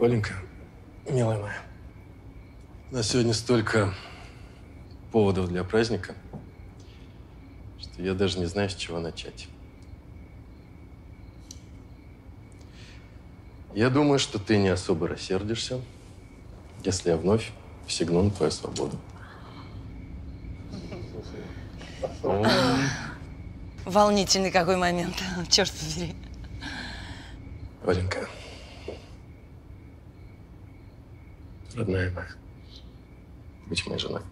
Оленька, милая моя, у нас сегодня столько поводов для праздника, что я даже не знаю, с чего начать. Я думаю, что ты не особо рассердишься, если я вновь всегну на твою свободу. Волнительный какой момент. Черт побери. Оленька, родная моя, будь моей женой.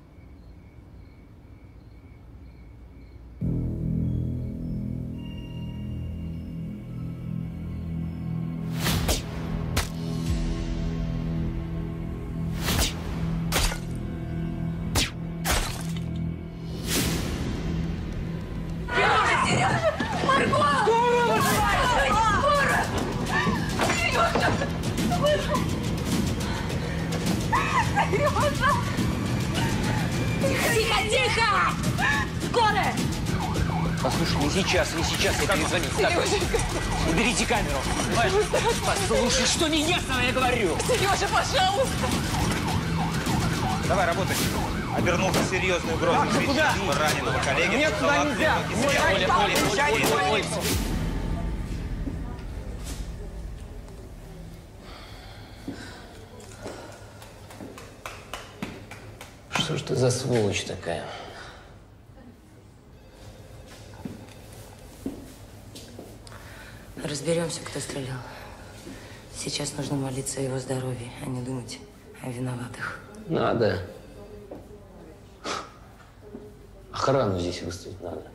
Что не ясно, я говорю. Сережа, пожалуйста! Давай, работай. Обернулся серьезной угрозой жизни нашего раненого коллеги. Нет, туда нельзя. Оля, Оля, Оля, Оля, Оля. Что ж ты за сволочь такая? Разберемся, кто стрелял. Сейчас нужно молиться о его здоровье, а не думать о виноватых. Надо. Охрану здесь выставить надо.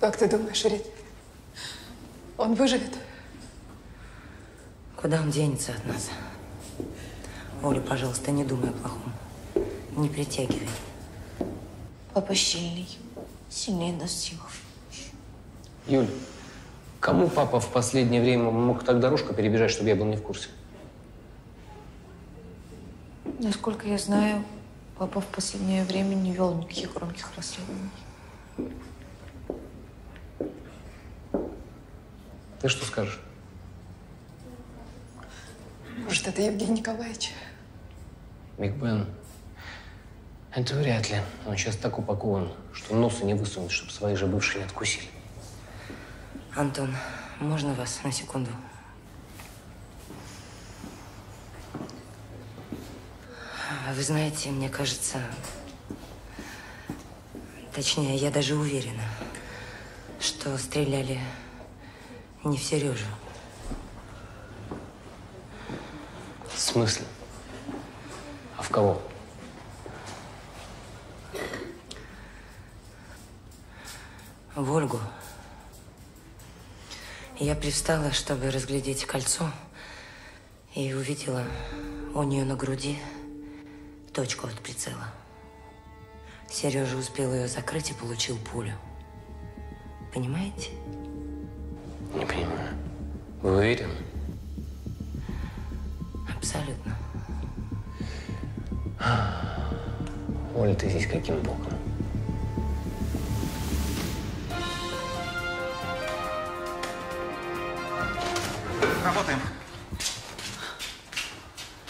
Как ты думаешь, Рит? Он выживет? Куда он денется от нас? Оля, пожалуйста, не думай о плохом. Не притягивай. Папа сильный. Сильнее нас всех. Юль, кому папа в последнее время мог так дорожку перебежать, чтобы я был не в курсе? Насколько я знаю, папа в последнее время не вел никаких громких расследований. Ты что скажешь? Может, это Евгений Николаевич? Биг Бен. Это вряд ли. Он сейчас так упакован, что носа не высунет, чтобы свои же бывшие не откусили. Антон, можно вас на секунду? Вы знаете, мне кажется, точнее, я даже уверена, что стреляли не в Сережу. В смысле? А в кого? В Ольгу. Я привстала, чтобы разглядеть кольцо, и увидела у нее на груди точку от прицела. Сережа успел ее закрыть и получил пулю. Понимаете? Не понимаю. Вы уверены? Абсолютно. Оля, ты здесь каким боком? Работаем.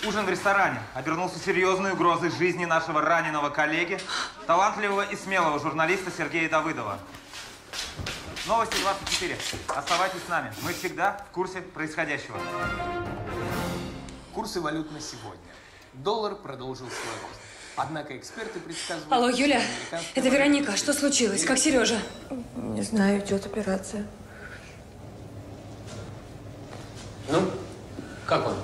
Ужин в ресторане обернулся серьезной угрозой жизни нашего раненого коллеги, талантливого и смелого журналиста Сергея Давыдова. Новости 24. Оставайтесь с нами. Мы всегда в курсе происходящего. Курсы валют на сегодня. Доллар продолжил свой рост. Однако эксперты предсказывают... Алло, Юля, это Вероника. Что случилось? Как Сережа? Не знаю, идет операция. Ну, как он?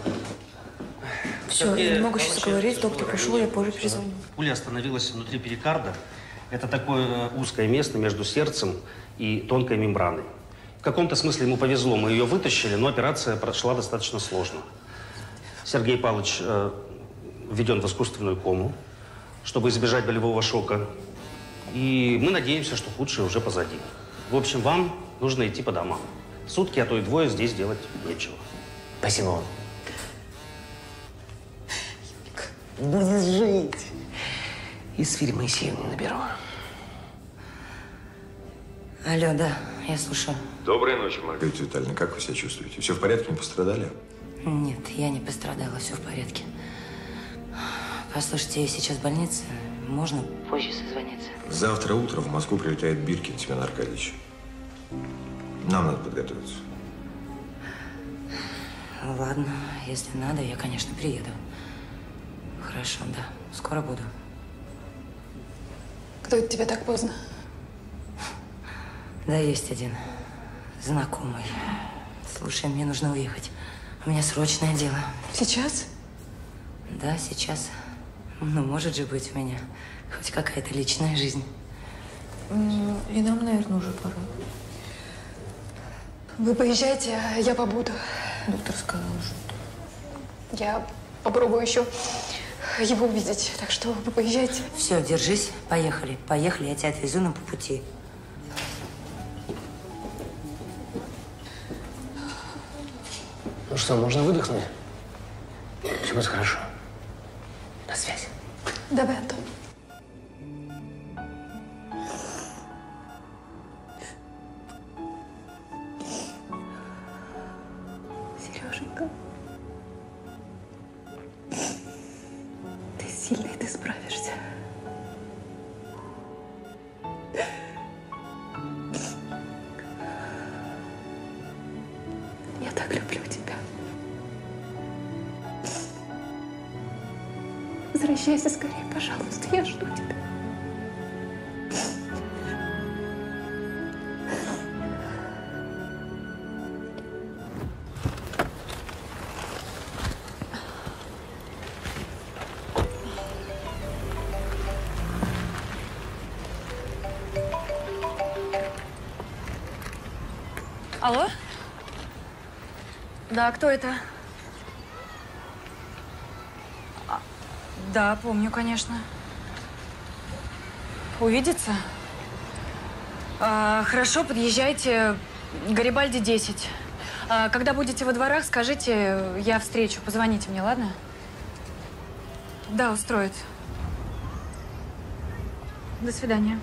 Все, я не могу сейчас говорить. Доктор пришел, я позже перезвоню. Пуля остановилась внутри перикарда. Это такое э, узкое место между сердцем и тонкой мембраной. В каком-то смысле ему повезло, мы ее вытащили, но операция прошла достаточно сложно. Сергей Павлович э, введен в искусственную кому, чтобы избежать болевого шока. И мы надеемся, что худшее уже позади. В общем, вам нужно идти по домам. Сутки, а то и двое здесь делать нечего. Спасибо вам. Будет жить. Из фильма Моисеевны наберу. Алло, да, я слушаю. Доброй ночи, Маргарита Витальевна. Как вы себя чувствуете? Все в порядке? Не пострадали? Нет, я не пострадала, все в порядке. Послушайте, я сейчас в больнице. Можно позже созвониться? Завтра утром в Москву прилетает Биркин Семен Аркадьевич. Нам надо подготовиться. Ладно, если надо, я, конечно, приеду. Хорошо, да. Скоро буду. Кто это тебе так поздно? Да, есть один знакомый. Слушай, мне нужно уехать. У меня срочное дело. Сейчас? Да, сейчас. Ну, может же быть у меня хоть какая-то личная жизнь. И нам, наверное, уже пора. Вы поезжайте, а я побуду. Доктор сказал, что... Я попробую еще его увидеть. Так что вы поезжайте. Все, держись, поехали. Поехали, я тебя отвезу на по пути. Ну что, можно выдохнуть? Все будет хорошо. На связи. Давай, Антон. Да, кто это? А, Да, помню, конечно. Увидеться? А, хорошо, подъезжайте. Гарибальди 10. А, когда будете во дворах, скажите, я встречу. Позвоните мне, ладно? Да, устроит. До свидания.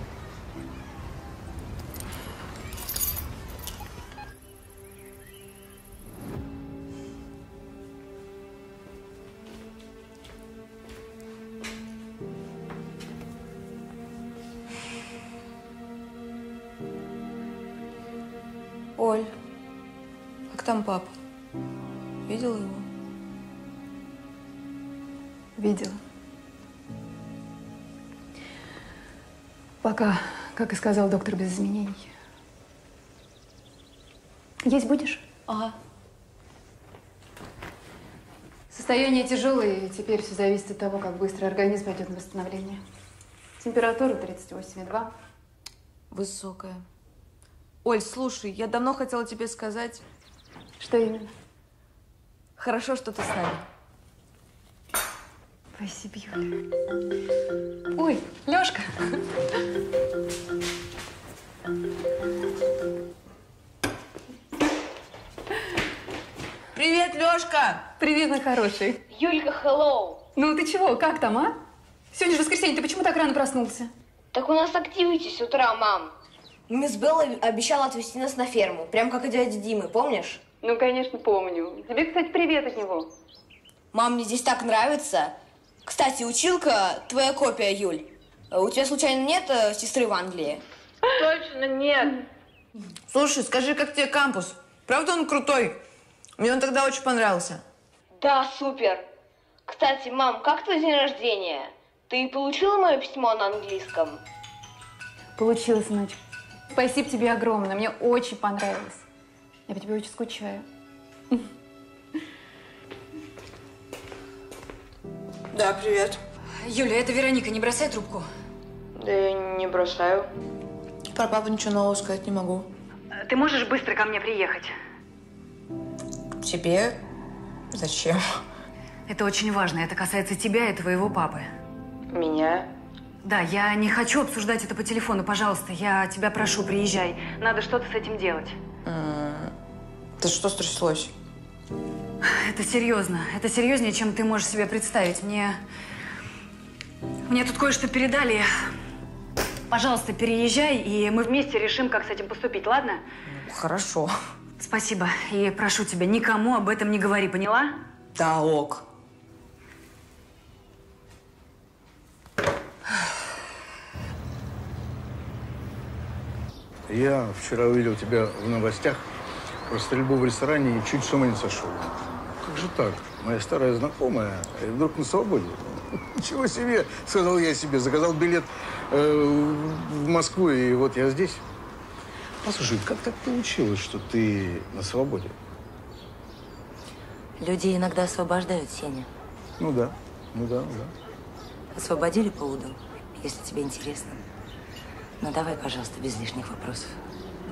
Как и сказал доктор, без изменений. Есть будешь? Ага. Состояние тяжелое, и теперь все зависит от того, как быстро организм пойдет на восстановление. Температура 38,2. Высокая. Оль, слушай, я давно хотела тебе сказать... Что именно? Хорошо, что ты с нами. Спасибо, Юля. Ой, Лёшка. Привет, Лёшка! Привет, мой хороший. Юлька, hello. Ну ты чего, как там, а? Сегодня же воскресенье, ты почему так рано проснулся? Так у нас активити с утра, мам. Мисс Белла обещала отвезти нас на ферму, прям как и дядя Димы, помнишь? Ну, конечно, помню. Тебе, кстати, привет от него. Мам, мне здесь так нравится. Кстати, училка твоя копия, Юль. А У тебя случайно нет э, сестры в Англии? Точно нет. Слушай, скажи, как тебе кампус? Правда он крутой? Мне он тогда очень понравился. Да, супер. Кстати, мам, как твой день рождения? Ты получила мое письмо на английском? Получилось, сыночек. Спасибо тебе огромное. Мне очень понравилось. Я по тебе очень скучаю. Да, привет. Юля, это Вероника, не бросай трубку. Да я не бросаю. Про папу ничего нового сказать не могу. Ты можешь быстро ко мне приехать? Тебе? Зачем? Это очень важно. Это касается тебя и твоего папы. Меня? Да, я не хочу обсуждать это по телефону. Пожалуйста, я тебя прошу, приезжай. Надо что-то с этим делать. Да что стряслось? Это серьезно. Это серьезнее, чем ты можешь себе представить. Мне... Мне тут кое-что передали. Пожалуйста, переезжай, и мы вместе решим, как с этим поступить, ладно? Хорошо. Спасибо. И прошу тебя, никому об этом не говори, поняла? Да, ок. Я вчера увидел тебя в новостях про стрельбу в ресторане и чуть с ума не сошел. Как же так? Моя старая знакомая, и вдруг на свободе. Ничего себе, сказал я себе. Заказал билет э, в Москву, и вот я здесь. Послушай, как так получилось, что ты на свободе? Люди иногда освобождают Сеня. Ну да, ну да, ну да. Освободили по УДО, если тебе интересно. Но давай, пожалуйста, без лишних вопросов.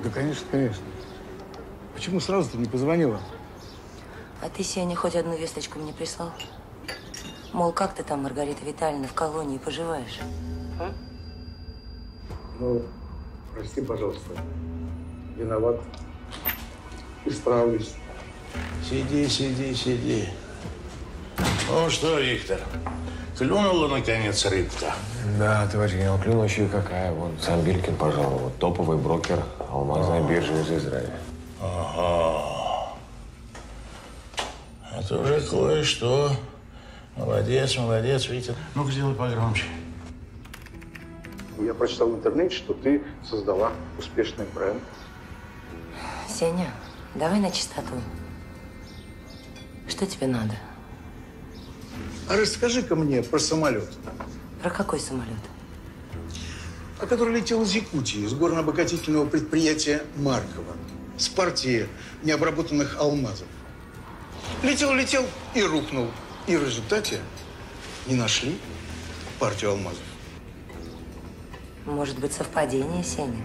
Да, конечно, конечно. Почему сразу ты не позвонила? А ты, Сеня, хоть одну весточку мне прислал? Мол, как ты там, Маргарита Витальевна, в колонии поживаешь? А? Ну, прости, пожалуйста. Виноват. Исправлюсь. Сиди, сиди, сиди. Ну что, Виктор, клюнула, наконец, рыбка? Да, товарищ генерал, клюнула еще и какая. Вон, сам Билькин пожаловал. Топовый брокер алмазной биржи из Израиля. Ага. Это уже кое-что. Молодец, молодец, Витя. Ну-ка, сделай погромче. Я прочитал в интернете, что ты создала успешный бренд. Сеня, давай на чистоту. Что тебе надо? А расскажи-ка мне про самолет. Про какой самолет? А который летел из Якутии, с горно-обогатительного предприятия Маркова, с партии необработанных алмазов. Летел, летел и рухнул. И в результате не нашли партию алмазов. Может быть, совпадение, Сеня?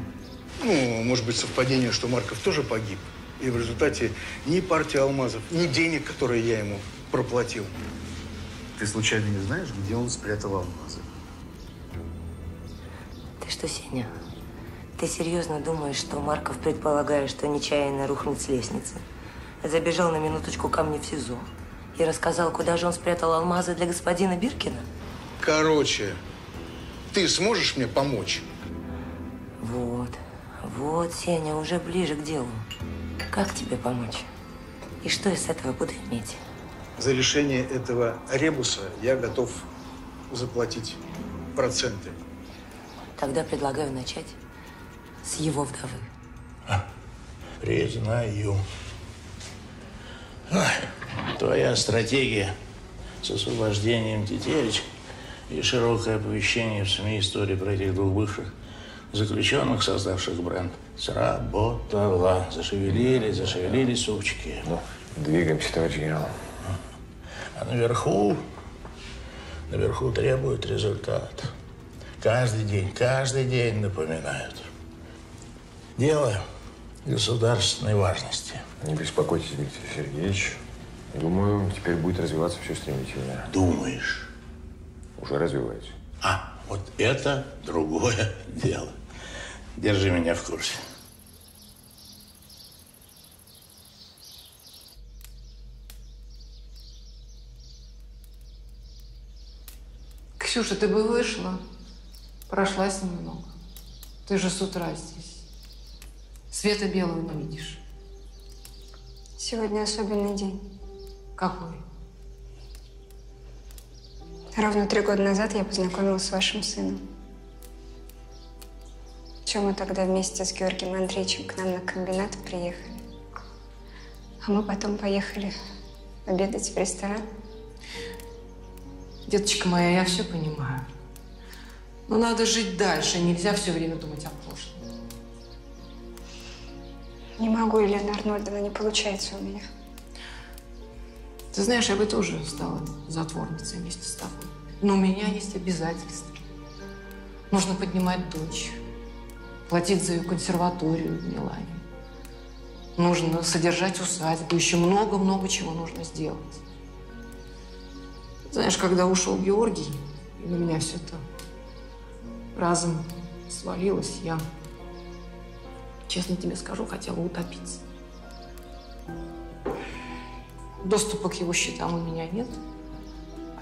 Ну, может быть, совпадение, что Марков тоже погиб. И в результате ни партия алмазов, ни денег, которые я ему проплатил. Ты случайно не знаешь, где он спрятал алмазы? Ты что, Сеня? Ты серьезно думаешь, что Марков предполагает, что нечаянно рухнет с лестницы? Забежал на минуточку ко мне в СИЗО и рассказал, куда же он спрятал алмазы для господина Биркина? Короче, ты сможешь мне помочь? Вот, вот, Сеня, уже ближе к делу. Как тебе помочь? И что я с этого буду иметь? За решение этого ребуса я готов заплатить проценты. Тогда предлагаю начать с его вдовы. Признаю. Твоя стратегия с освобождением Тетерич и широкое оповещение в СМИ истории про этих двух бывших заключенных, создавших бренд, сработала. Зашевелились, зашевелились супчики. Ну, двигаемся, товарищ генерал. А наверху, наверху требуют результат. Каждый день, каждый день напоминают. Дело государственной важности. Не беспокойтесь, Дмитрий Сергеевич. Думаю, теперь будет развиваться все стремительнее. Думаешь? Уже развивается. А, вот это другое дело. Держи меня в курсе. Ксюша, ты бы вышла, прошлась немного. Ты же с утра здесь. Света белого не видишь. Сегодня особенный день. Какой? Ровно три года назад я познакомилась с вашим сыном. Чем мы тогда вместе с Георгием Андреевичем к нам на комбинат приехали. А мы потом поехали обедать в ресторан. Деточка моя, я все понимаю. Но надо жить дальше, нельзя все время думать о прошлом. Не могу, Елена Арнольдовна, не получается у меня. Ты знаешь, я бы тоже стала затворницей вместе с тобой. Но у меня есть обязательства. Нужно поднимать дочь, платить за ее консерваторию в Милане. Нужно содержать усадьбу, еще много-много чего нужно сделать. Знаешь, когда ушел Георгий, на меня все это разом свалилось, я, честно тебе скажу, хотела утопиться. Доступа к его счетам у меня нет.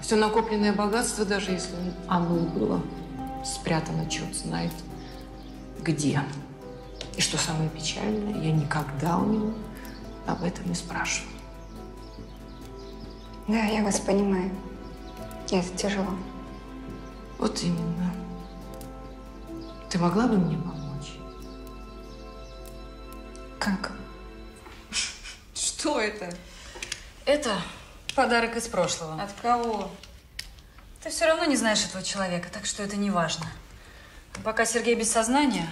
Все накопленное богатство, даже если оно было спрятано, черт знает где. И что самое печальное, я никогда у него об этом не спрашивала. Да, я вас понимаю. Это тяжело. Вот именно. Ты могла бы мне помочь? Как? Что это? Это подарок из прошлого. От кого? Ты все равно не знаешь этого человека, так что это не важно. Пока Сергей без сознания,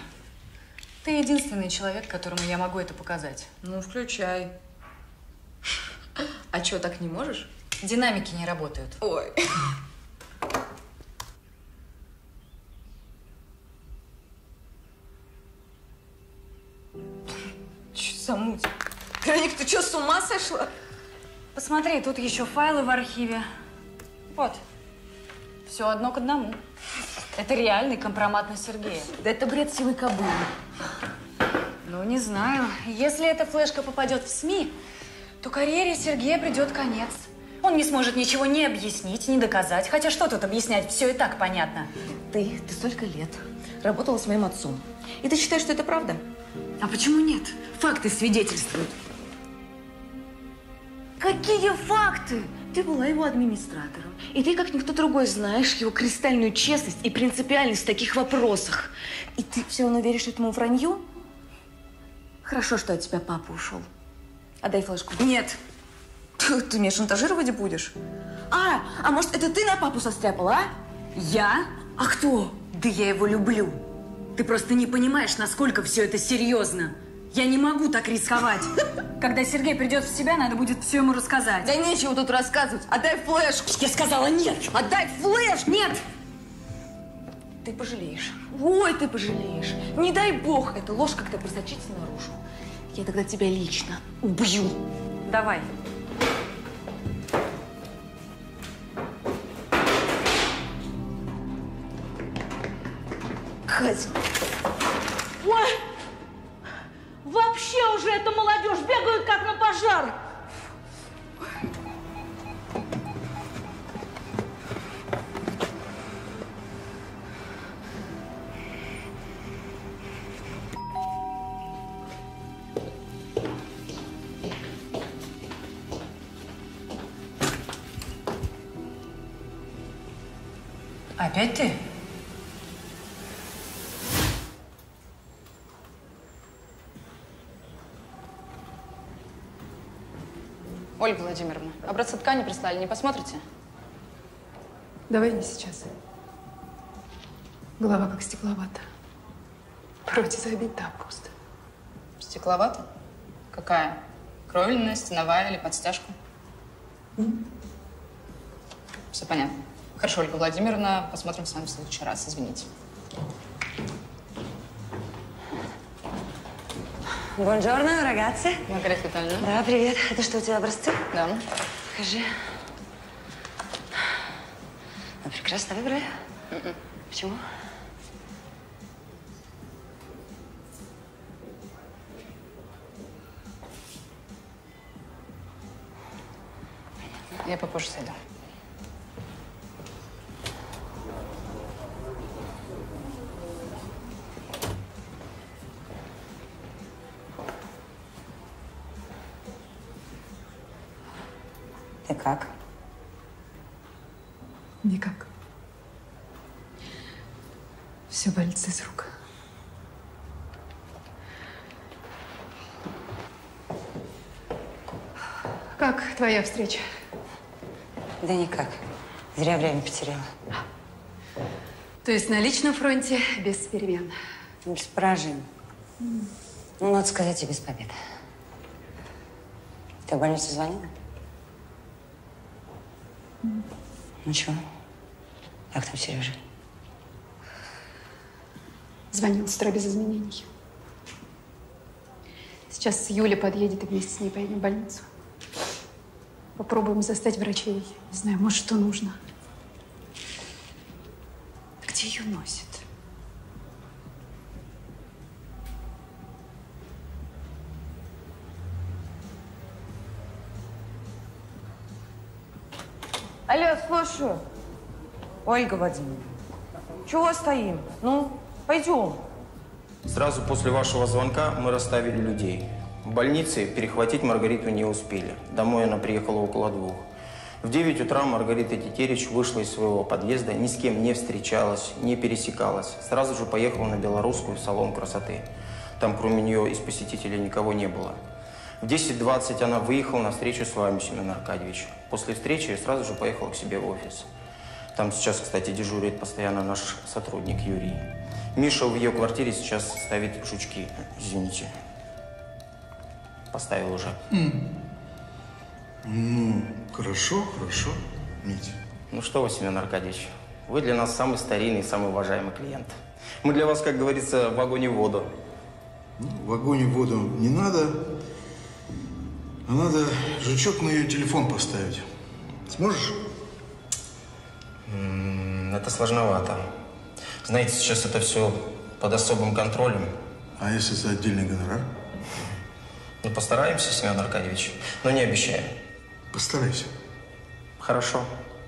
ты единственный человек, которому я могу это показать. Ну, включай. А что, так не можешь? Динамики не работают. Ой. За муть? Ты что, с ума сошла? Посмотри, тут еще файлы в архиве. Вот. Все одно к одному. Это реальный компромат на Сергея. Да это бред сивой кобылы. Ну, не знаю. Если эта флешка попадет в СМИ, то карьере Сергея придет конец. Он не сможет ничего не объяснить, не доказать. Хотя что тут объяснять? Все и так понятно. Ты, ты столько лет работала с моим отцом. И ты считаешь, что это правда? А почему нет? Факты свидетельствуют. Какие факты? Ты была его администратором. И ты, как никто другой, знаешь его кристальную честность и принципиальность в таких вопросах. И ты все равно веришь этому вранью? Хорошо, что от тебя папа ушел. Отдай флешку. Нет. Ты, ты меня шантажировать будешь? А, а может, это ты на папу состряпала, а? Я? А кто? Да я его люблю. Ты просто не понимаешь, насколько все это серьезно. Я не могу так рисковать. Когда Сергей придет в себя, надо будет все ему рассказать. Да нечего тут рассказывать. Отдай флешку. Я сказала нет. Отдай флешку. Нет. Ты пожалеешь. Ой, ты пожалеешь. Не дай бог, эта ложь как-то просочится наружу. Я тогда тебя лично убью. Давай. Катя. Ой! Вообще уже эта молодежь бегают как на пожар. Опять ты? Ольга Владимировна, образцы ткани прислали, не посмотрите? Давай не сейчас. Голова как стекловата. Вроде забить, да пусто. Стекловато? Какая? Кровельная, стеновая или под стяжку? Все понятно. Хорошо, Ольга Владимировна, посмотрим с вами в следующий раз. Извините. Бонжорно, рагazzi. Маргарита Витальевна. Да, привет. Это что, у тебя образцы? Да. Покажи. Ну, прекрасно выбрали. Мгм. Почему? Я попозже сойду. Ты как? Никак. Все валится из рук. Как твоя встреча? Да никак. Зря время потеряла. То есть на личном фронте без перемен? Без поражений. Ну, надо сказать, и без побед. Ты в больницу звонила? Ну чего? Как там Сережа? Звонил с утра без изменений. Сейчас Юля подъедет и вместе с ней поедем в больницу. Попробуем застать врачей. Не знаю, может, что нужно. Где ее носит? Алло, слушаю. Ольга Владимировна, чего стоим? Ну, пойдем. Сразу после вашего звонка мы расставили людей. В больнице перехватить Маргариту не успели. Домой она приехала около двух. В 9 утра Маргарита Тетерич вышла из своего подъезда, ни с кем не встречалась, не пересекалась. Сразу же поехала на Белорусскую в салон красоты. Там кроме нее из посетителей никого не было. В 10.20 она выехала на встречу с вами, Семен Аркадьевич. После встречи сразу же поехала к себе в офис. Там сейчас, кстати, дежурит постоянно наш сотрудник Юрий. Миша в ее квартире сейчас ставит жучки. Извините. Поставил уже. Ну, хорошо, хорошо, Митя. Ну что вы, Семен Аркадьевич, вы для нас самый старинный, самый уважаемый клиент. Мы для вас, как говорится, в огонь и в воду. Ну, в огонь и в воду не надо, а надо жучок на ее телефон поставить. Сможешь? Это сложновато. Знаете, сейчас это все под особым контролем. А если за отдельный гонорар? Ну, постараемся, Семен Аркадьевич, но не обещаем. Постарайся. Хорошо.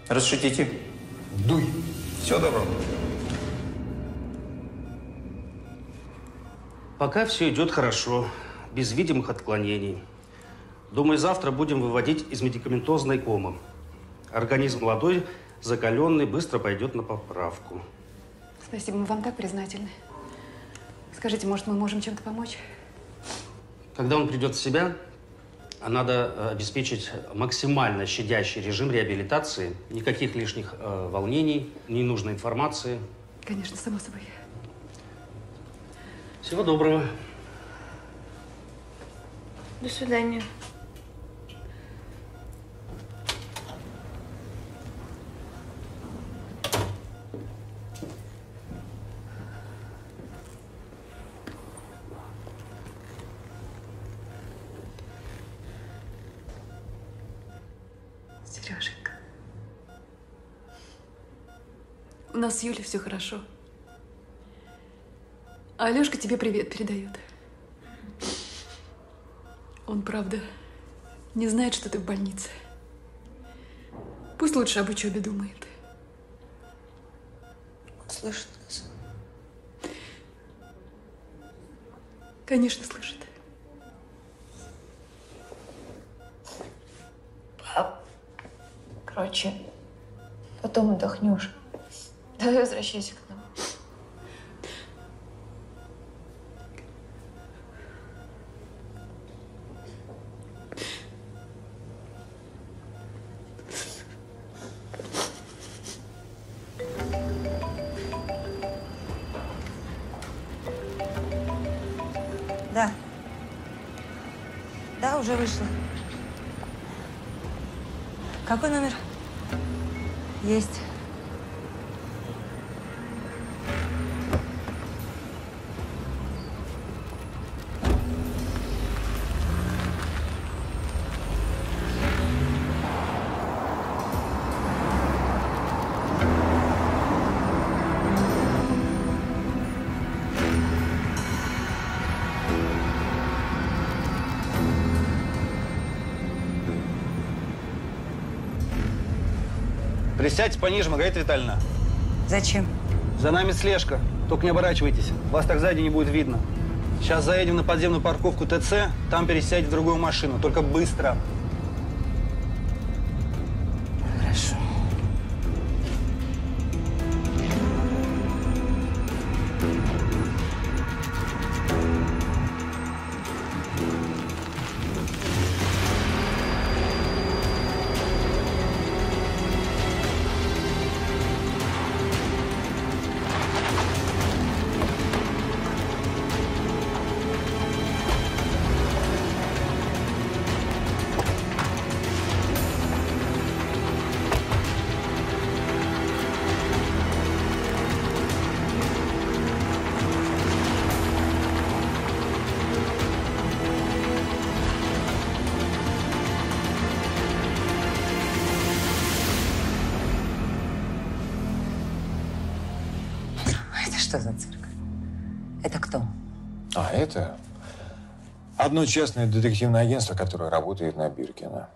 Расшутите? Дуй. Всего доброго. Пока все идет хорошо, без видимых отклонений. Думаю, завтра будем выводить из медикаментозной комы. Организм молодой, закаленный, быстро пойдет на поправку. Спасибо, мы вам так признательны. Скажите, может, мы можем чем-то помочь? Когда он придет в себя, надо э, обеспечить максимально щадящий режим реабилитации, никаких лишних э, волнений, ненужной информации. Конечно, само собой. Всего доброго. До свидания. Сереженька. У нас с Юлей все хорошо. А Алешка тебе привет передает. Он, правда, не знает, что ты в больнице. Пусть лучше об учебе думает. Слышит нас. Конечно, слышит. Пап, короче, потом отдохнешь. Давай возвращайся к Присядьте пониже, Маргарита Витальевна. Зачем? За нами слежка. Только не оборачивайтесь. Вас так сзади не будет видно. Сейчас заедем на подземную парковку ТЦ, там пересядете в другую машину. Только быстро. Одно частное детективное агентство, которое работает на Биркина.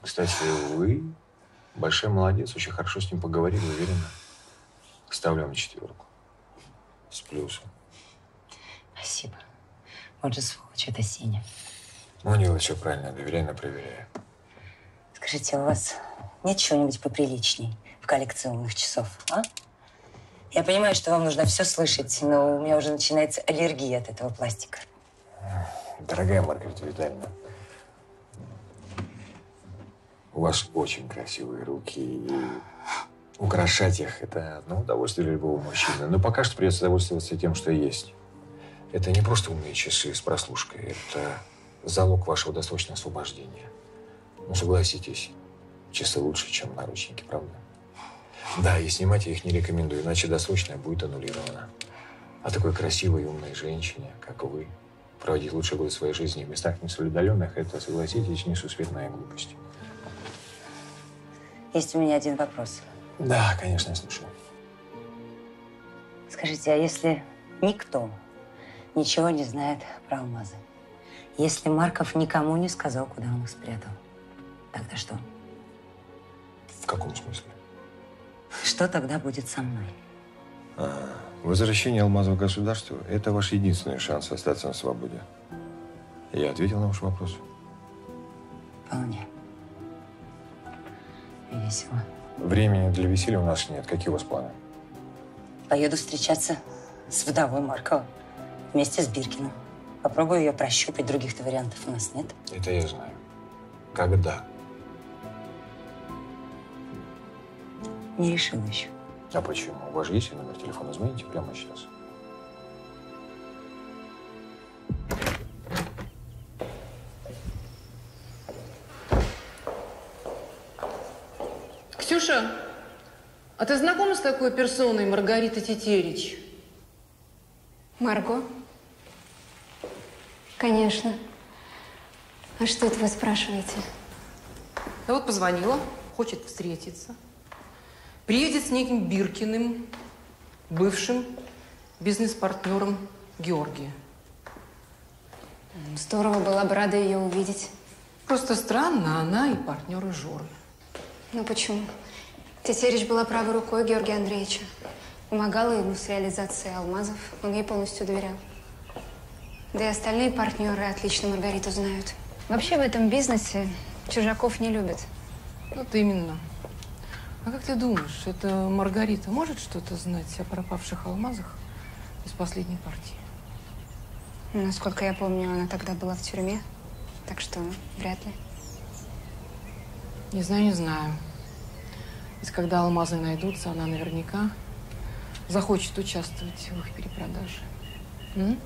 Кстати, вы большой молодец, очень хорошо с ним поговорили, уверенно. Ставлю вам четверку. С плюсом. Спасибо. Вот же сволочь, это Сеня. Он делает все правильно, доверяй, но проверяй. Скажите, а у вас нет чего-нибудь поприличней в коллекции умных часов, а? Я понимаю, что вам нужно все слышать, но у меня уже начинается аллергия от этого пластика. Дорогая Маргарита Витальевна, у вас очень красивые руки, и украшать их – это ну, удовольствие для любого мужчины. Но пока что придется довольствоваться тем, что есть. Это не просто умные часы с прослушкой, это залог вашего досрочного освобождения. Ну, согласитесь, часы лучше, чем наручники, правда? Да, и снимать я их не рекомендую, иначе досрочное будет аннулировано. А такой красивой и умной женщине, как вы, проводить лучшие годы своей жизни в местах несоблюдаленных – это, согласитесь, несусветная глупость. Есть у меня один вопрос. Да, конечно, я слушаю. Скажите, а если никто ничего не знает про алмазы? Если Марков никому не сказал, куда он их спрятал, тогда что? В каком смысле? Что тогда будет со мной? А, возвращение алмазов государству – это ваш единственный шанс остаться на свободе. Я ответил на ваш вопрос. Вполне. Весело. Времени для веселья у нас нет. Какие у вас планы? Поеду встречаться с вдовой Маркова вместе с Биркиным. Попробую ее прощупать, других-то вариантов у нас нет. Это я знаю. Когда? Не решила еще. А почему? У вас же есть телефона? Звоните прямо сейчас. Ксюша, а ты знакома с такой персоной Маргарита Тетерич? Марго? Конечно. А что это вы спрашиваете? Да вот позвонила, хочет встретиться. Приедет с неким Биркиным, бывшим бизнес-партнером Георгия. Здорово, была бы рада ее увидеть. Просто странно, она и партнеры Жоры. Ну почему? Тетерич была правой рукой Георгия Андреевича. Помогала ему с реализацией алмазов. Он ей полностью доверял. Да и остальные партнеры отлично Маргариту знают. Вообще в этом бизнесе чужаков не любят. Вот именно. А как ты думаешь, это Маргарита может что-то знать о пропавших алмазах из последней партии? Насколько я помню, она тогда была в тюрьме. Так что вряд ли. Не знаю, не знаю. Ведь когда алмазы найдутся, она наверняка захочет участвовать в их перепродаже. М?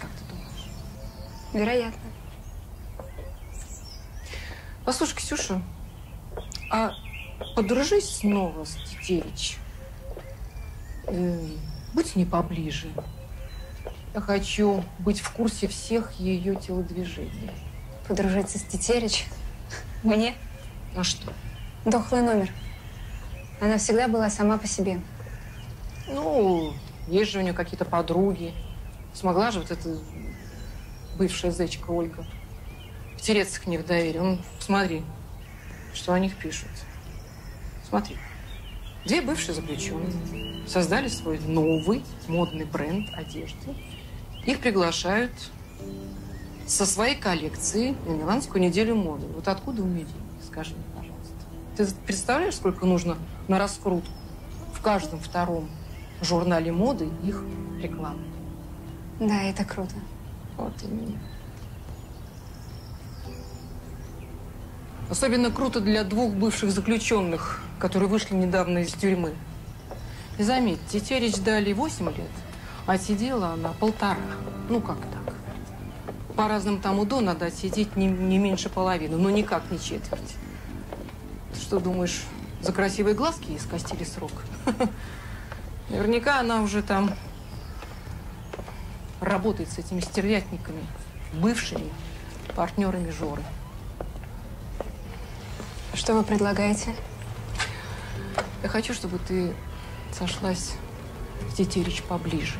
Как ты думаешь? Вероятно. Послушай, Ксюша, а подружись снова с Тетерич. Э, будь с ней поближе. Я хочу быть в курсе всех ее телодвижений. Подружиться с Тетерич? Мне? А что? Дохлый номер. Она всегда была сама по себе. Ну, есть же у нее какие-то подруги. Смогла же вот эта бывшая зечка Ольга втереться к них в доверие. Ну, посмотри, что о них пишут. Смотри. Две бывшие заключенные создали свой новый модный бренд одежды. Их приглашают со своей коллекции на Миланскую неделю моды. Вот откуда у деньги, скажи мне, пожалуйста. Ты представляешь, сколько нужно на раскрутку в каждом втором журнале моды их рекламы? Да, это круто. Вот именно. Особенно круто для двух бывших заключенных, которые вышли недавно из тюрьмы. И заметь, Тетерич дали 8 лет, а сидела она полтора. Ну, как так? По разным там УДО надо сидеть не, не меньше половины, но никак не четверть. Ты что, думаешь, за красивые глазки ей скостили срок? Наверняка она уже там работает с этими стервятниками, бывшими партнерами Жоры. Что вы предлагаете? Я хочу, чтобы ты сошлась с Тетерич поближе.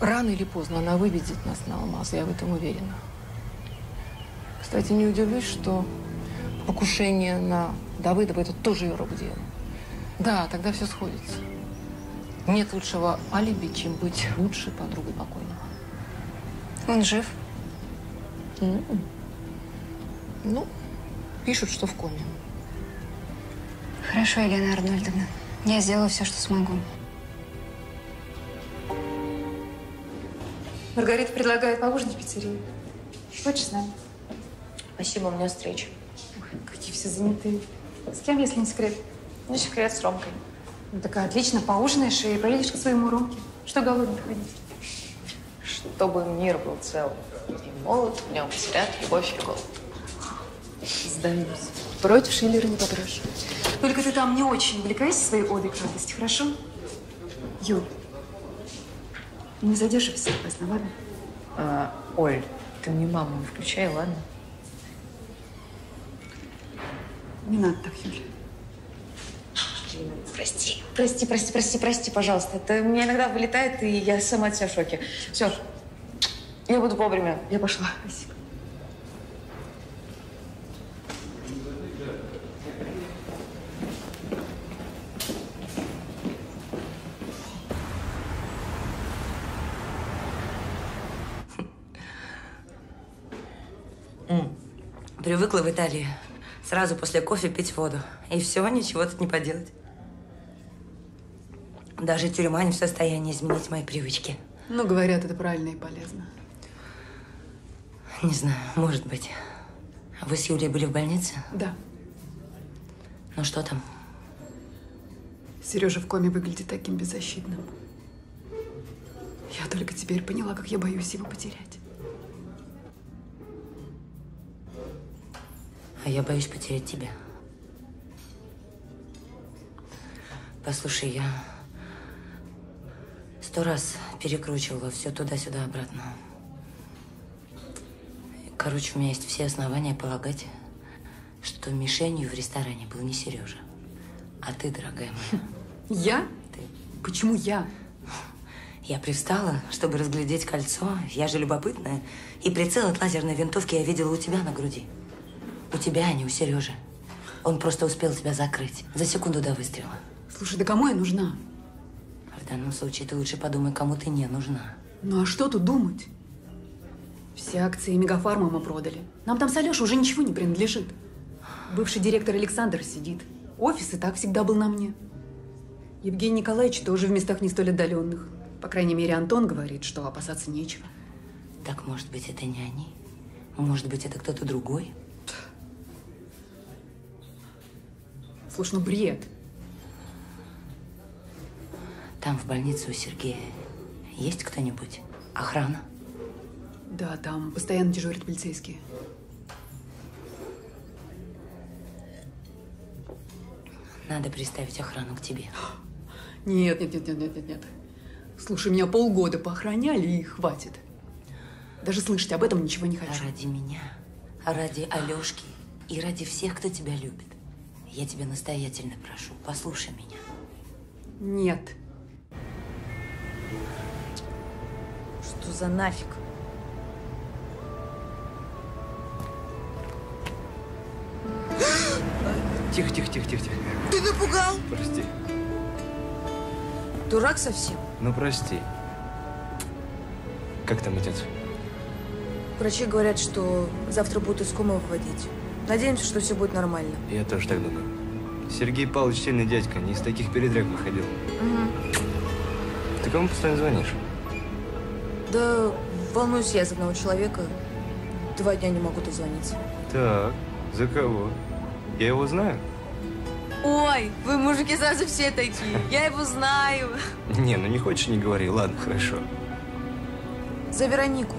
Рано или поздно она выведет нас на алмаз, я в этом уверена. Кстати, не удивлюсь, что покушение на Давыдова – это тоже ее рук дело. Да, тогда все сходится. Нет лучшего алиби, чем быть лучшей подругой покойного. Он жив? М. Ну, пишут, что в коме. Хорошо, Елена Арнольдовна. Я сделаю все, что смогу. Маргарита предлагает поужинать в пиццерии. Хочешь с нами? Спасибо, у меня встреча. Какие все занятые. С кем, если не секрет? Ну, секрет с Ромкой. Ну, так отлично, поужинаешь и поедешь к своему Ромке. Что голодный ходить? Чтобы мир был цел. И молод, в нем царят любовь и голод. Сдаюсь. Против Шиллера не попрешь. Только ты там не очень увлекайся своей одой к радости, хорошо? Юль, не задерживайся опасно, ладно? А, Оль, ты мне маму не включай, ладно? Не надо так, Юль. Прости, прости, прости, прости, прости, пожалуйста. Это у меня иногда вылетает, и я сама от себя в шоке. Все, я буду вовремя. Я пошла. Спасибо. М. Привыкла в Италии сразу после кофе пить воду. И все, ничего тут не поделать. Даже тюрьма не в состоянии изменить мои привычки. Ну, говорят, это правильно и полезно. Не знаю, может быть. Вы с Юлей были в больнице? Да. Ну что там? Сережа в коме выглядит таким беззащитным. Я только теперь поняла, как я боюсь его потерять. А я боюсь потерять тебя. Послушай, я сто раз перекручивала все туда-сюда обратно. Короче, у меня есть все основания полагать, что мишенью в ресторане был не Сережа, а ты, дорогая моя. Я? Почему я? Я привстала, чтобы разглядеть кольцо. Я же любопытная. И прицел от лазерной винтовки я видела у тебя на груди. У тебя, а не у Сережи. Он просто успел тебя закрыть за секунду до выстрела. Слушай, да кому я нужна? В данном случае ты лучше подумай, кому ты не нужна. Ну а что тут думать? Все акции Мегафарма мы продали. Нам там с Алешей уже ничего не принадлежит. Бывший директор Александр сидит. Офис и так всегда был на мне. Евгений Николаевич тоже в местах не столь отдаленных. По крайней мере, Антон говорит, что опасаться нечего. Так, может быть, это не они? Может быть, это кто-то другой? Слушай, ну бред. Там, в больнице у Сергея, есть кто-нибудь? Охрана? Да, там постоянно дежурят полицейские. Надо приставить охрану к тебе. Нет, нет, нет, нет, нет, нет, нет. Слушай, меня полгода поохраняли и хватит. Даже слышать об этом ничего не хочу. Ради меня, ради Алешки и ради всех, кто тебя любит. Я тебя настоятельно прошу, послушай меня. Нет. Что за нафиг? Тихо, тихо, тихо, тихо, тихо. Ты напугал? Прости. Дурак совсем. Ну, прости. Как там отец? Врачи говорят, что завтра будут из комы выводить. Надеемся, что все будет нормально. Я тоже так думаю. Сергей Павлович сильный дядька, не из таких передряг выходил. Ты кому постоянно звонишь? Да волнуюсь я за одного человека. Два дня не могу дозвониться. Так, за кого? Я его знаю? Ой, вы мужики сразу все такие. Я его знаю. Не, ну не хочешь, не говори. Ладно, хорошо. За Веронику.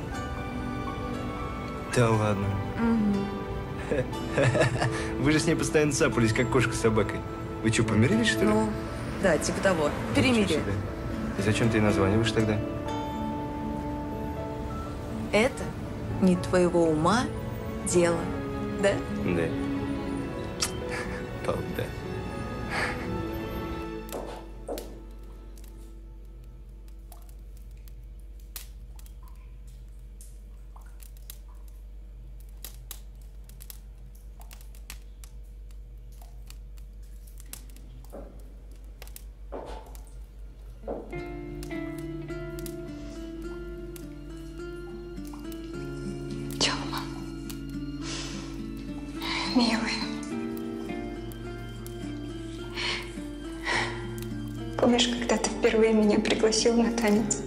Да ладно. Вы же с ней постоянно цапались, как кошка с собакой. Вы что, помирились, что ли? Ну, да, типа того. Перемирие. Ничего себе. И зачем ты ей названиваешь тогда? Это не твоего ума дело, да? Да. Балда. Пригласил на танец?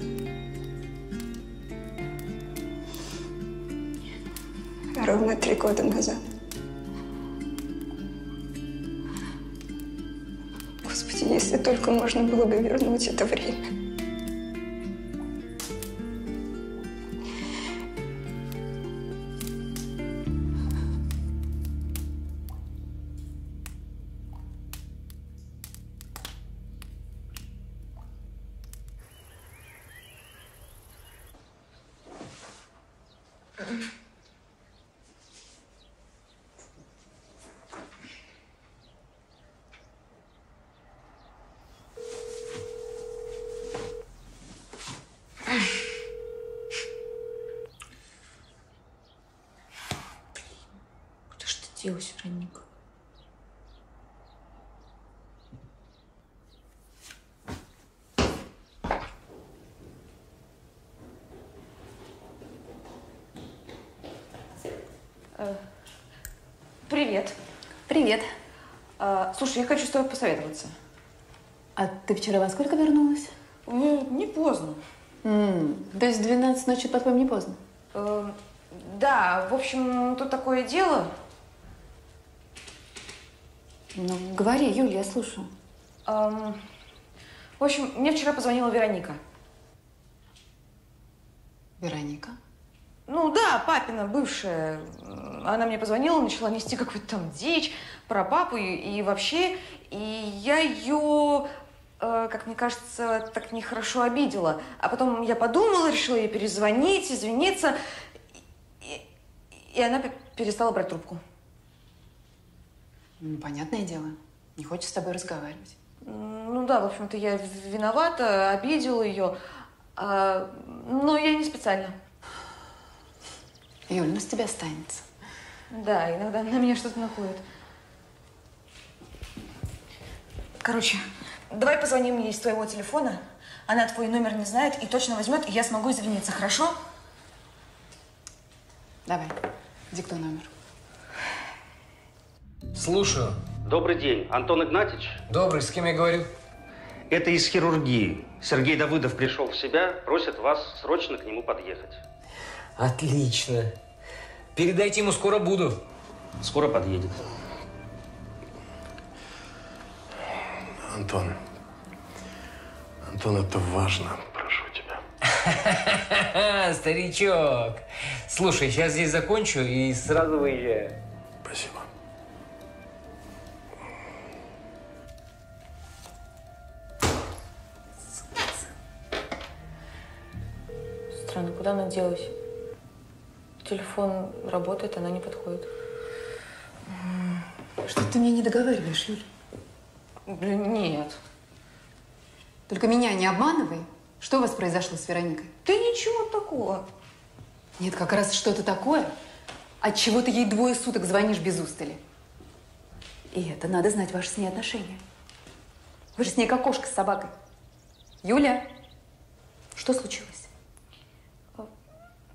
Ты делась, Вероника? Э, Привет. Привет. Слушай, я хочу с тобой посоветоваться. А ты вчера во сколько вернулась? Не поздно. М, то есть 12 ночи, по-твоему, не поздно? Э, Да, в общем, тут такое дело. Ну, говори, Юля, я слушаю. Эм, В общем, мне вчера позвонила Вероника. Вероника? Ну да, папина бывшая. Она мне позвонила, начала нести какую-то там дичь про папу и, и вообще. И я ее, э, как мне кажется, так нехорошо обидела. А потом я подумала, решила ей перезвонить, извиниться. И, и она пе- перестала брать трубку. Ну, понятное дело. Не хочет с тобой разговаривать. Ну да, в общем-то, я виновата, обидела ее. А, но я не специально. Юль, ну с тебя останется. Да, иногда на меня что-то находит. Короче, давай позвоним ей с твоего телефона. Она твой номер не знает и точно возьмет, и я смогу извиниться, хорошо? Давай, диктуй номер. Слушаю. Добрый день. Антон Игнатьевич? Добрый, с кем я говорю? Это из хирургии. Сергей Давыдов пришел в себя, просит вас срочно к нему подъехать. Отлично. Передайте ему, скоро буду. Скоро подъедет. Антон. Антон, это важно. Прошу тебя. Старичок. Слушай, сейчас здесь закончу и сразу выезжаю. Спасибо. Странно, куда она делась? Телефон работает, она не подходит. Что ты мне не договариваешь, Юль? Блин, нет. Только меня не обманывай. Что у вас произошло с Вероникой? Да ничего такого. Нет, как раз что-то такое, от чего ты ей двое суток звонишь без устали. И это надо знать ваши с ней отношения. Вы же с ней как кошка с собакой. Юля, что случилось?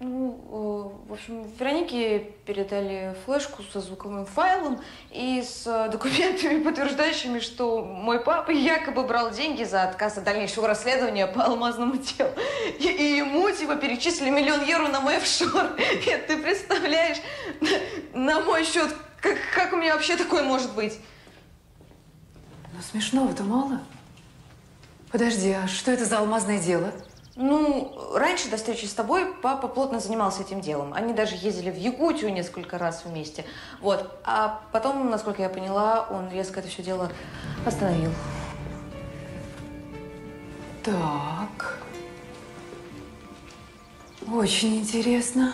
Ну, э, в общем, Веронике передали флешку со звуковым файлом и с э, документами, подтверждающими, что мой папа якобы брал деньги за отказ от дальнейшего расследования по алмазному делу. И, и ему, типа, перечислили миллион евро на мой офшор. И ты представляешь, на, на мой счет, как, как у меня вообще такое может быть? Ну, смешного-то мало. Подожди, а что это за алмазное дело? Ну, раньше до встречи с тобой папа плотно занимался этим делом. Они даже ездили в Якутию несколько раз вместе. Вот. А потом, насколько я поняла, он резко это все дело остановил. Так. Очень интересно.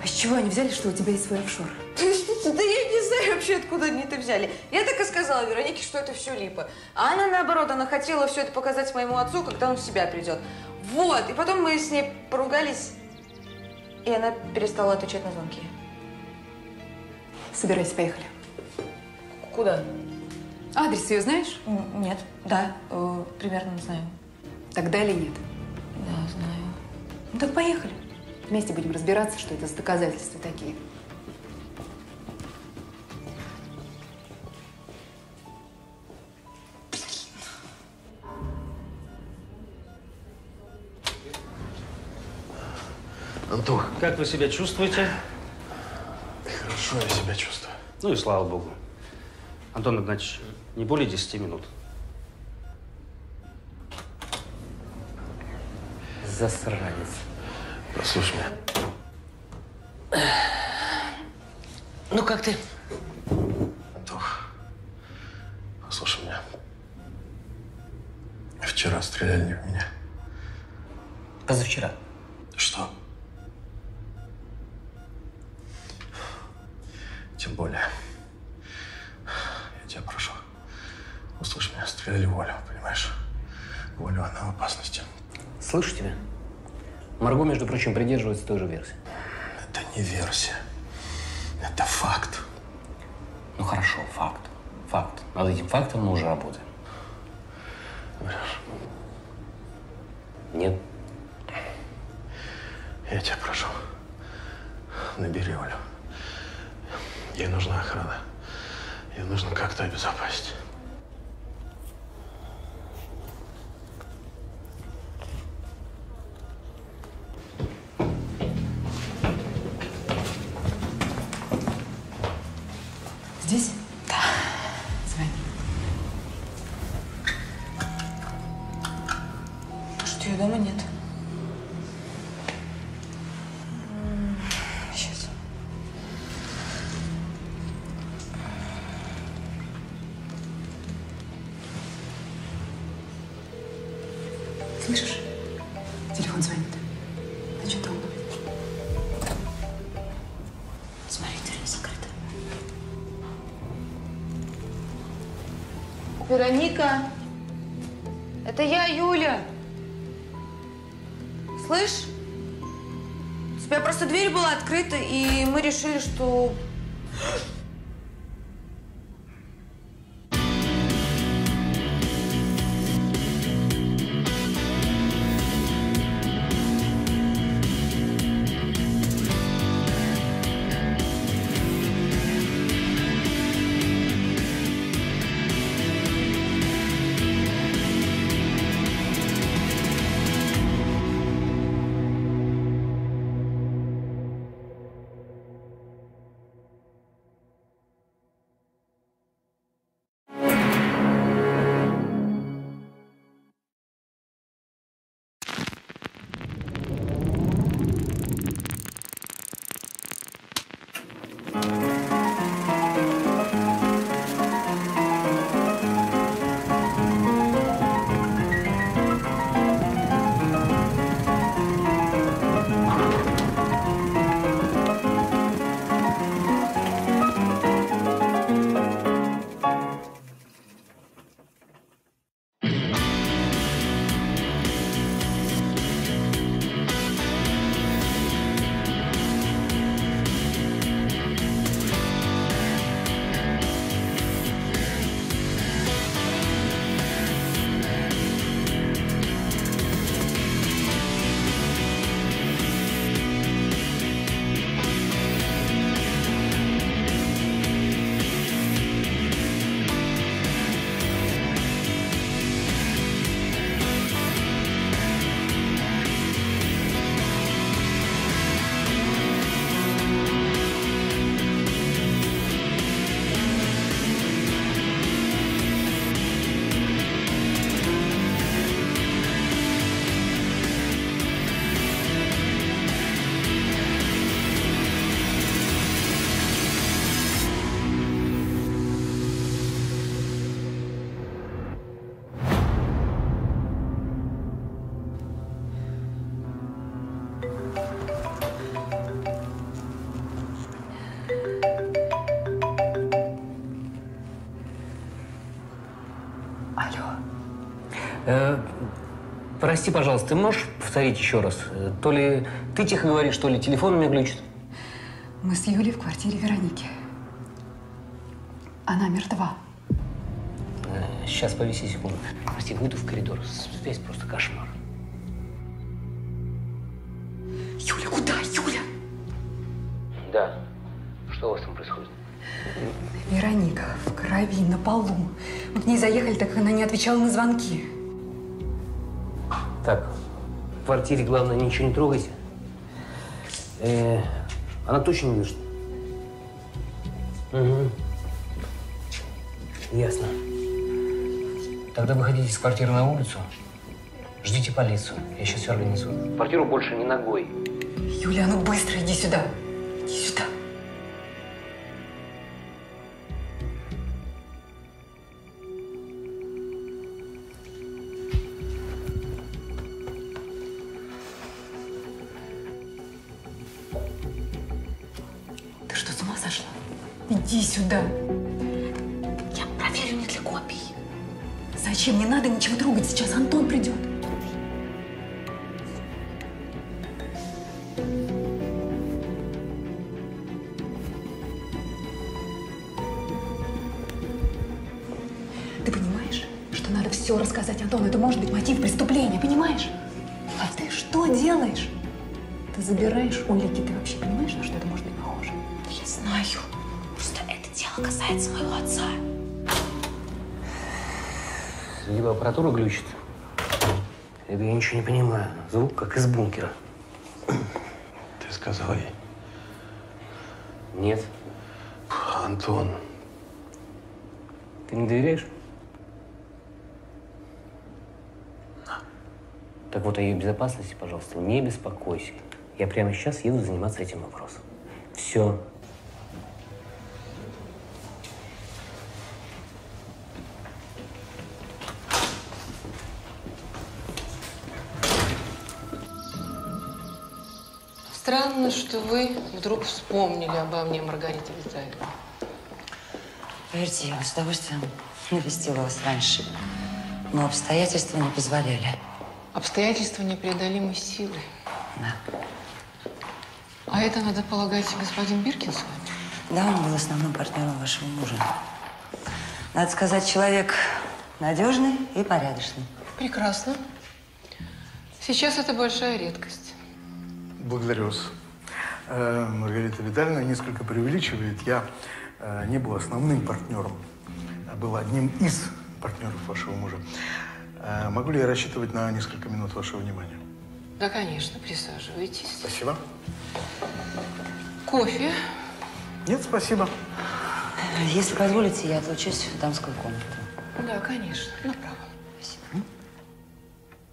А с чего они взяли, что у тебя есть свой офшор? Да я не знаю вообще, откуда они это взяли. Я так и сказала Веронике, что это все липа. А она, наоборот, она хотела все это показать моему отцу, когда он в себя придет. Вот. И потом мы с ней поругались, и она перестала отвечать на звонки. Собирайся, поехали. Куда? Адрес ее знаешь? Нет. Да, э, примерно знаю. Тогда или нет? Да, знаю. Ну так поехали. Вместе будем разбираться, что это за доказательства такие. Антох. Как вы себя чувствуете? Хорошо я себя чувствую. Ну и слава богу. Антон Игнатьевич, не более 10 минут. Засранец. Послушай меня. Ну, как ты? Антох, послушай меня. Вчера стреляли не в меня. Позавчера. Что? Тем более. Я тебя прошу. Услышь меня, стреляли в Олю, понимаешь? Оля, она в опасности. Слышу тебя. Марго, между прочим, придерживается той же версии. Это не версия. Это факт. Ну хорошо, факт. Факт. Над этим фактом мы уже работаем. Врешь. Нет. Я тебя прошу. Набери Олю. Ей нужна охрана. Ее нужно как-то обезопасить. Здесь? Да. Звони. Что, ее дома нет? Решили, что... прости, пожалуйста, ты можешь повторить еще раз? Э, то ли ты тихо говоришь, то ли телефон у меня глючит. Мы с Юлей в квартире Вероники. Она мертва. Э, сейчас, повиси секунду. Прости, выйду в коридор. Здесь просто кошмар. Юля, куда? Юля! Да. Что у вас там происходит? Вероника в крови, на полу. Мы к ней заехали, так как она не отвечала на звонки. Квартире, главное, ничего не трогайте. Э, она точно не дышит? Угу. Ясно. Тогда выходите из квартиры на улицу, ждите полицию. Я сейчас все организую. Квартиру больше не ногой. Юля, ну быстро иди сюда. Иди сюда. Зачем? Не надо ничего трогать. Сейчас Антон придет. Ты понимаешь, что надо все рассказать Антону? Это может быть мотив преступления, понимаешь? А ты что делаешь? Ты забираешь улики. Ты вообще понимаешь, на что это может быть похоже? Я знаю. Просто это дело касается моего отца. Либо аппаратура глючит, либо я ничего не понимаю. Звук как из бункера. Ты сказал ей? Нет. Антон. Ты не доверяешь? Так вот, о ее безопасности, пожалуйста, не беспокойся. Я прямо сейчас еду заниматься этим вопросом. Все. Странно, что вы вдруг вспомнили обо мне, Маргарита Витальевна. Поверьте, я с удовольствием навестила вас раньше, но обстоятельства не позволяли. Обстоятельства непреодолимой силы. Да. А это, надо полагать, господин Биркин с вами? Да, он был основным партнером вашего мужа. Надо сказать, человек надежный и порядочный. Прекрасно. Сейчас это большая редкость. Благодарю вас. Э, Маргарита Витальевна несколько преувеличивает. Я э, не был основным партнером, а был одним из партнеров вашего мужа. Э, Могу ли я рассчитывать на несколько минут вашего внимания? Да, конечно, присаживайтесь. Спасибо. Кофе? Нет, спасибо. Если позволите, я отлучусь в дамскую комнату. Да, конечно. Направо.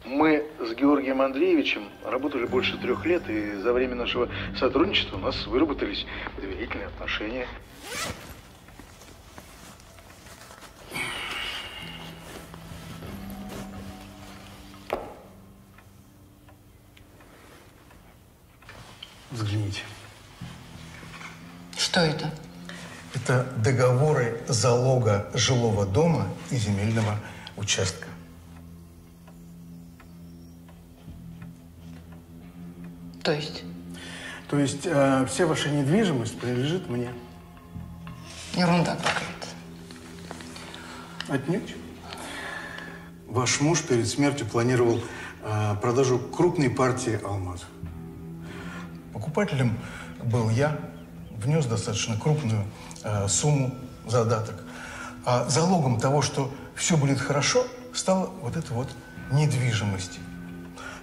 Мы с Георгием Андреевичем работали больше трех лет, и за время нашего сотрудничества у нас выработались доверительные отношения. Взгляните. Что это? Это договоры залога жилого дома и земельного участка. То есть? То есть э, вся ваша недвижимость принадлежит мне. Ерунда какая-то. Отнюдь. Ваш муж перед смертью планировал э, продажу крупной партии алмазов. Покупателем был я, внес достаточно крупную э, сумму задаток. А залогом того, что все будет хорошо, стала вот эта вот недвижимость.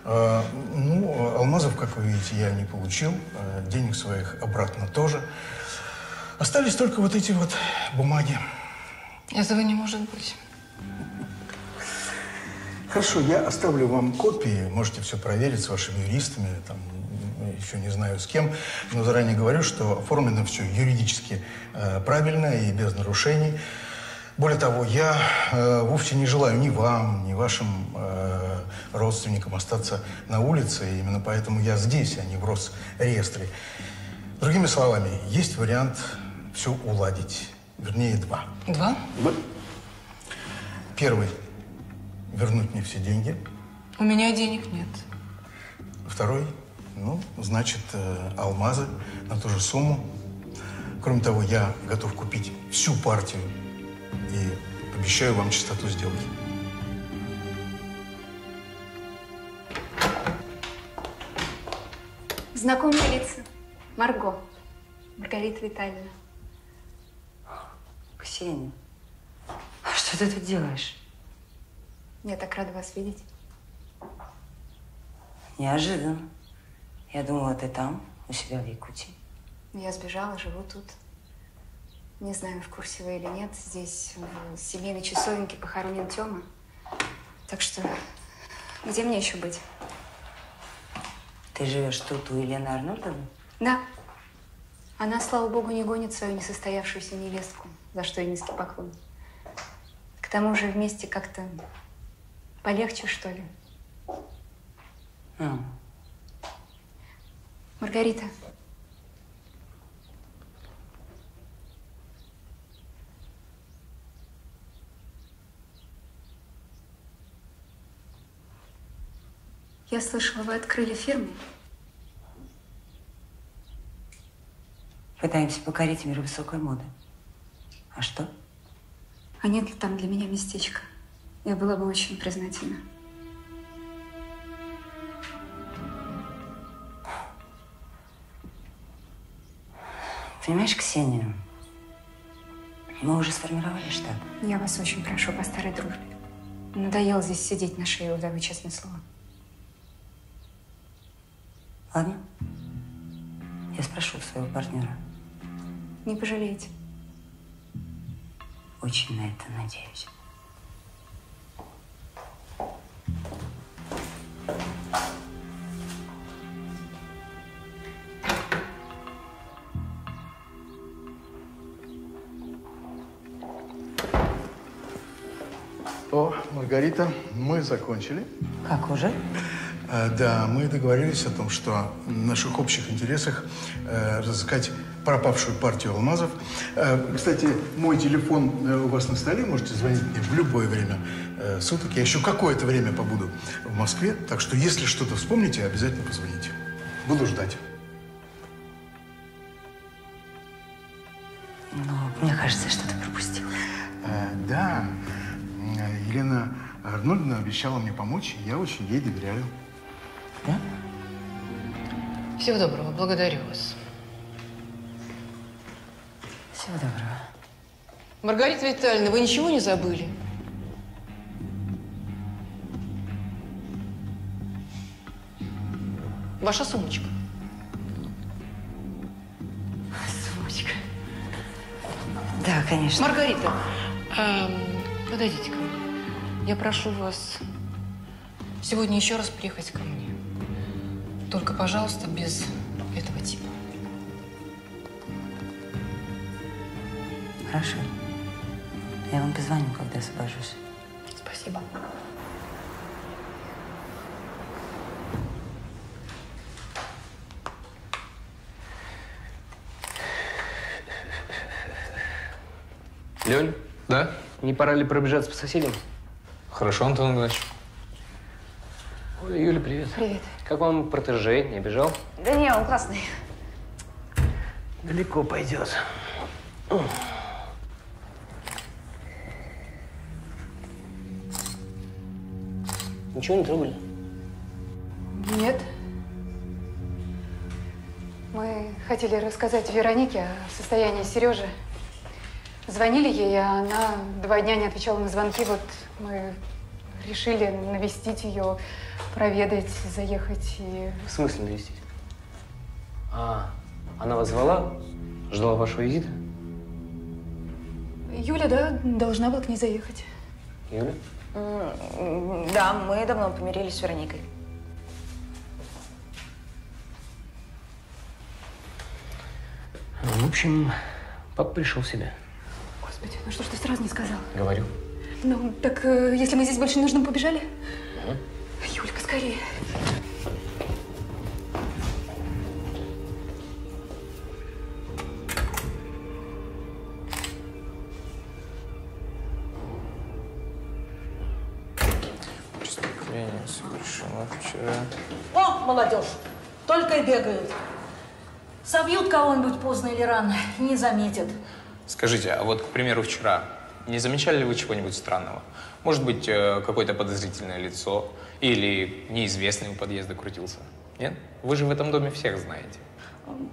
Э, ну, алмазов, как вы видите, я не получил, э, денег своих обратно тоже. Остались только вот эти вот бумаги. Этого не может быть. Хорошо, я оставлю вам копии, можете все проверить с вашими юристами, там, еще не знаю с кем, но заранее говорю, что оформлено все юридически э, правильно и без нарушений. Более того, я э, вовсе не желаю ни вам, ни вашим э, родственникам остаться на улице, и именно поэтому я здесь, а не в Росреестре. Другими словами, есть вариант все уладить, вернее, два. Два? Первый – вернуть мне все деньги. У меня денег нет. Второй, ну, значит, э, алмазы на ту же сумму. Кроме того, я готов купить всю партию и обещаю вам чистоту сделки. Знакомые лица. Марго. Маргарита Витальевна. Ксения, а что ты тут делаешь? Я так рада вас видеть. Неожиданно. Я думала, ты там, у себя в Якутии. Я сбежала, живу тут. Не знаю, в курсе вы или нет. Здесь в семейной часовенке похоронен Тёма. Так что где мне еще быть? Ты живешь тут у Елены Арнольдовны? Да. Она, слава богу, не гонит свою несостоявшуюся невестку, за что и низкий поклон. К тому же вместе как-то полегче, что ли. А, Маргарита, я слышала, вы открыли фирму. Пытаемся покорить мир высокой моды. А что? А нет ли там для меня местечко? Я была бы очень признательна. Понимаешь, Ксения, мы уже сформировали штаб. Я вас очень прошу по старой дружбе. Надоело здесь сидеть на шее у вдовы, честное слово. Ладно? Я спрошу своего партнера. Не пожалеете. Очень на это надеюсь. О, Маргарита, мы закончили. Как уже? Э, Да, мы договорились о том, что в наших общих интересах э, разыскать пропавшую партию алмазов. Э, Кстати, мой телефон у вас на столе, можете звонить мне в любое время суток. Я еще какое-то время побуду в Москве, так что если что-то вспомните, обязательно позвоните. Буду ждать. Но мне кажется, что ты пропустил. Э, Да, Елена Арнольдовна обещала мне помочь, и я очень ей доверяю. Да? Всего доброго, благодарю вас. Всего доброго. Маргарита Витальевна, вы ничего не забыли? Ваша сумочка. Сумочка. Да, конечно. Маргарита, эм, подойдите ко мне. Я прошу вас сегодня еще раз приехать ко мне. Только, пожалуйста, без этого типа. Хорошо. Я вам позвоню, когда освобожусь. Спасибо. Лёнь? Да? Не пора ли пробежаться по соседям? Хорошо, Антон Иванович. Оля, Юля, привет. Привет. Как вам протеже? Не обижал? Да не, он классный. Далеко пойдет. Ничего не трогали? Нет. Мы хотели рассказать Веронике о состоянии Сережи. Звонили ей, а она два дня не отвечала на звонки. Вот мы решили навестить ее, проведать, заехать и... В смысле навестить? А, она вас звала? Ждала вашего визита? Юля, да, должна была к ней заехать. Юля? Да, мы давно помирились с Вероникой. В общем, папа пришел в себя. Господи, ну что ж ты сразу не сказал? Говорю. Ну, так э, если мы здесь больше не нужны, побежали? Ага. Юлька, скорее. Преступление совершено вчера. О, молодежь, только и бегают. Собьют кого-нибудь поздно или рано, и не заметят. Скажите, а вот, к примеру, вчера не замечали ли вы чего-нибудь странного? Может быть, э, какое-то подозрительное лицо или неизвестный у подъезда крутился? Нет? Вы же в этом доме всех знаете.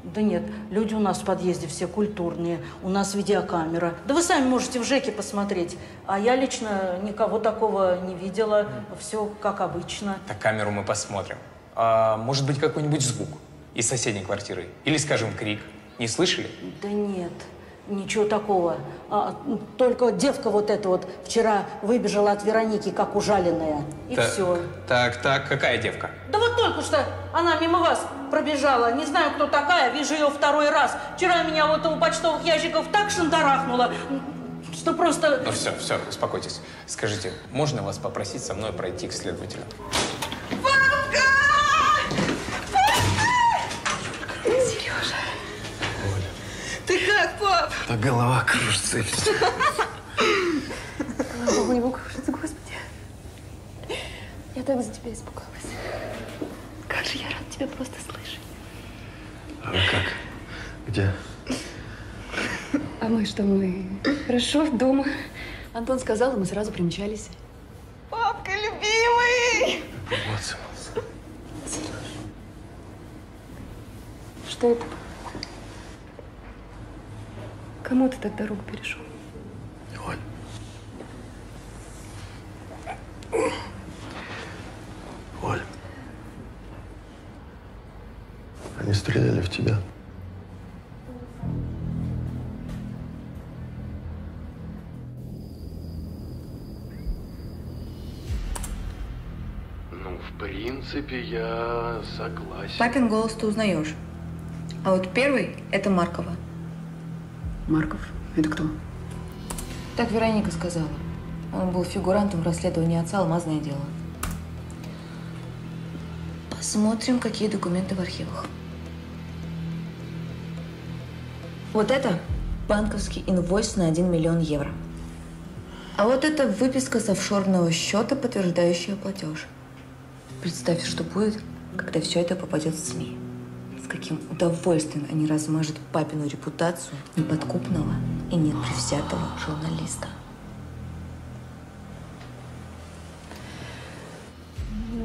Да нет, люди у нас в подъезде все культурные, у нас видеокамера. Да вы сами можете в ЖЭКе посмотреть. А я лично никого такого не видела. Все как обычно. Так камеру мы посмотрим. А, может быть, какой-нибудь звук из соседней квартиры? Или, скажем, крик? Не слышали? Да нет, ничего такого. А, только девка вот эта вот вчера выбежала от Вероники, как ужаленная. И Так, все. Так, так, какая девка? Да вот только что она мимо вас пробежала. Не знаю, кто такая, вижу ее второй раз. Вчера меня вот у почтовых ящиков так шандарахнуло, что просто... Ну все, все, успокойтесь. Скажите, можно вас попросить со мной пройти к следователю? Пап? Да голова кружится. Богу не кружится, господи. Я так за тебя испугалась. Как же я рад тебя просто слышать. А вы как? Где? А мы что, мы хорошо дома? Антон сказал, и мы сразу примчались. Папка любимый! Вот, Что это? Кому ты так дорогу перешел? Оль. Они стреляли в тебя. Ну, в принципе, я согласен. Папин голос ты узнаешь. А вот первый – это Маркова. Марков? Это кто? Так Вероника сказала. Он был фигурантом в расследовании отца «Алмазное дело». Посмотрим, какие документы в архивах. Вот это банковский инвойс на 1 миллион евро. А вот это выписка с офшорного счета, подтверждающая платеж. Представь, что будет, когда все это попадет в СМИ. Каким удовольствием они размажут папину репутацию неподкупного и непредвзятого журналиста.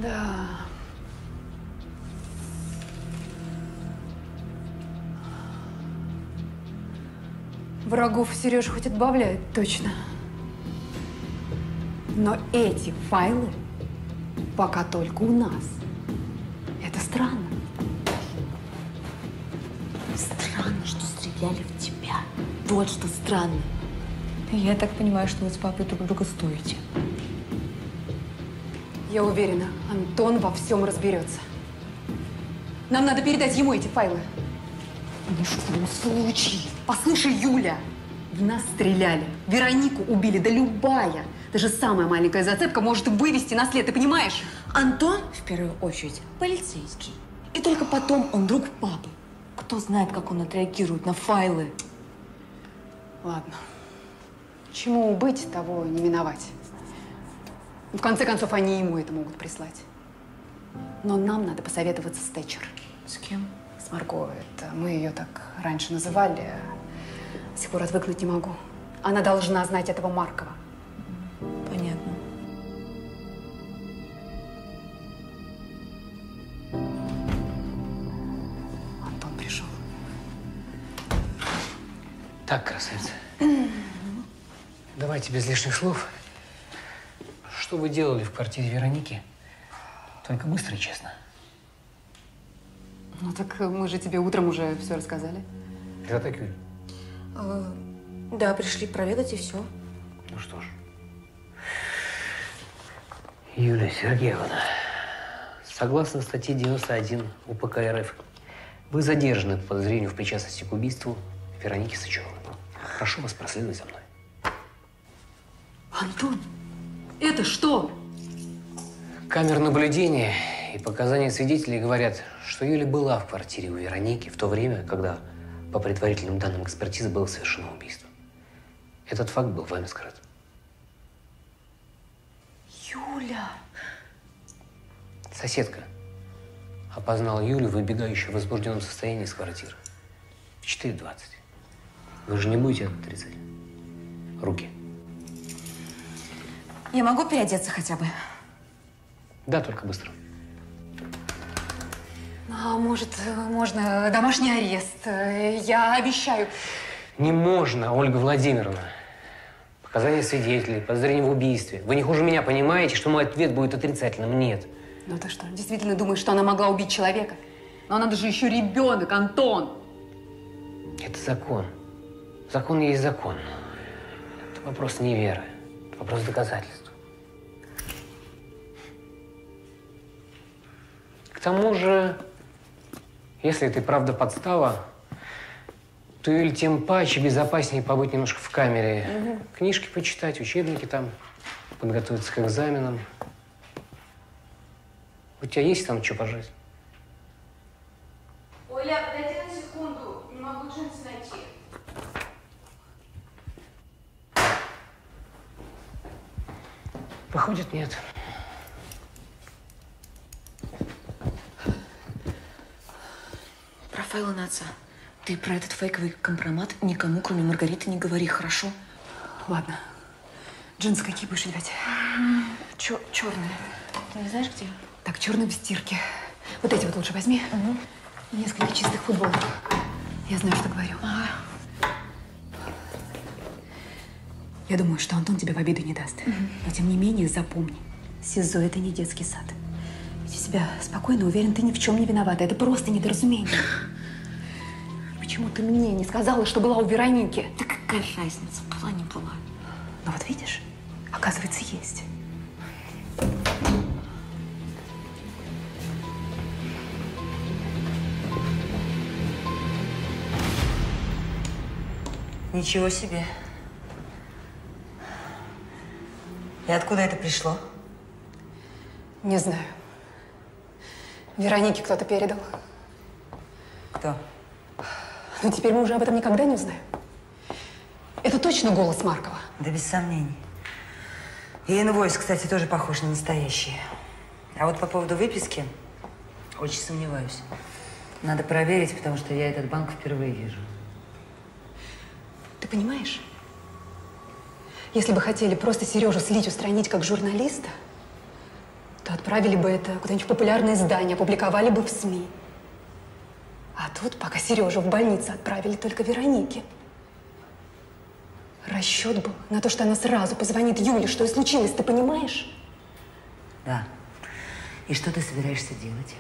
Да. Врагов Сережа хоть отбавляет, точно. Но эти файлы пока только у нас. Это странно. Странно, что стреляли в тебя. Вот что странно. Я так понимаю, что вы с папой друг друга стоите. Я уверена, Антон во всем разберется. Нам надо передать ему эти файлы. Ни в коем случае. Послушай, Юля, в нас стреляли, Веронику убили, да любая, даже самая маленькая зацепка может вывести на след, ты понимаешь? Антон, в первую очередь, полицейский. И только потом он друг папы. Кто знает, как он отреагирует на файлы. Ладно. Чему быть, того не миновать. В конце концов, они ему это могут прислать. Но нам надо посоветоваться с Тэтчер. С кем? С Марго. Это мы ее так раньше называли. а До сих пор отвыкнуть не могу. Она должна знать этого Маркова. Понятно. Так, красавица. Давайте без лишних слов. Что вы делали в квартире Вероники? Только быстро и честно. Ну так мы же тебе утром уже все рассказали. Это так, Юль? А, да, пришли проведать и все. Ну что ж. Юлия Сергеевна, согласно статье 91 УПК РФ, вы задержаны по подозрению в причастности к убийству Вероники Сычевой. Прошу вас проследовать за мной. Антон, это что? Камер наблюдения и показания свидетелей говорят, что Юля была в квартире у Вероники в то время, когда, по предварительным данным экспертизы, было совершено убийство. Этот факт был вами скрыт. Юля! Соседка опознала Юлю, выбегающую в возбужденном состоянии из квартиры. В 4.20. Вы же не будете отрицать? Руки. Я могу переодеться хотя бы? Да, только быстро. А, может, можно домашний арест? Я обещаю. Не можно, Ольга Владимировна. Показания свидетелей, подозрение в убийстве. Вы не хуже меня понимаете, что мой ответ будет отрицательным? Нет. Ну ты что, действительно думаешь, что она могла убить человека? Но она даже еще ребенок, Антон. Это закон. Закон есть закон. Это вопрос не веры. Это вопрос доказательств. К тому же, если это и правда подстава, то или тем паче безопаснее побыть немножко в камере. Книжки почитать, учебники там, подготовиться к экзаменам. У тебя есть там что пожить? Оля, подойди на секунду. Не могу джинсы найти. Выходит, нет. Про файлы на отца. Ты про этот фейковый компромат никому, кроме Маргариты, не говори, хорошо? Ладно. Джинсы какие будешь одевать? Чё, черные. Ты не знаешь, где? Так, черные в стирке. Вот эти вот лучше возьми. И несколько чистых футболок. Я знаю, что говорю. Я думаю, что Антон тебя в обиду не даст. Но тем не менее, запомни, СИЗО – это не детский сад. Веди себя спокойно, уверен, ты ни в чем не виновата. Это просто недоразумение. Почему ты мне не сказала, что была у Вероники? Да какая разница, была не была. Ну вот видишь, оказывается, есть. Ничего себе. И откуда это пришло? Не знаю. Веронике кто-то передал. Кто? Но теперь мы уже об этом никогда не узнаем. Это точно голос Маркова. Да без сомнений. И инвойс, кстати, тоже похож на настоящий. А вот по поводу выписки очень сомневаюсь. Надо проверить, потому что я этот банк впервые вижу. Ты понимаешь? Если бы хотели просто Сережу слить, устранить как журналиста, то отправили бы это куда-нибудь в популярное издание, опубликовали бы в СМИ. А тут, пока Сережу в больницу отправили только Веронике. Расчет был на то, что она сразу позвонит Юле, что и случилось, ты понимаешь? Да. И что ты собираешься делать?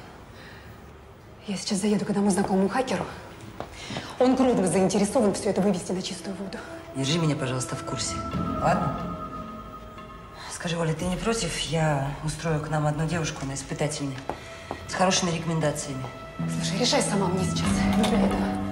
Я сейчас заеду к одному знакомому хакеру. Он кровно заинтересован все это вывести на чистую воду. Держи меня, пожалуйста, в курсе. Ладно? Скажи, Оля, ты не против? Я устрою к нам одну девушку на испытательный. С хорошими рекомендациями. Слушай, решай сама мне сейчас. Не для этого.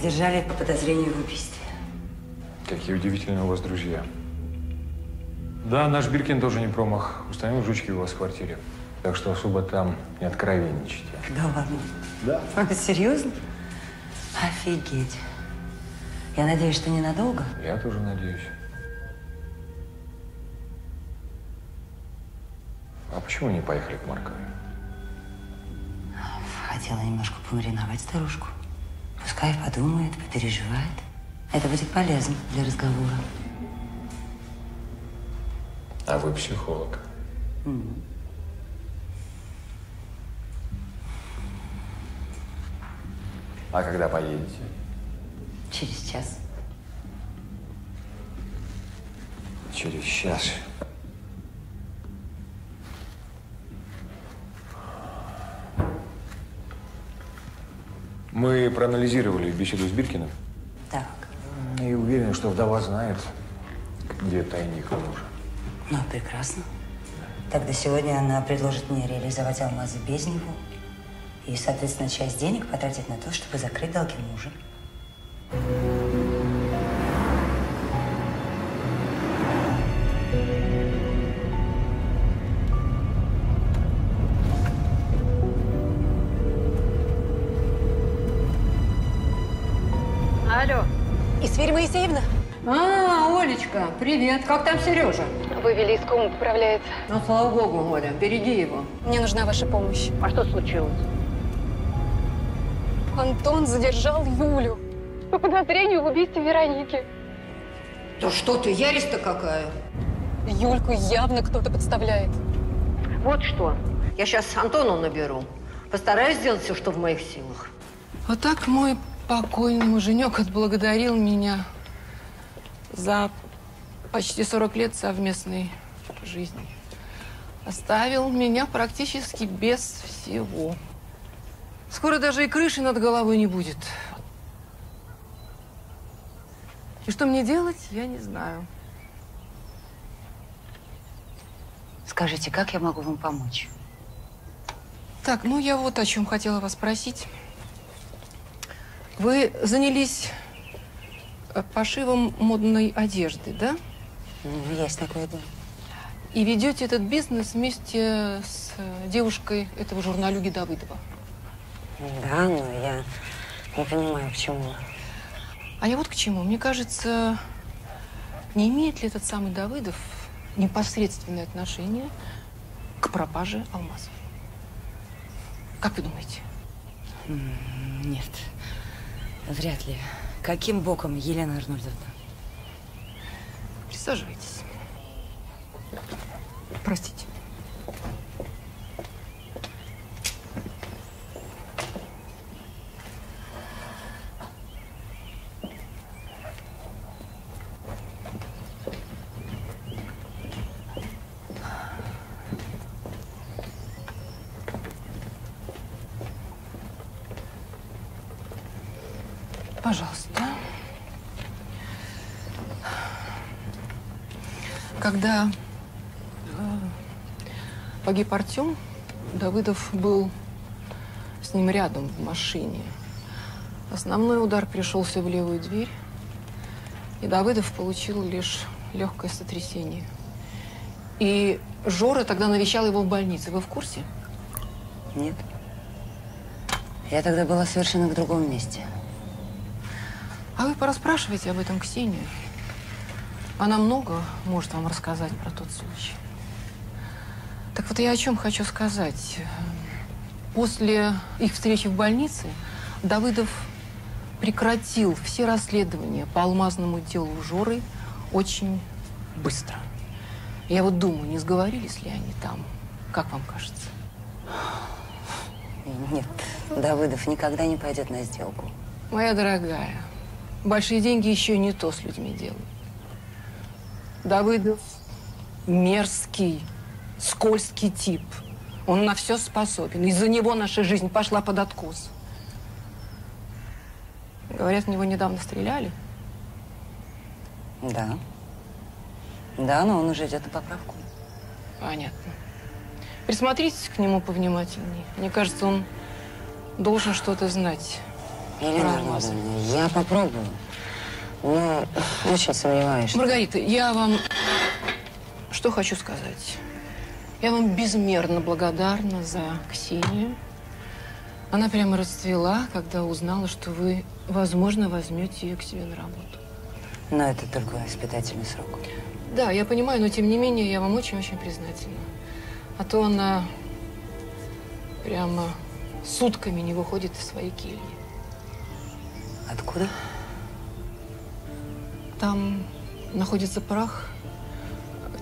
Задержали по подозрению в убийстве. Какие удивительные у вас друзья. Да, наш Биркин тоже не промах. Установил жучки у вас в квартире. Так что особо там не откровенничайте. Да ладно? Да. Серьезно? Офигеть. Я надеюсь, что ненадолго. Я тоже надеюсь. А почему не поехали к Марковой? Хотела немножко помариновать старушку. Пускай подумает, попереживает. Это будет полезно для разговора. А вы психолог. А когда поедете? Через час. Через час. Мы проанализировали беседу с Биркиным. Так. И уверены, что вдова знает, где тайник мужа. Ну, прекрасно. Тогда сегодня она предложит мне реализовать алмазы без него. И, соответственно, часть денег потратить на то, чтобы закрыть долги мужа. Исфирь Моисеевна? А, Олечка, привет. Как там Сережа? Вывели из комы, поправляется. Ну, слава богу, Оля, береги его. Мне нужна ваша помощь. А что случилось? Антон задержал Юлю по подозрению в убийстве Вероники. Да что ты, ярис-то какая? Юльку явно кто-то подставляет. Вот что, я сейчас Антону наберу. Постараюсь сделать все, что в моих силах. Вот так мой покойный муженек отблагодарил меня за почти 40 лет совместной жизни. Оставил меня практически без всего. Скоро даже и крыши над головой не будет. И что мне делать, я не знаю. Скажите, как я могу вам помочь? Так, ну я вот о чем хотела вас спросить. Вы занялись э, пошивом модной одежды, да? Ну, есть такое, да. И ведете этот бизнес вместе с э, девушкой этого журналюги Давыдова. Да, но я не понимаю, к чему. А я вот к чему. Мне кажется, не имеет ли этот самый Давыдов непосредственное отношение к пропаже алмазов? Как вы думаете? Нет, вряд ли. Каким боком, Елена Арнольдовна? Присаживайтесь. Простите. Пожалуйста. Когда э, погиб Артем, Давыдов был с ним рядом в машине. Основной удар пришелся в левую дверь, и Давыдов получил лишь легкое сотрясение. И Жора тогда навещал его в больнице. Вы в курсе? Нет. Я тогда была совершенно в другом месте. А вы пораспрашивайте об этом Ксению. Она много может вам рассказать про тот случай. Так вот, я о чем хочу сказать. После их встречи в больнице Давыдов прекратил все расследования по алмазному делу Жоры очень быстро. Я вот думаю, не сговорились ли они там? Как вам кажется? Нет, Давыдов никогда не пойдет на сделку. Моя дорогая, большие деньги еще не то с людьми делают. Давыдов мерзкий, скользкий тип. Он на все способен. Из-за него наша жизнь пошла под откос. Говорят, в него недавно стреляли. Да. Да, но он уже идет на поправку. Понятно. Присмотритесь к нему повнимательнее. Мне кажется, он должен что-то знать. Елена. Арнольдовна, я попробую. Но очень сомневаюсь. что- Маргарита, я вам что хочу сказать. Я вам безмерно благодарна за Ксению. Она прямо расцвела, когда узнала, что вы, возможно, возьмете ее к себе на работу. Но это только испытательный срок. Да, я понимаю, но тем не менее я вам очень-очень признательна. А то она прямо сутками не выходит из своей кельи. Откуда? Там находится прах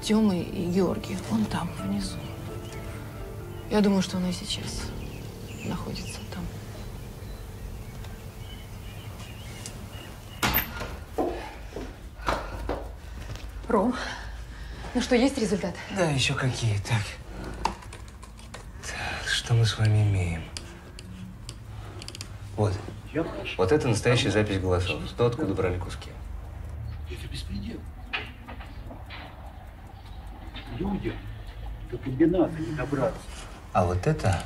Тёмы и Георгия. Он там, внизу. Я думаю, что он и сейчас находится там. Ром, ну что, есть результат? Да, еще какие. Так. Так, что мы с вами имеем? Вот. Вот это настоящая запись голосов. То, откуда брали куски. Это беспредел. Людям до комбината не добраться. А вот это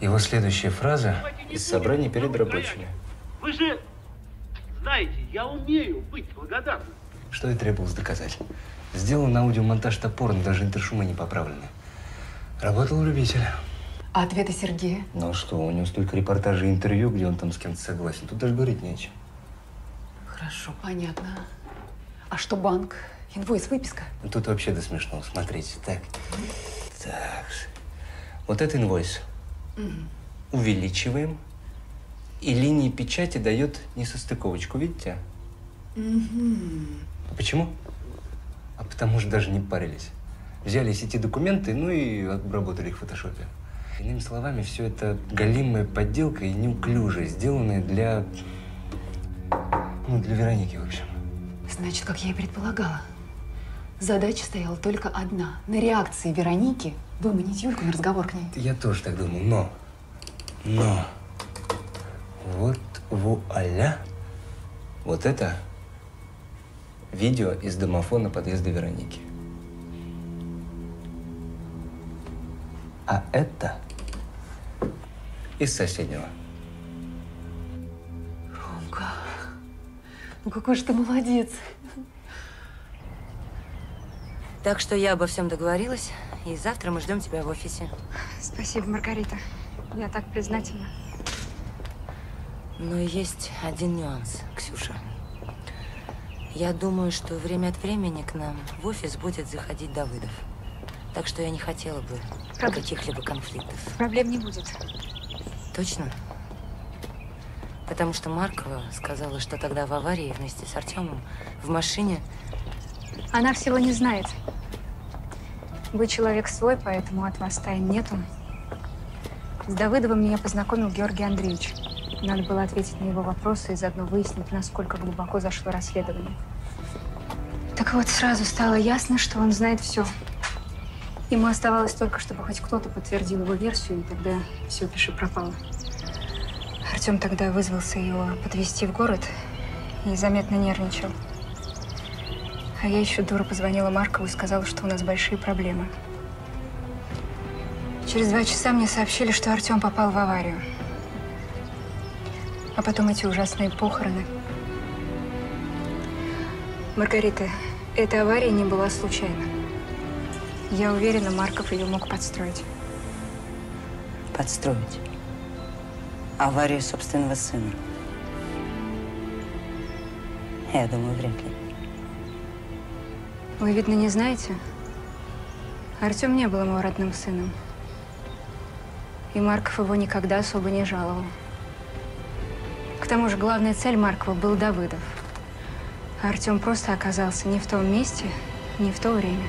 его следующая фраза из собрания перед рабочими. Вы же знаете, я умею быть благодарным. Что и требовалось доказать. Сделан на аудиомонтаж топорно, даже интершумы не поправлены. Работал у любителя. А ответы Сергея? Ну а что, у него столько репортажей и интервью, где он там с кем-то согласен. Тут даже говорить не о чем. Хорошо, понятно. А что банк? Инвойс, выписка? Тут вообще до смешного. Смотрите. Так. Так. Вот это инвойс. Мгм. Увеличиваем. И линии печати дает несостыковочку. Видите? А Почему? А потому что даже не парились. Взяли сети документы, ну и обработали их в фотошопе. Иными словами, все это галимая подделка и неуклюжая, сделанная для... Ну, для Вероники, в общем. Значит, как я и предполагала. Задача стояла только одна. На реакции Вероники выманить Юльку на разговор к ней. Я тоже так думал, но... Но... Вот вуаля. Вот это видео из домофона подъезда Вероники. А это из соседнего. Ромка, ну какой же ты молодец. Так что я обо всем договорилась, и завтра мы ждем тебя в офисе. Спасибо, Маргарита. Я так признательна. Но есть один нюанс, Ксюша. Я думаю, что время от времени к нам в офис будет заходить Давыдов. Так что я не хотела бы Правда? каких-либо конфликтов. Проблем не будет. Точно? Потому что Маркова сказала, что тогда в аварии вместе с Артемом в машине Она всего не знает. Вы человек свой, поэтому от вас тайн нету. С Давыдовым меня познакомил Георгий Андреевич. Надо было ответить на его вопросы и заодно выяснить, насколько глубоко зашло расследование. Так вот, сразу стало ясно, что он знает все. Ему оставалось только, чтобы хоть кто-то подтвердил его версию, и тогда все пиши пропало. Артем тогда вызвался его подвезти в город и заметно нервничал. А я еще дура позвонила Маркову и сказала, что у нас большие проблемы. Через два часа мне сообщили, что Артем попал в аварию. А потом эти ужасные похороны. Маргарита, эта авария не была случайна. Я уверена, Марков ее мог подстроить. подстроить аварию собственного сына. Я думаю, вряд ли. Вы, видно, не знаете? Артем не был его родным сыном. И Марков его никогда особо не жаловал. К тому же главная цель Маркова был Давыдов. А Артем просто оказался не в том месте, не в то время.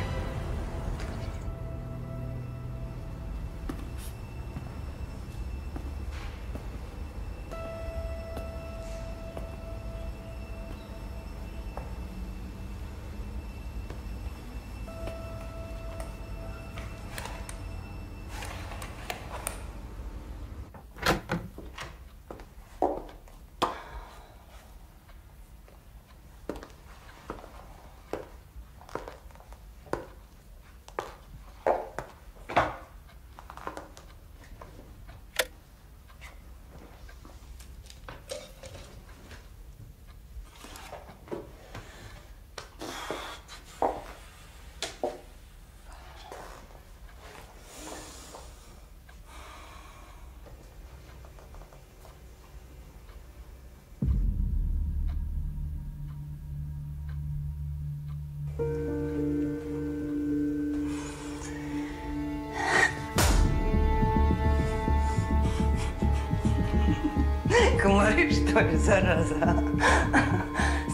Что ли, зараза? а?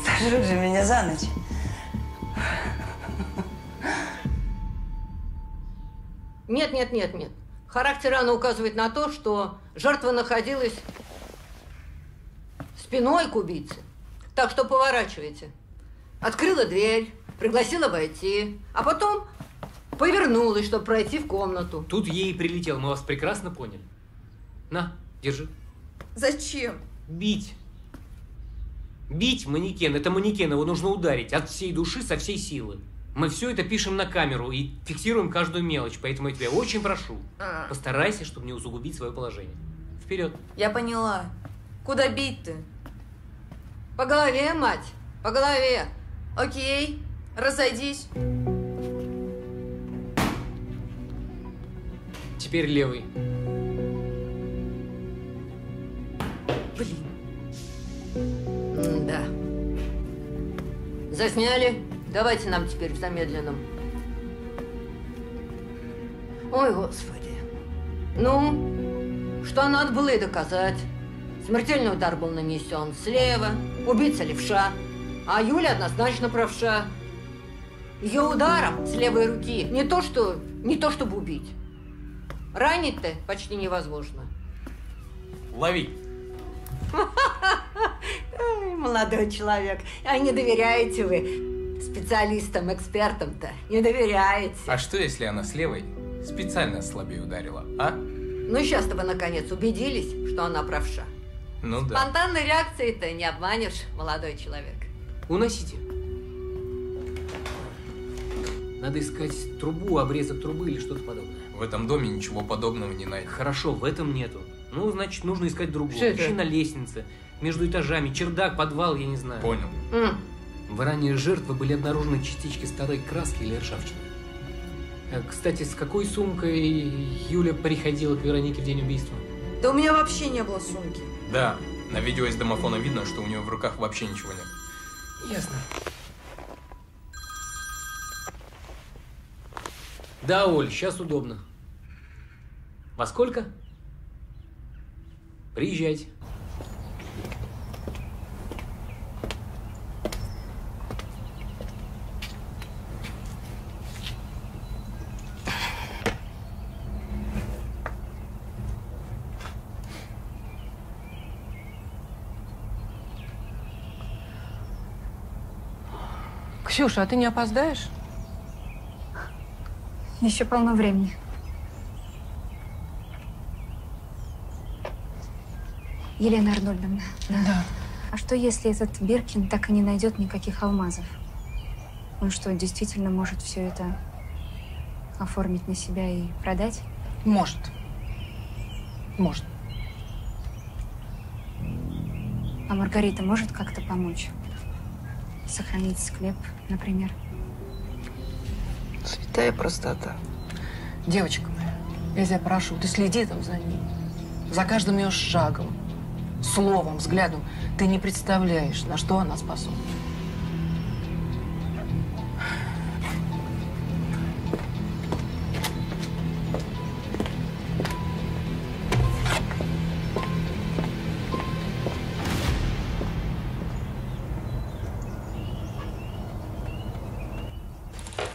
Сожрут же меня за ночь. Нет, нет, нет, нет. Характер раны указывает на то, что жертва находилась спиной к убийце. Так что поворачивайте. Открыла дверь, пригласила войти, а потом повернулась, чтобы пройти в комнату. Тут ей и прилетел, мы вас прекрасно поняли. На, держи. Зачем? Бить. Бить манекен. Это манекен, его нужно ударить от всей души, со всей силы. Мы все это пишем на камеру и фиксируем каждую мелочь, поэтому я тебя очень прошу, А. постарайся, чтобы не усугубить свое положение. Вперед. Я поняла. Куда бить ты? По голове, мать, по голове. Окей, разойдись. Теперь левый. Да. Засняли? Давайте нам теперь в замедленном. Ой, Господи. Ну, что надо было и доказать. Смертельный удар был нанесен слева, убийца левша, а Юля однозначно правша. Ее ударом с левой руки не то, что, не то чтобы убить. Ранить-то почти невозможно. Лови. Ой, молодой человек, а не доверяете вы специалистам, экспертам-то? Не доверяете. А что, если она с левой специально слабее ударила, а? Ну, сейчас-то вы, наконец, убедились, что она правша. Ну да. Спонтанной реакцией-то не обманешь, молодой человек. Уносите. Надо искать трубу, обрезок трубы или что-то подобное. В этом доме ничего подобного не найдено. Хорошо, в этом нету. Ну, значит, нужно искать другую. Что это? Ищи на лестнице, между этажами, чердак, подвал, я не знаю. Понял. В ране жертвы были обнаружены частички старой краски или ржавчины. Э, Кстати, с какой сумкой Юля приходила к Веронике в день убийства? Да у меня вообще не было сумки. Да, на видео из домофона видно, что у нее в руках вообще ничего нет. Ясно. Да, Оль, сейчас удобно. Во сколько? Приезжайте. Ксюша, а ты не опоздаешь? Еще полно времени. Елена Арнольдовна. Да. А что, если этот Биркин так и не найдет никаких алмазов? Он что, действительно может все это оформить на себя и продать? Может. Может. А Маргарита может как-то помочь? Сохранить склеп, например? Святая простота. Девочка моя, я тебя прошу, ты следи там за ней. За каждым ее шагом, словом, взглядом. Ты не представляешь, на что она способна.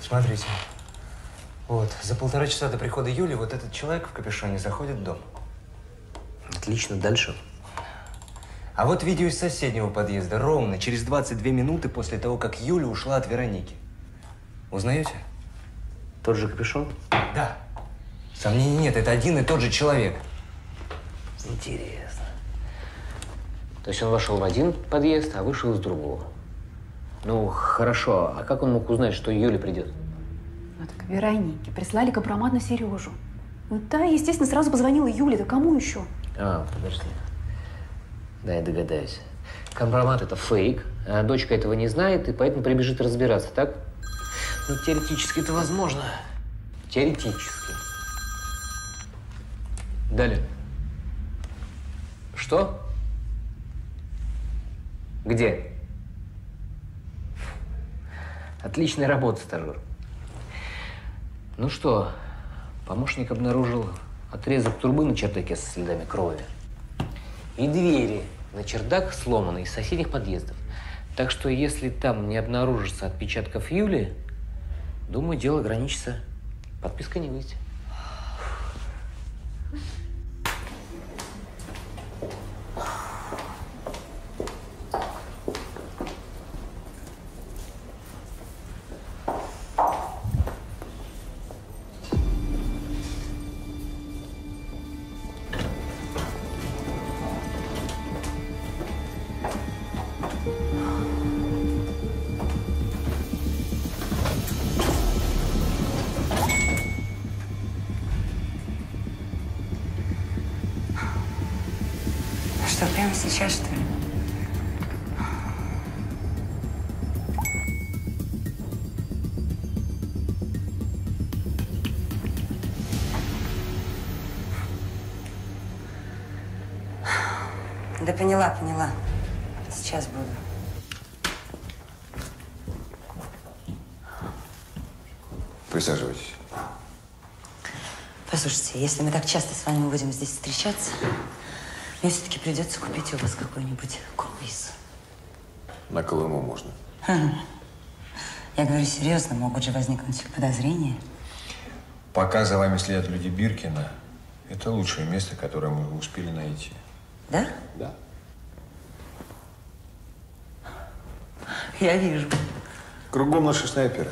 Смотрите. Вот, за полтора часа до прихода Юли вот этот человек в капюшоне заходит в дом. Отлично, дальше. А вот видео из соседнего подъезда, ровно через 22 минуты после того, как Юля ушла от Вероники. Узнаете? Тот же капюшон? Да. Сомнений нет, это один и тот же человек. Интересно. То есть он вошел в один подъезд, а вышел из другого. Ну, хорошо. А как он мог узнать, что Юля придет? Ну так Веронике прислали компромат на Сережу. Ну та, естественно, сразу позвонила Юле. Да кому еще? А, подожди. Да, я догадаюсь. Компромат – это фейк, а дочка этого не знает, и поэтому прибежит разбираться, так? Ну, теоретически это возможно. Теоретически. Далее. Что? Где? Отличная работа, стажер. Ну что, помощник обнаружил отрезок трубы на чердаке со следами крови. И двери на чердак сломаны из соседних подъездов. Так что если там не обнаружится отпечатков Юли, думаю, дело ограничится подпиской не выйти. Если мы так часто с вами будем здесь встречаться, мне все-таки придется купить у вас какой-нибудь круиз. На Колыму можно. Хм. Я говорю серьезно, могут же возникнуть подозрения. Пока за вами следят люди Биркина, это лучшее место, которое мы успели найти. Да? Да. Я вижу. Кругом наши снайперы.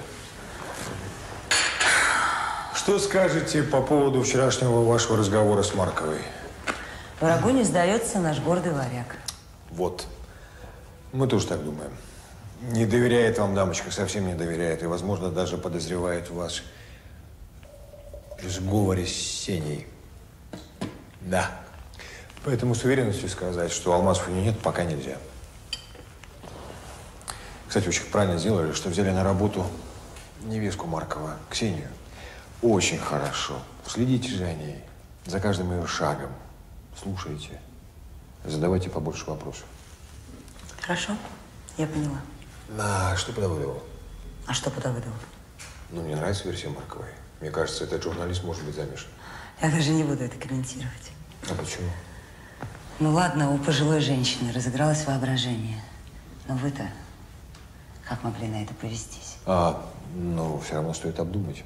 Что скажете по поводу вчерашнего вашего разговора с Марковой? Врагу не сдается наш гордый варяг. Вот. Мы тоже так думаем. Не доверяет вам дамочка, совсем не доверяет. И, возможно, даже подозревает вас в сговоре с Сеней. Да. Поэтому с уверенностью сказать, что алмазов у нее нет, пока нельзя. Кстати, очень правильно сделали, что взяли на работу невестку Маркова, Ксению. Очень хорошо. Следите за ней, за каждым ее шагом. Слушайте. Задавайте побольше вопросов. Хорошо? Я поняла. А что подавывал? А что подавыдал? Ну, мне нравится версия Марковой. Мне кажется, этот журналист может быть замешан. Я даже не буду это комментировать. А почему? Ну ладно, у пожилой женщины разыгралось воображение. Но вы-то как могли на это повестись? А, ну, все равно стоит обдумать.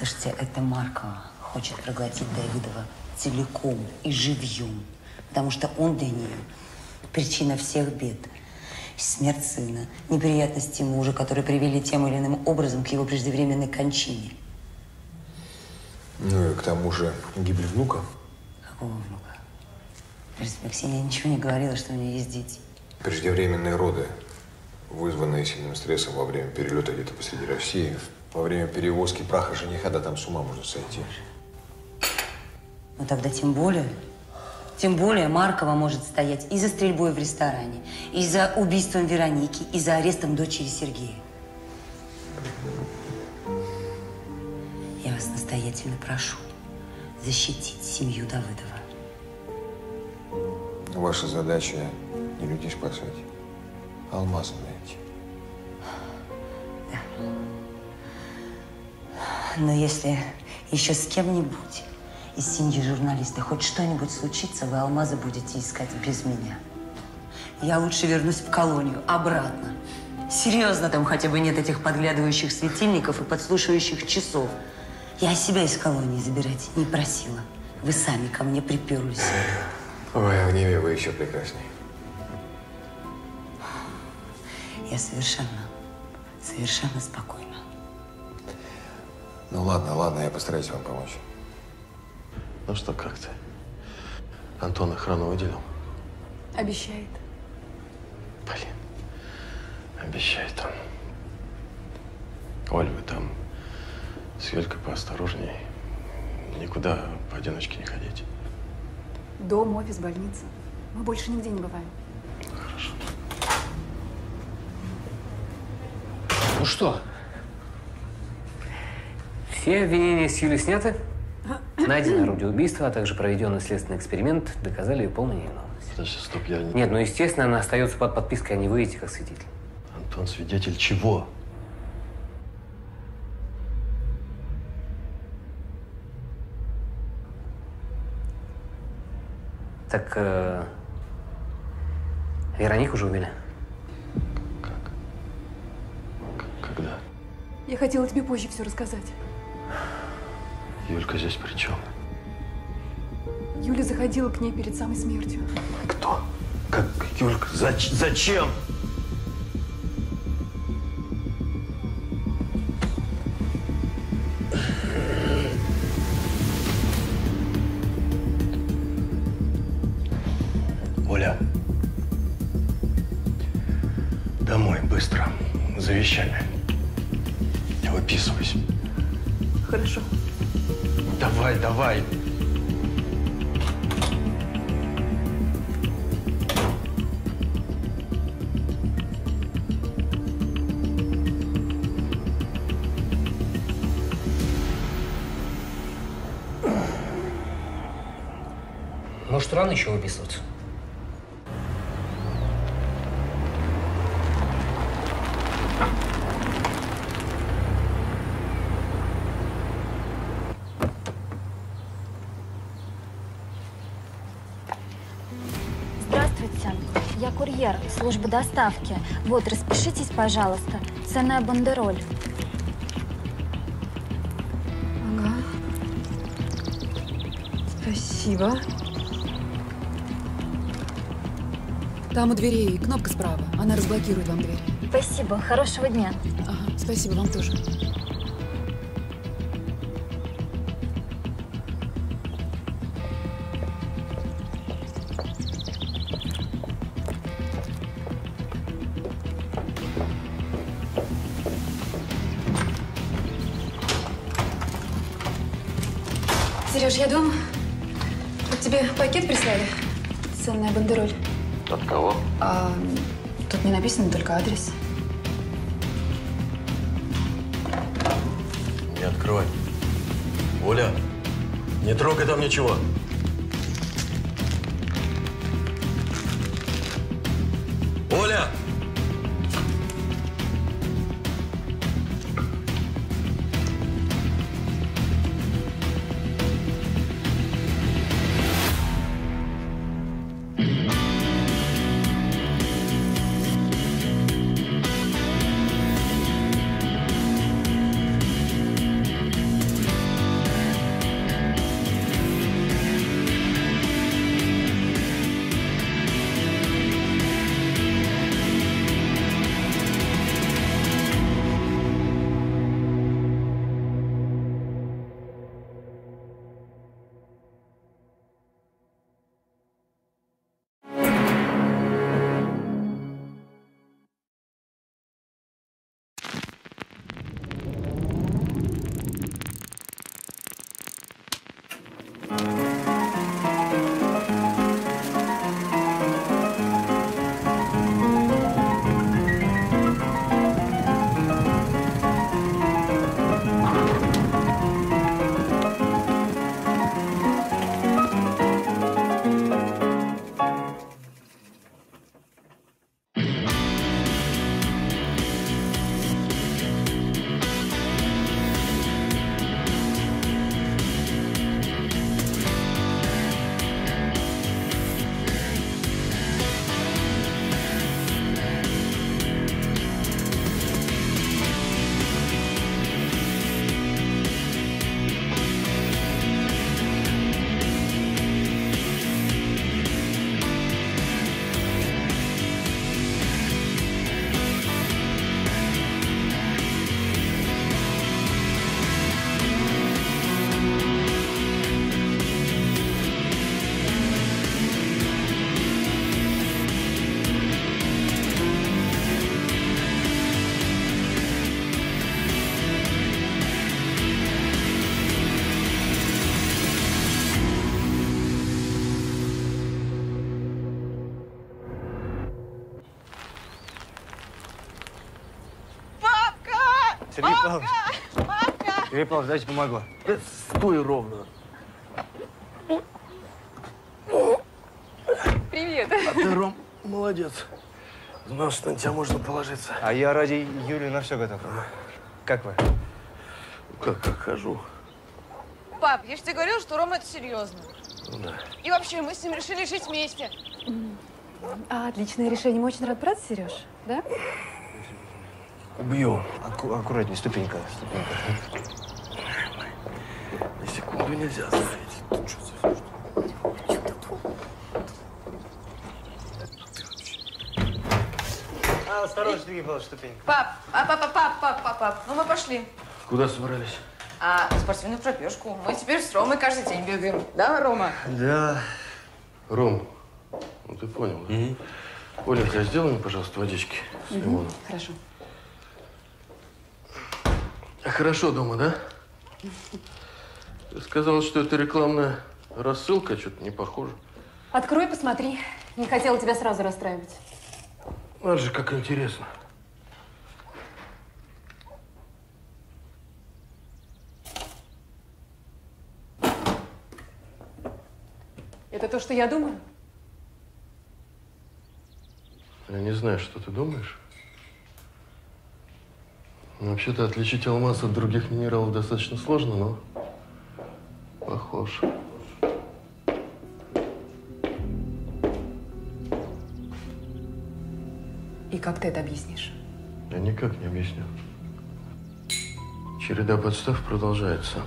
Слушайте, это Маркова хочет проглотить Давидова целиком и живьем. Потому что он для нее причина всех бед. Смерть сына, неприятности мужа, которые привели тем или иным образом к его преждевременной кончине. Ну и к тому же гибель внука. Какого внука? Прежде Ксения ничего не говорила, что у нее есть дети. Преждевременные роды, вызванные сильным стрессом во время перелета где-то посреди России, во время перевозки праха жениха, да там с ума можно сойти. Ну тогда тем более. Тем более Маркова может стоять и за стрельбой в ресторане, и за убийством Вероники, и за арестом дочери Сергея. Я вас настоятельно прошу защитить семью Давыдова. Ваша задача не людей спасать, а алмазы найти. Но если еще с кем-нибудь из семьи журналиста хоть что-нибудь случится, вы алмазы будете искать без меня. Я лучше вернусь в колонию, обратно. Серьезно, там хотя бы нет этих подглядывающих светильников и подслушивающих часов. Я себя из колонии забирать не просила. Вы сами ко мне приперлись. Ой, в гневе вы еще прекрасней. Я совершенно, совершенно спокойна. Ну ладно, ладно, я постараюсь вам помочь. Ну что, как ты? Антон охрану выделил? Обещает. Обещает он. Оль, вы там с Юлькой поосторожней. Никуда поодиночке не ходить. Дом, офис, больница. Мы больше нигде не бываем. Ну что? Все обвинения с Юли сняты? Найдено орудие убийства, а также проведенный следственный эксперимент доказали ее полную невиновность. Подожди, стоп, я не... Нет, ну естественно, она остается под подпиской, а не выйти как свидетель. Антон, свидетель чего? Так э, Веронику уже убили. Когда? Я хотела тебе позже все рассказать. Юлька здесь при чем? Юля заходила к ней перед самой смертью. Кто? Как Юлька? Зач- зачем? Оля. Домой, быстро. За вещами. Я выписываюсь. Хорошо. Давай, давай. Может, рано еще выписываться? Служба доставки. Вот, распишитесь, пожалуйста. Ценная бандероль. Ага. Спасибо. Там у дверей кнопка справа. Она разблокирует вам дверь. Спасибо, хорошего дня. Ага, спасибо, вам тоже. Я дома. Вот тебе пакет прислали. Ценная бандероль. От кого? А, тут не написано только адрес. Не открывай. Оля, не трогай там ничего. Сергей Павлович. Сергей Павлович, дайте помогу. Стой ровно. Привет. А ты, Ром, молодец. Знал, что на тебя можно положиться. А я ради Юли на все готов. Как вы? Как, как хожу. Пап, я же тебе говорила, что Рома это серьезно. Ну да. И вообще, мы с ним решили жить вместе. А, отличное решение. Мы очень рад браться, Сереж. Да? Убью. Аку- аккуратнее, ступенька. ступенька. На секунду нельзя оставить. Ты что совсем, что ли? А, осторожно, Сергей Павлович, ступенька. Пап, а, папа, пап, пап, пап, пап, ну мы пошли. Куда собрались? А, спортивную пробежку. Мы теперь с Ромой каждый день бегаем. Да, Рома? Да. Ром, ну ты понял, да? Оленька, сделай мне, пожалуйста, водички с лимоном. Хорошо. А Хорошо дома, да? Ты сказала, что это рекламная рассылка, что-то не похоже. Открой, посмотри. Не хотела тебя сразу расстраивать. Надо же, как интересно. Это то, что я думаю? Я не знаю, что ты думаешь. Вообще-то отличить алмаз от других минералов достаточно сложно, но похож. Как ты это объяснишь? Я никак не объясню. Череда подстав продолжается.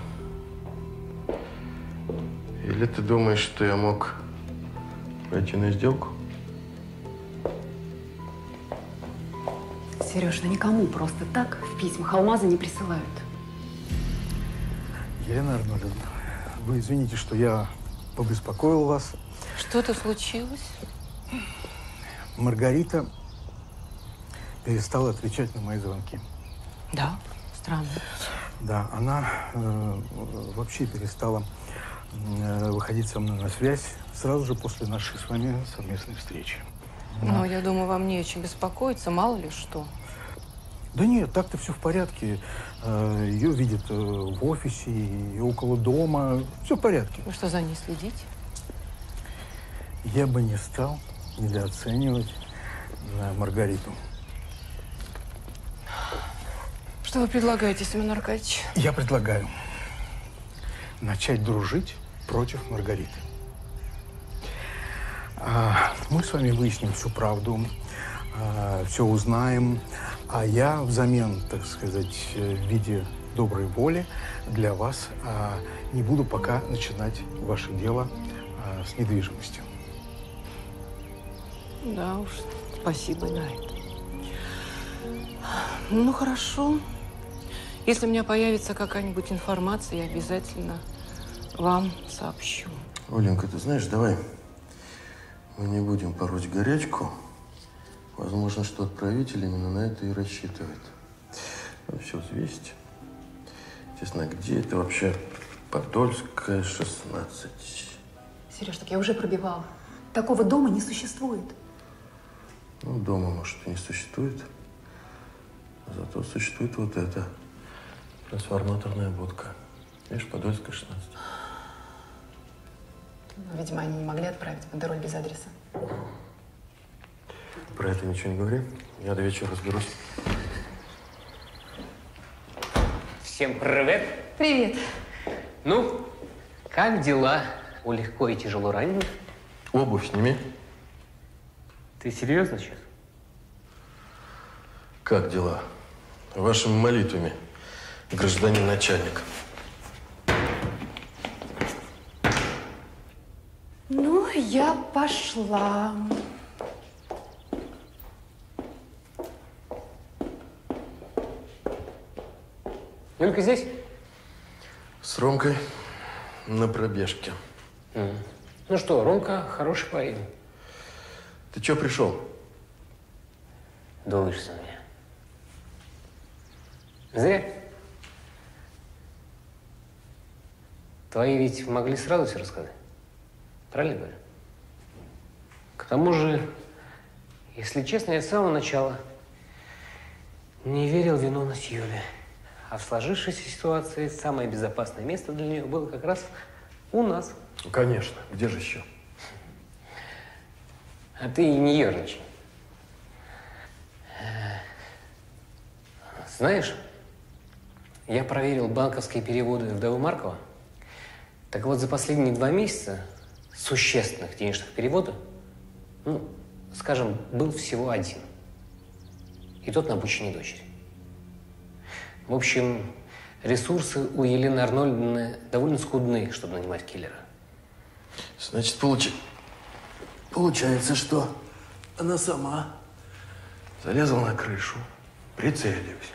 Или ты думаешь, что я мог пойти на сделку? Сереж, ну никому просто так в письмах алмазы не присылают. Елена Арнольдовна, вы извините, что я побеспокоил вас. Что-то случилось? Маргарита перестала отвечать на мои звонки. Да, странно. Да, она э, вообще перестала э, выходить со мной на связь сразу же после нашей с вами совместной встречи. Ну, я думаю, вам не о чем беспокоиться, мало ли что. Да нет, так-то все в порядке. Э, Ее видят э, в офисе и около дома. Все в порядке. Вы что, за ней следите? Я бы не стал недооценивать э, Маргариту. Что вы предлагаете, Семен Аркадьевич? Я предлагаю начать дружить против Маргариты. А, Мы с вами выясним всю правду, а, все узнаем, а я взамен, так сказать, э, в виде доброй воли для вас а, не буду пока начинать ваше дело а, с недвижимостью. Да уж, спасибо на это. Ну, хорошо. Если у меня появится какая-нибудь информация, я обязательно вам сообщу. Оленька, ты знаешь, давай мы не будем пороть горячку. Возможно, что отправитель именно на это и рассчитывает. Надо все взвесить. Честно, где это вообще Подольская, 16? Сереж, так я уже пробивала. Такого дома не существует. Ну, дома, может, и не существует. Зато существует вот это. Трансформаторная будка. Видишь, Подольская, 16. Ну, Видимо, они не могли отправить бандероль без адреса. Про это ничего не говори. Я до вечера разберусь. Всем привет. Привет. Ну, как дела у легко и тяжело раненых? Обувь сними. Ты серьезно сейчас? Как дела? Вашими молитвами, гражданин начальник. Ну, я пошла. Юлька здесь? С Ромкой на пробежке. Ну что, Ромка хороший парень. Ты чё пришел? Дуешься на меня. Зря. Твои ведь могли сразу все рассказать. Правильно говорю? К тому же, если честно, я с самого начала не верил в виновность Юли. А в сложившейся ситуации самое безопасное место для нее было как раз у нас. Конечно. Где же еще? А ты не ерничай. Знаешь, я проверил банковские переводы вдовы Маркова. Так вот, за последние два месяца существенных денежных переводов, ну, скажем, был всего один. И тот на обучение дочери. В общем, ресурсы у Елены Арнольдовны довольно скудны, чтобы нанимать киллера. Значит, получи... получается, что она сама залезла на крышу, прицелилась,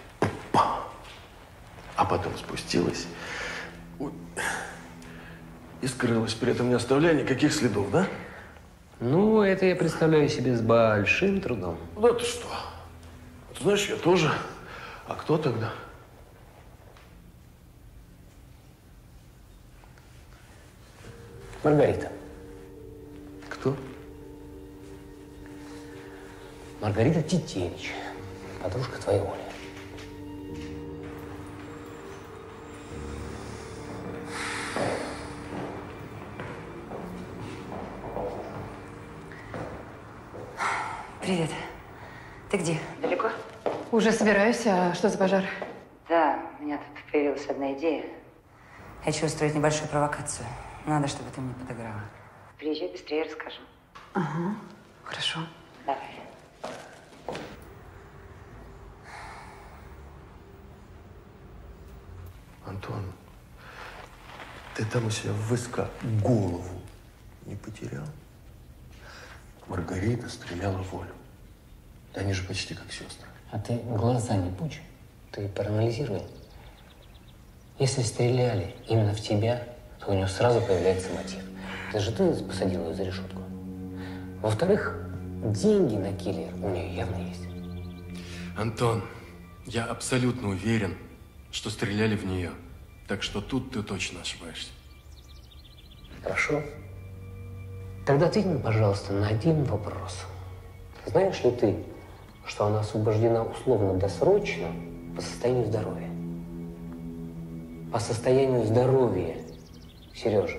а потом спустилась и скрылась, при этом не оставляя никаких следов, да? Ну, это я представляю себе с большим трудом. Да ты что? Ты знаешь, я тоже. А кто тогда? Маргарита. Кто? Маргарита Тетевич, подружка твоей Оли. Привет. Ты где? Далеко? Уже собираюсь. А что за пожар? Да, у меня тут появилась одна идея. Хочу устроить небольшую провокацию. Надо, чтобы ты мне подыграла. Приезжай быстрее, расскажу. Ага, хорошо. Давай. Антон, ты там у себя выска голову не потерял? Маргарита стреляла волю. Они же почти как сестры. А ты глаза не пучь. Ты проанализируй. Если стреляли именно в тебя, у него сразу появляется мотив. Это же ты посадил ее за решетку. Во-вторых, деньги на киллер у нее явно есть. Антон, я абсолютно уверен, что стреляли в нее. Так что тут ты точно ошибаешься. Хорошо. Тогда ответь мне, пожалуйста, на один вопрос. Знаешь ли ты, что она освобождена условно-досрочно по состоянию здоровья? По состоянию здоровья, Сережа.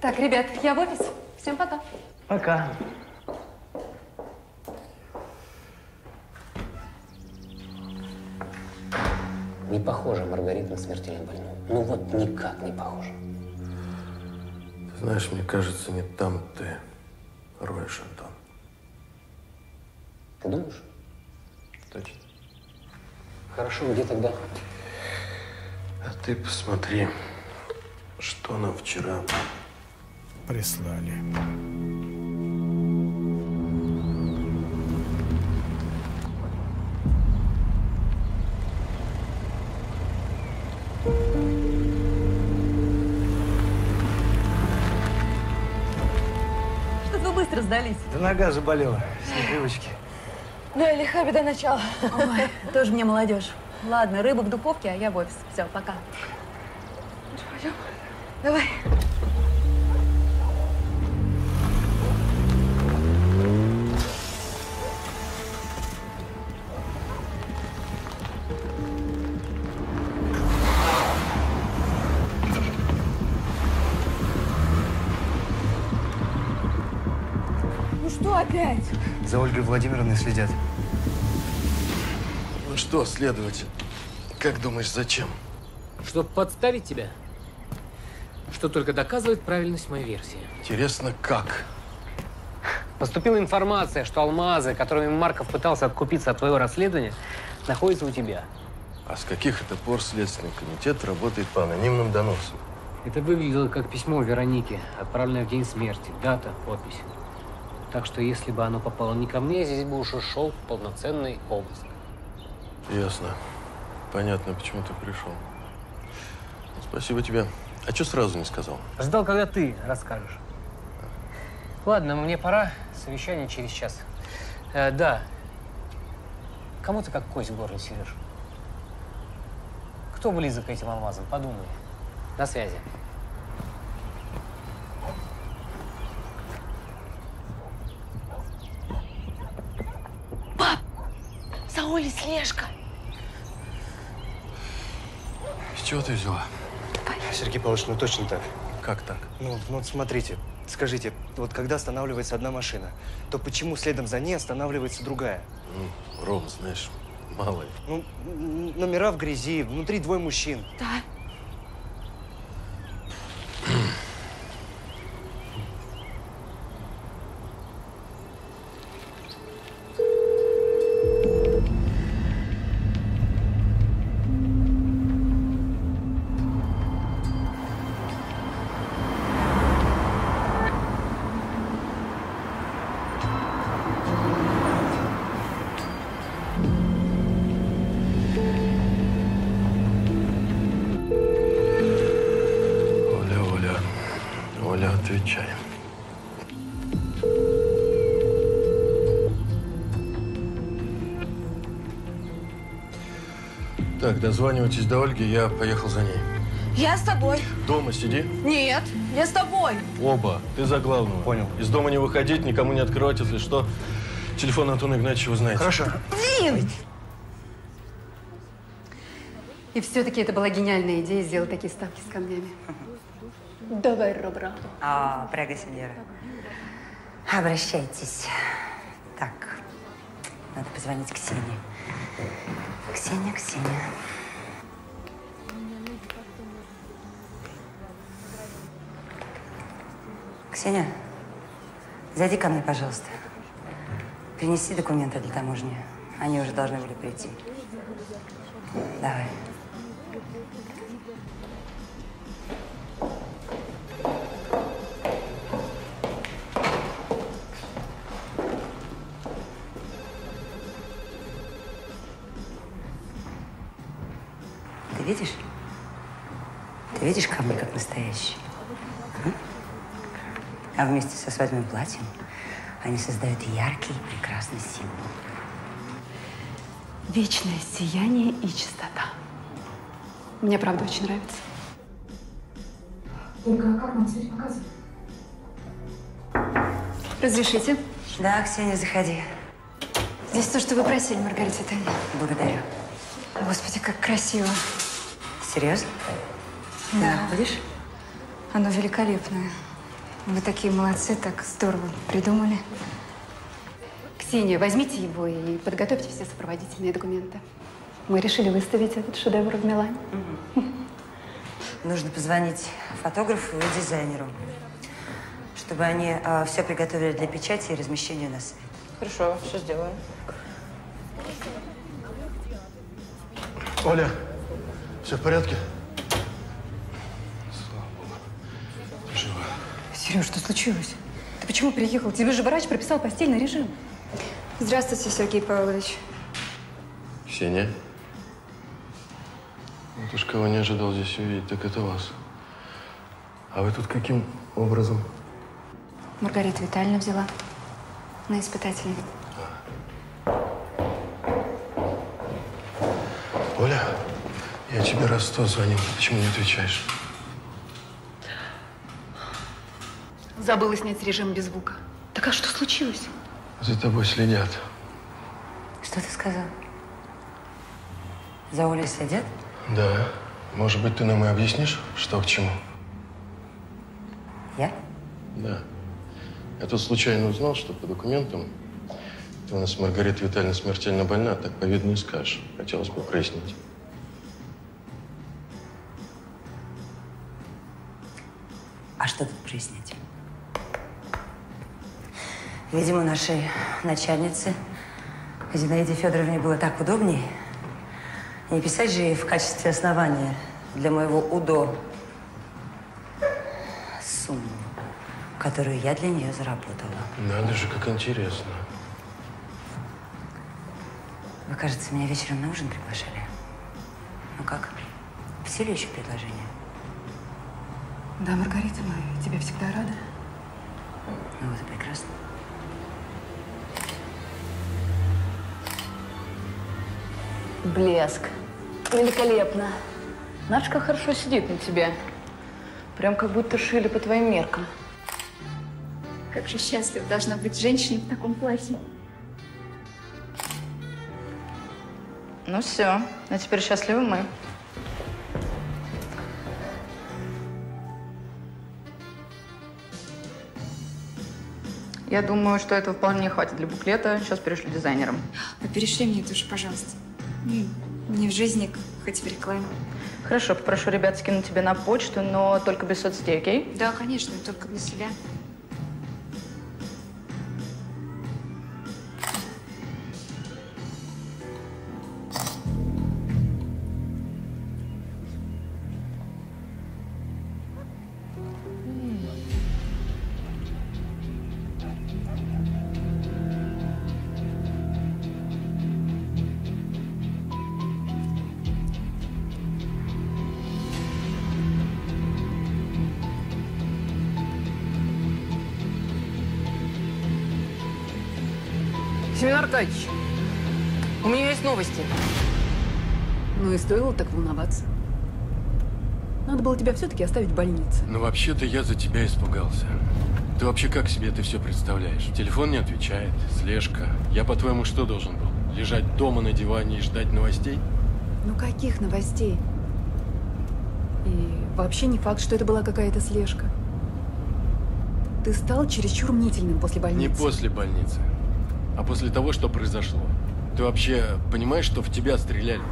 Так, ребят, я в офис. Всем пока. Пока. Не похожа Маргарита на смертельно больную. Ну вот никак не похожа. Ты знаешь, мне кажется, не там ты роешь, Антон. Ты думаешь? Точно. Хорошо, где тогда? А ты посмотри, что нам вчера прислали. Что-то вы быстро сдались. Да нога заболела. С непривычки. Да, лиха беда начала. Ой, тоже мне молодежь. Ладно, рыба в духовке, а я в офис. Все, пока. Пойдем. Давай. Ну что опять? За Ольгой Владимировной следят. Что, следователь, как думаешь, зачем? Чтобы подставить тебя? Что только доказывает правильность моей версии. Интересно, как? Поступила информация, что алмазы, которыми Марков пытался откупиться от твоего расследования, находятся у тебя. А с каких это пор Следственный комитет работает по анонимным доносам? Это выглядело как письмо Вероники, отправленное в день смерти. Дата, подпись. Так что если бы оно попало не ко мне, здесь бы уже шел полноценный обыск. Ясно. Понятно, почему ты пришел. Спасибо тебе. А что сразу не сказал? Ждал, когда ты расскажешь. Ладно, мне пора. Совещание через час. Э, да. Кому ты как кость в горле сидишь? Кто близок к этим алмазам? Подумай. На связи. За Олей слежка. С чего ты взяла? Сергей Павлович, ну точно так. Как так? Ну, ну вот смотрите, скажите, вот когда останавливается одна машина, то почему следом за ней останавливается другая? Ну, Ром, знаешь, мало ли. Ну, номера в грязи, внутри двое мужчин. Да. Так, дозванивайтесь до Ольги, я поехал за ней. Я с тобой. Дома сиди. Нет, я с тобой. Оба. Ты за главного. Понял. Из дома не выходить, никому не открывать, если что. Телефон Антона Игнатьевича вы знаете. Хорошо. Блин! И все-таки это была гениальная идея сделать такие ставки с камнями. Давай, Робра. А, пряга сеньора. Обращайтесь. Так, надо позвонить Ксении. Ксения, Ксения. Ксения, зайди ко мне, пожалуйста. Принеси документы для таможни. Они уже должны были прийти. Давай. Ты видишь? Ты видишь камни как настоящие? М? А вместе со свадебным платьем они создают яркий и прекрасный символ. Вечное сияние и чистота. Мне правда очень нравится. Ольга, а как нам теперь показывать? Разрешите? Да, Ксения, заходи. Здесь то, что вы просили, Маргарита Витальевна. Благодарю. Господи, как красиво. Серьезно? Ты Да. находишь? Оно великолепное. Вы такие молодцы, так здорово придумали. Ксения, возьмите его и подготовьте все сопроводительные документы. Мы решили выставить этот шедевр в Милане. Нужно позвонить фотографу и дизайнеру, чтобы они все приготовили для печати и размещения на сайте. Хорошо, все сделаю. Оля, все в порядке? Сереж, что случилось? Ты почему приехал? Тебе же врач прописал постельный режим. Здравствуйте, Сергей Павлович. Ксения? Вот уж кого не ожидал здесь увидеть, так это вас. А вы тут каким образом? Маргарита Витальевна взяла на испытательный. Оля, я тебе раз сто звонил. Почему не отвечаешь? Забыла снять режим без звука. Так а что случилось? За тобой следят. Что ты сказал? За Олей следят? Да. Может быть, ты нам и объяснишь, что к чему? Я? Да. Я тут случайно узнал, что по документам ты у нас Маргарита Витальевна смертельно больна, так по виду не скажешь. Хотелось бы прояснить. А что тут прояснить? Видимо, нашей начальнице Зинаиде Федоровне было так удобнее. Не писать же ей в качестве основания для моего УДО сумму, которую я для нее заработала. Надо же, как интересно. Вы, кажется, меня вечером на ужин приглашали. Ну как, в силе еще предложение? Да, Маргарита, мы тебе всегда рады. Ну вот Блеск. Великолепно. Знаешь, как хорошо сидит на тебе. Прям как будто шили по твоим меркам. Как же счастлив должна быть женщина в таком платье. Ну все, а теперь счастливы мы. Я думаю, что этого вполне хватит для буклета. Сейчас перешлю дизайнерам. Перешли мне тоже, пожалуйста. Не в жизни, хоть в рекламе. Хорошо, попрошу ребят скинуть тебе на почту, но только без соцсетей, окей? Да, конечно, только для себя. Стоило так волноваться. Надо было тебя все-таки оставить в больнице. Ну, вообще-то я за тебя испугался. Ты вообще как себе это все представляешь? Телефон не отвечает, слежка. Я, по-твоему, что должен был? Лежать дома на диване и ждать новостей? Ну каких новостей? И вообще не факт, что это была какая-то слежка. Ты стал чересчур мнительным после больницы. Не после больницы, а после того, что произошло. Ты вообще понимаешь, что в тебя стреляли?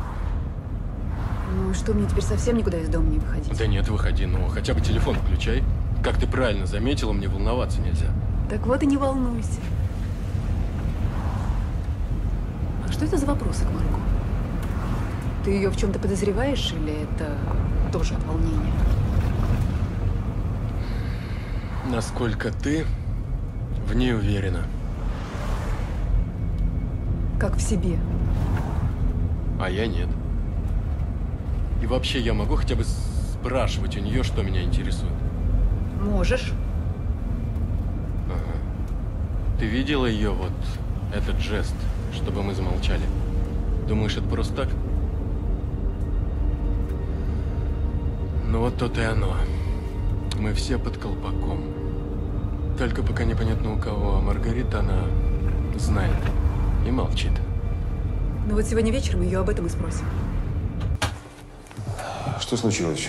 Ну что, мне теперь совсем никуда из дома не выходить? Да нет, выходи, но хотя бы телефон включай. Как ты правильно заметила, мне волноваться нельзя. Так вот и не волнуйся. А что это за вопросы к Марку? Ты ее в чем-то подозреваешь или это тоже от волнения? Насколько ты в ней уверена? Как в себе. А я нет. И вообще, я могу хотя бы спрашивать у нее, что меня интересует? Можешь. Ага. Ты видела ее вот, этот жест, чтобы мы замолчали? Думаешь, это просто так? Ну вот то-то и оно. Мы все под колпаком. Только пока непонятно у кого, а Маргарита, она знает и молчит. Ну вот сегодня вечером ее об этом и спросим. Что случилось?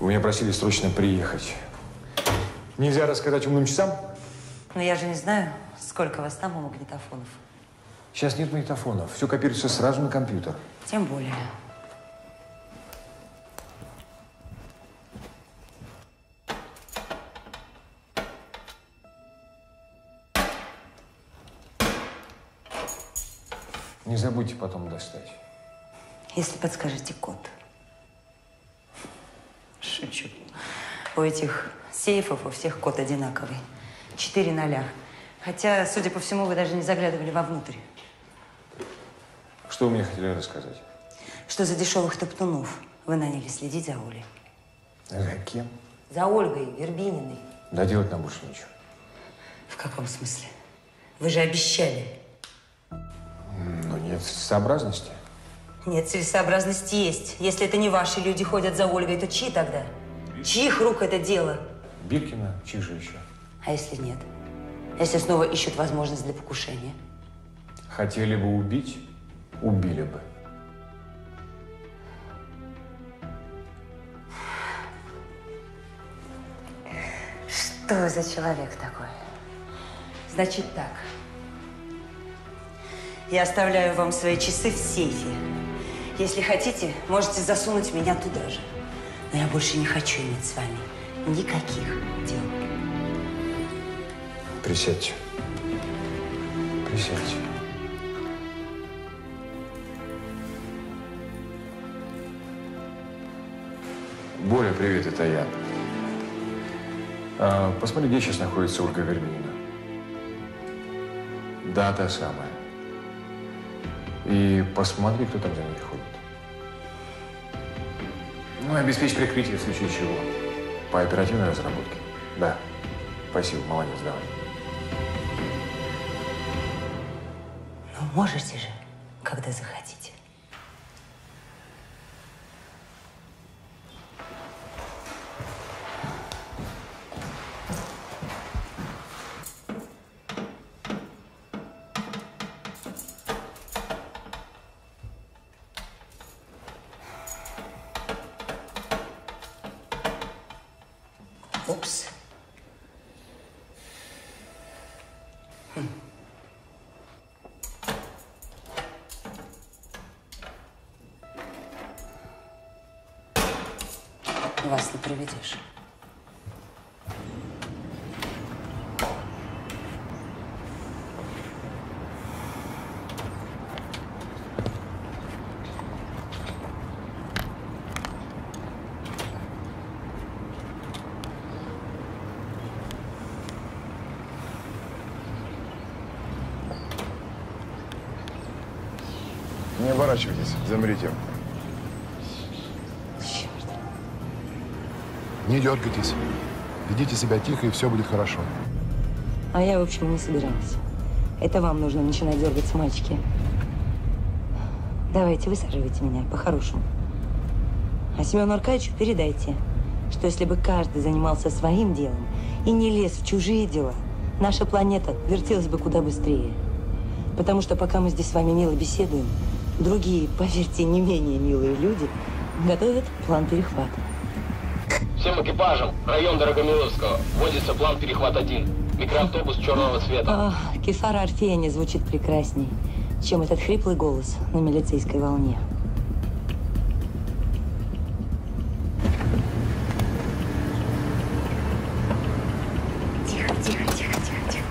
Вы меня просили срочно приехать. Нельзя рассказать умным часам? Но я же не знаю, сколько вас там у магнитофонов. Сейчас нет магнитофонов. Все копируется сразу на компьютер. Тем более. Не забудьте потом достать. Если подскажете код. Шучу. У этих сейфов у всех код одинаковый. Четыре ноля. Хотя, судя по всему, вы даже не заглядывали вовнутрь. Что вы мне хотели рассказать? Что за дешевых топтунов вы наняли следить за Олей? За кем? За Ольгой Вербининой. Да делать нам больше нечего. В каком смысле? Вы же обещали. Но нет сообразности. Нет, целесообразность есть. Если это не ваши люди ходят за Ольгой, то чьи тогда? Чьих рук это дело? Биркина, чьих же еще? А если нет? Если снова ищут возможность для покушения? Хотели бы убить, убили бы. Что вы за человек такой? Значит так. Я оставляю вам свои часы в сейфе. Если хотите, можете засунуть меня туда же. Но я больше не хочу иметь с вами никаких дел. Присядьте. Присядьте. Боря, привет, это я. А, посмотри, где сейчас находится Ольга Вербинина. Да, та самая. И посмотри, кто там за ней ходит. Ну, обеспечь прикрытие в случае чего. По оперативной разработке. Да. Спасибо, молодец, давай. Ну, можете же, когда захотите. Оборачивайтесь, замрите. Не дергайтесь. Ведите себя тихо, и все будет хорошо. А я, в общем, не собиралась. Это вам нужно начинать дергать мальчики. Давайте, высаживайте меня по-хорошему. А Семену Аркадьевичу передайте, что если бы каждый занимался своим делом и не лез в чужие дела, наша планета вертелась бы куда быстрее. Потому что пока мы здесь с вами мило беседуем, другие, поверьте, не менее милые люди готовят план перехвата. Всем экипажам, район Дорогомиловского. Вводится план перехват 1. Микроавтобус черного цвета. А, Кефара Орфея не звучит прекрасней, чем этот хриплый голос на милицейской волне. Тихо, тихо, тихо, тихо, тихо.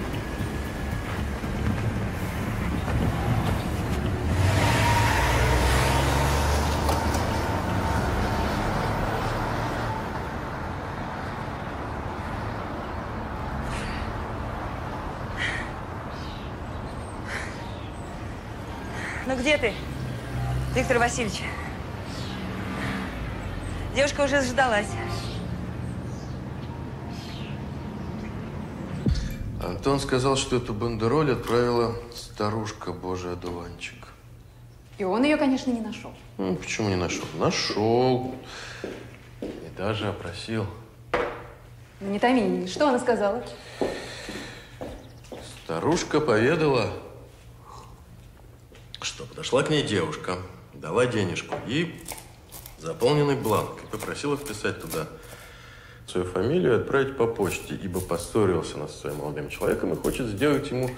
Ну где ты, Виктор Васильевич? Девушка уже заждалась. Антон сказал, что эту бандероль отправила старушка Божий одуванчик. И он ее, конечно, не нашел. Ну, почему не нашел? Нашел. И даже опросил. Ну, не томи, что она сказала? Старушка поведала, что подошла к ней девушка, дала денежку и заполненный бланк. И попросила вписать туда свою фамилию и отправить по почте, ибо поссорился она со своим молодым человеком и хочет сделать ему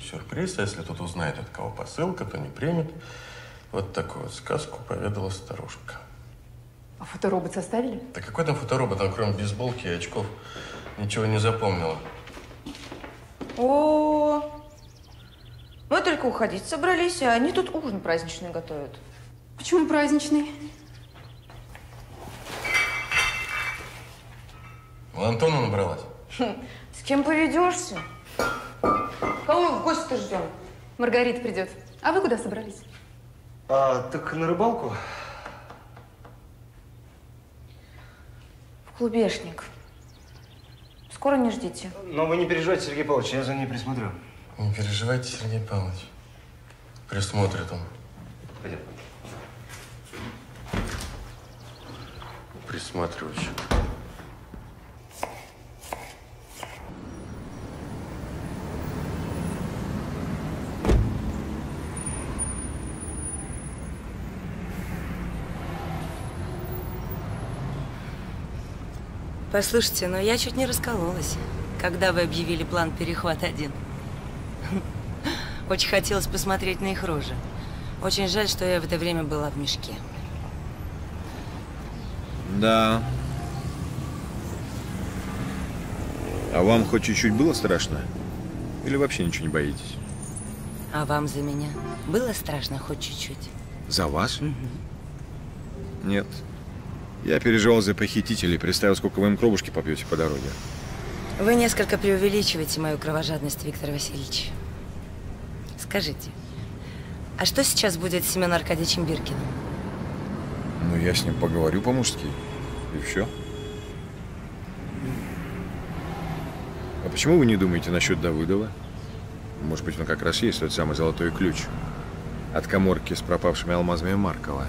сюрприз, а если тот узнает, от кого посылка, то не примет. Вот такую вот сказку поведала старушка. А фоторобот составили? Да какой там фоторобот, там кроме бейсболки и очков ничего не запомнила. О, мы только уходить собрались, а они тут ужин праздничный готовят. Почему праздничный? У Антона набралась. Хм, С кем поведешься? Кого мы в гости ждем? Маргарита придет. А вы куда собрались? А, так на рыбалку? В клубешник. Скоро не ждите. Но вы не переживайте, Сергей Павлович, я за ней присмотрю. Не переживайте, Сергей Павлович. Присмотрит он. Пойдем. Присматривающий. Послушайте, но я чуть не раскололась, когда вы объявили план перехват один. Очень хотелось посмотреть на их рожи. Очень жаль, что я в это время была в мешке. Да. А вам хоть чуть-чуть было страшно? Или вообще ничего не боитесь? А вам за меня было страшно хоть чуть-чуть? За вас? Нет. Я переживал за похитителей, представил, сколько вы им кровушки попьете по дороге. Вы несколько преувеличиваете мою кровожадность, Виктор Васильевич. Скажите, а что сейчас будет с Семеном Аркадьевичем Биркиным? Ну, я с ним поговорю по-мужски. И все. А почему вы не думаете насчет Давыдова? Может быть, он как раз есть тот самый золотой ключ от коморки с пропавшими алмазами Маркова.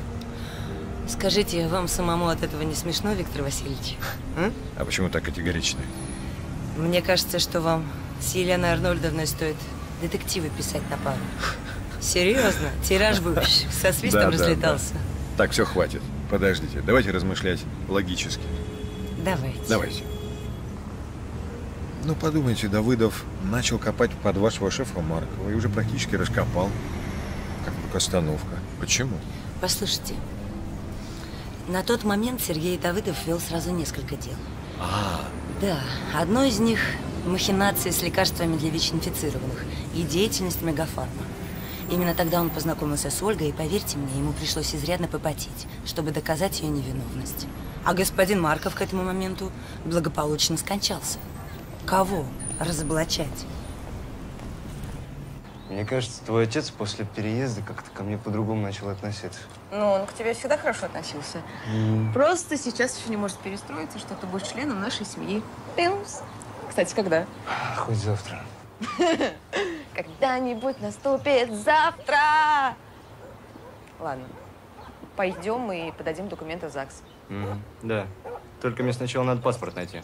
Скажите, вам самому от этого не смешно, Виктор Васильевич? А? А почему так категорично? Мне кажется, что вам с Еленой Арнольдовной стоит детективы писать на пару. Серьезно? Тираж бы со свистом Да, да, разлетался. да. Так, все, хватит. Подождите. Давайте размышлять логически. Давайте. Давайте. Ну, подумайте, Давыдов начал копать под вашего шефа Маркова и уже практически раскопал. Как вдруг остановка. Почему? Послушайте, на тот момент Сергей Давыдов вел сразу несколько дел. А, Да, одно из них – махинации с лекарствами для ВИЧ-инфицированных и деятельность Мегафарма. Именно тогда он познакомился с Ольгой, и, поверьте мне, ему пришлось изрядно попотеть, чтобы доказать ее невиновность. А господин Марков к этому моменту благополучно скончался. Кого разоблачать? Мне кажется, твой отец после переезда как-то ко мне по-другому начал относиться. Ну, он к тебе всегда хорошо относился. Просто сейчас еще не может перестроиться, что ты будешь членом нашей семьи. Пимс. Кстати, когда? Хоть завтра. Когда-нибудь наступит завтра. Ладно, пойдем и подадим документы в ЗАГС. Мгм, Да. Только мне сначала надо паспорт найти.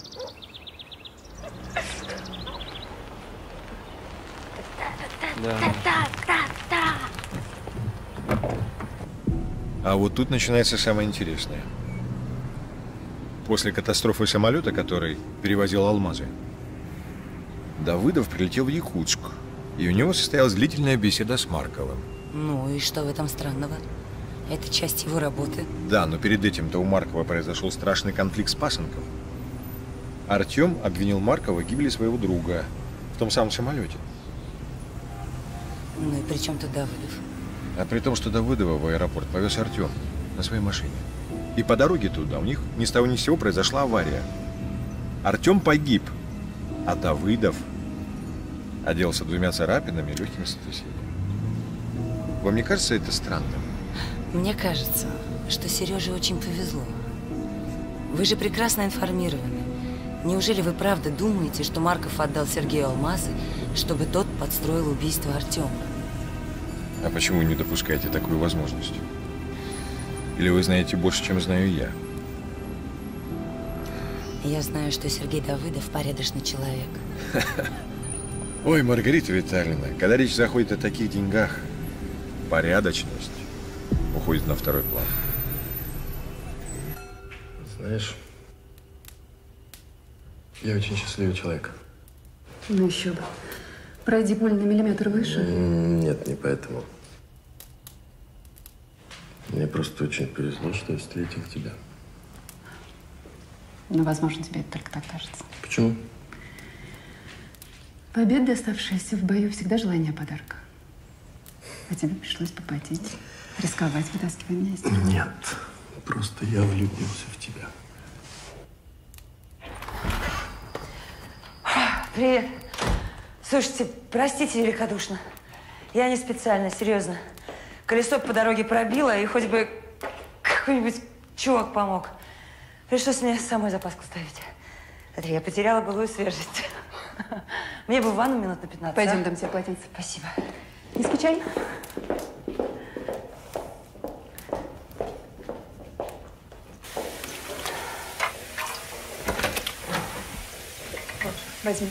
Да. А вот тут начинается самое интересное. После катастрофы самолета, который перевозил алмазы, Давыдов прилетел в Якутск, и у него состоялась длительная беседа с Марковым. Ну и что в этом странного? Это часть его работы. Да, но перед этим-то у Маркова произошел страшный конфликт с пасынком. Артем обвинил Маркова в гибели своего друга в том самом самолете. Ну и при чем тут Давыдов? А при том, что Давыдова в аэропорт повез Артем на своей машине. И по дороге туда у них ни с того ни с сего произошла авария. Артем погиб, а Давыдов оделся двумя царапинами и легкими сотрясениями. Вам не кажется это странным? Мне кажется, что Сереже очень повезло. Вы же прекрасно информированы. Неужели вы правда думаете, что Марков отдал Сергею алмазы, чтобы тот подстроил убийство Артема? А почему не допускаете такую возможность? Или вы знаете больше, чем знаю я? Я знаю, что Сергей Давыдов порядочный человек. Ой, Маргарита Витальевна, когда речь заходит о таких деньгах, порядочность уходит на второй план. Знаешь, я очень счастливый человек. Ну еще бы. Пройди пуль на миллиметр выше. Нет, не поэтому. Мне просто очень повезло, что я встретил тебя. Но, возможно, тебе это только так кажется. Почему? Победы, оставшиеся в бою, всегда желание подарка. А тебе пришлось попотеть, рисковать, вытаскивая меня из тюрьмы. Нет, просто я влюбился в тебя. Привет. Слушайте, простите великодушно. Я не специально, серьезно. Колесо по дороге пробило, и хоть бы какой-нибудь чувак помог. Пришлось мне самой запаску ставить. Смотри, я потеряла былую свежесть. Мне бы в ванну минут на 15. Пойдем, а? дам тебе полотенце. Спасибо. Не скучай. Вот, возьми.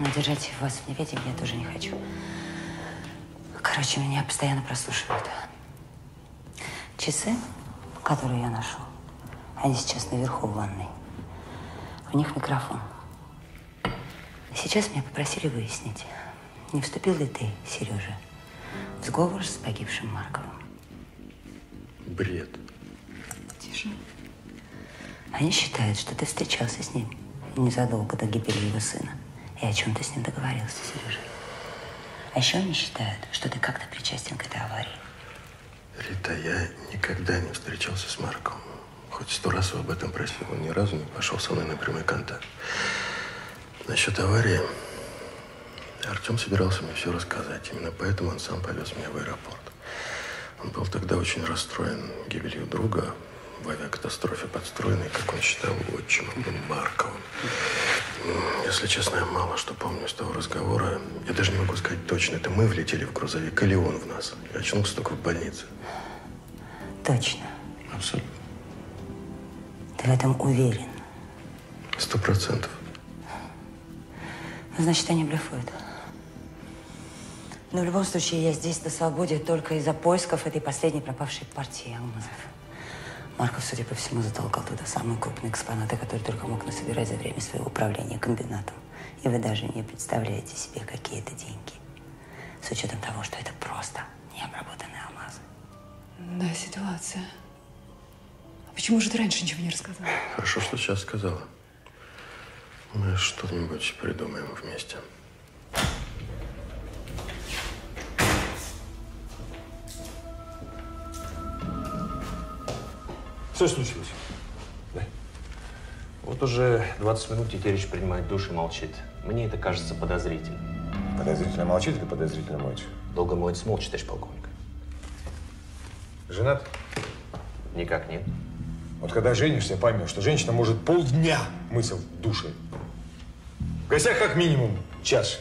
Но держать вас в неведении я тоже не хочу. Короче, меня постоянно прослушивают. Часы, которые я нашел, они сейчас наверху в ванной. В них микрофон. Сейчас меня попросили выяснить, не вступил ли ты, Сережа, в сговор с погибшим Марковым. Бред. Тише. Они считают, что ты встречался с ним незадолго до гибели его сына. И о чем ты с ним договорился, Сережа. А еще они считают, что ты как-то причастен к этой аварии. Рита, я никогда не встречался с Марком. Хоть сто раз его об этом просил, он ни разу не пошел со мной на прямой контакт. Насчет аварии. Артем собирался мне все рассказать. Именно поэтому он сам повез меня в аэропорт. Он был тогда очень расстроен гибелью друга в авиакатастрофе, подстроенной, как он считал, отчимом Марковым. Если честно, я мало что помню с того разговора. Я даже не могу сказать точно, это мы влетели в грузовик или он в нас. Я очнулся только в больнице. Точно. Абсолютно. Ты в этом уверен. Сто процентов. Ну, значит, они блефуют. Но в любом случае, я здесь на свободе только из-за поисков этой последней пропавшей партии алмазов. Марков, судя по всему, затолкал туда самые крупные экспонаты, которые только мог насобирать за время своего управления комбинатом. И вы даже не представляете себе, какие это деньги. С учетом того, что это просто необработанные алмазы. Да, ситуация. А почему же ты раньше ничего не рассказала? Хорошо, что сейчас сказала. Мы что-нибудь придумаем вместе. Что случилось? Вот уже 20 минут Тетерич принимает душ и молчит. Мне это кажется подозрительным. Подозрительно молчит или подозрительно моется? Долго моется молча, товарищ полковник. Женат? Никак нет. Вот когда женишься, поймешь, что женщина может полдня мыться в душе. В гостях как минимум час.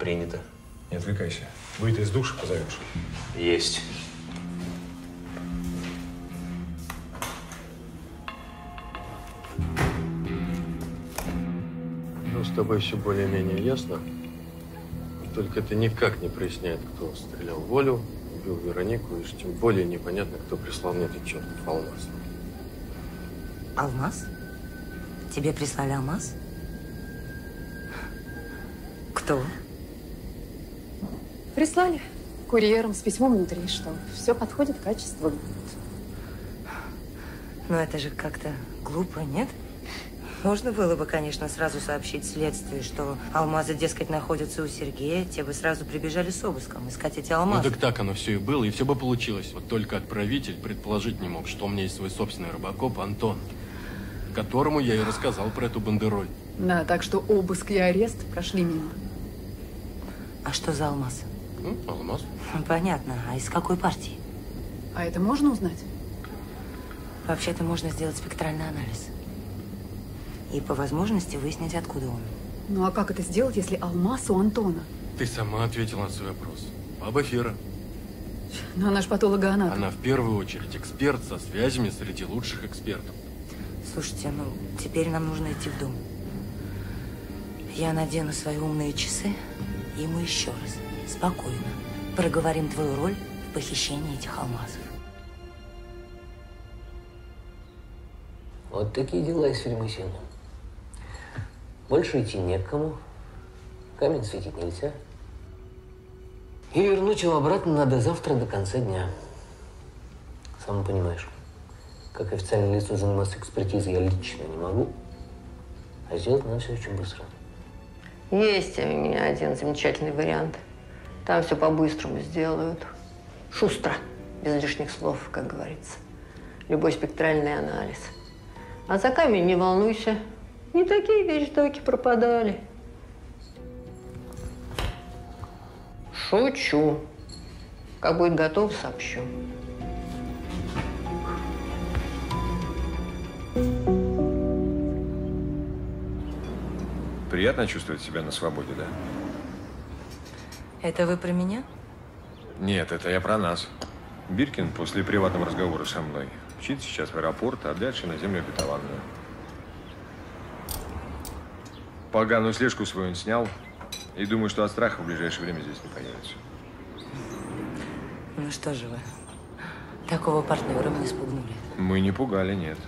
Принято. Не отвлекайся. Выйти из душа позовешь. Есть. Ну, с тобой все более-менее ясно. Только это никак не проясняет, кто стрелял в Волю, убил Веронику, и уж тем более непонятно, кто прислал мне этот чертов алмаз. Алмаз? Тебе прислали алмаз? Кто? Прислали курьером с письмом внутри, что все подходит к качеству. Но это же как-то глупо, нет? Можно было бы, конечно, сразу сообщить следствию, что алмазы, дескать, находятся у Сергея. Те бы сразу прибежали с обыском искать эти Ну алмазы. так так оно все и было, и все бы получилось. Вот только отправитель предположить не мог, что у меня есть свой собственный рыбакоп Антон, которому я и рассказал про эту бандероль. Да, так что обыск и арест прошли мимо. А что за алмаз? Ну, алмаз. Понятно. А из какой партии? А это можно узнать? Вообще-то можно сделать спектральный анализ. И по возможности выяснить, откуда он. Ну а как это сделать, если алмаз у Антона? Ты сама ответила на свой вопрос. Баба Фера. Ну она ж патологоанатом. Она в первую очередь эксперт со связями среди лучших экспертов. Слушайте, ну, теперь нам нужно идти в дом. Я надену свои умные часы, и мы еще раз, спокойно, проговорим твою роль в похищении этих алмазов. Вот такие дела из фильма «Сена». Больше идти некому, камень светить нельзя. И вернуть его обратно надо завтра до конца дня. Сам понимаешь, как официальное лицо заниматься экспертизой я лично не могу, а сделать надо все очень быстро. Есть у меня один замечательный вариант. Там все по-быстрому сделают. Шустро, без лишних слов, как говорится. Любой спектральный анализ. А за камень не волнуйся. Не такие вещдоки пропадали. Шучу. Как будет готов, сообщу. Приятно чувствовать себя на свободе, да? Это вы про меня? Нет, это я про нас. Биркин после приватного разговора со мной мчит сейчас в аэропорт, а дальше на землю обетованную. Поганую слежку свою он снял. И думаю, что от страха в ближайшее время здесь не появится. Ну что же вы, такого партнера мы испугнули. Мы не пугали, нет.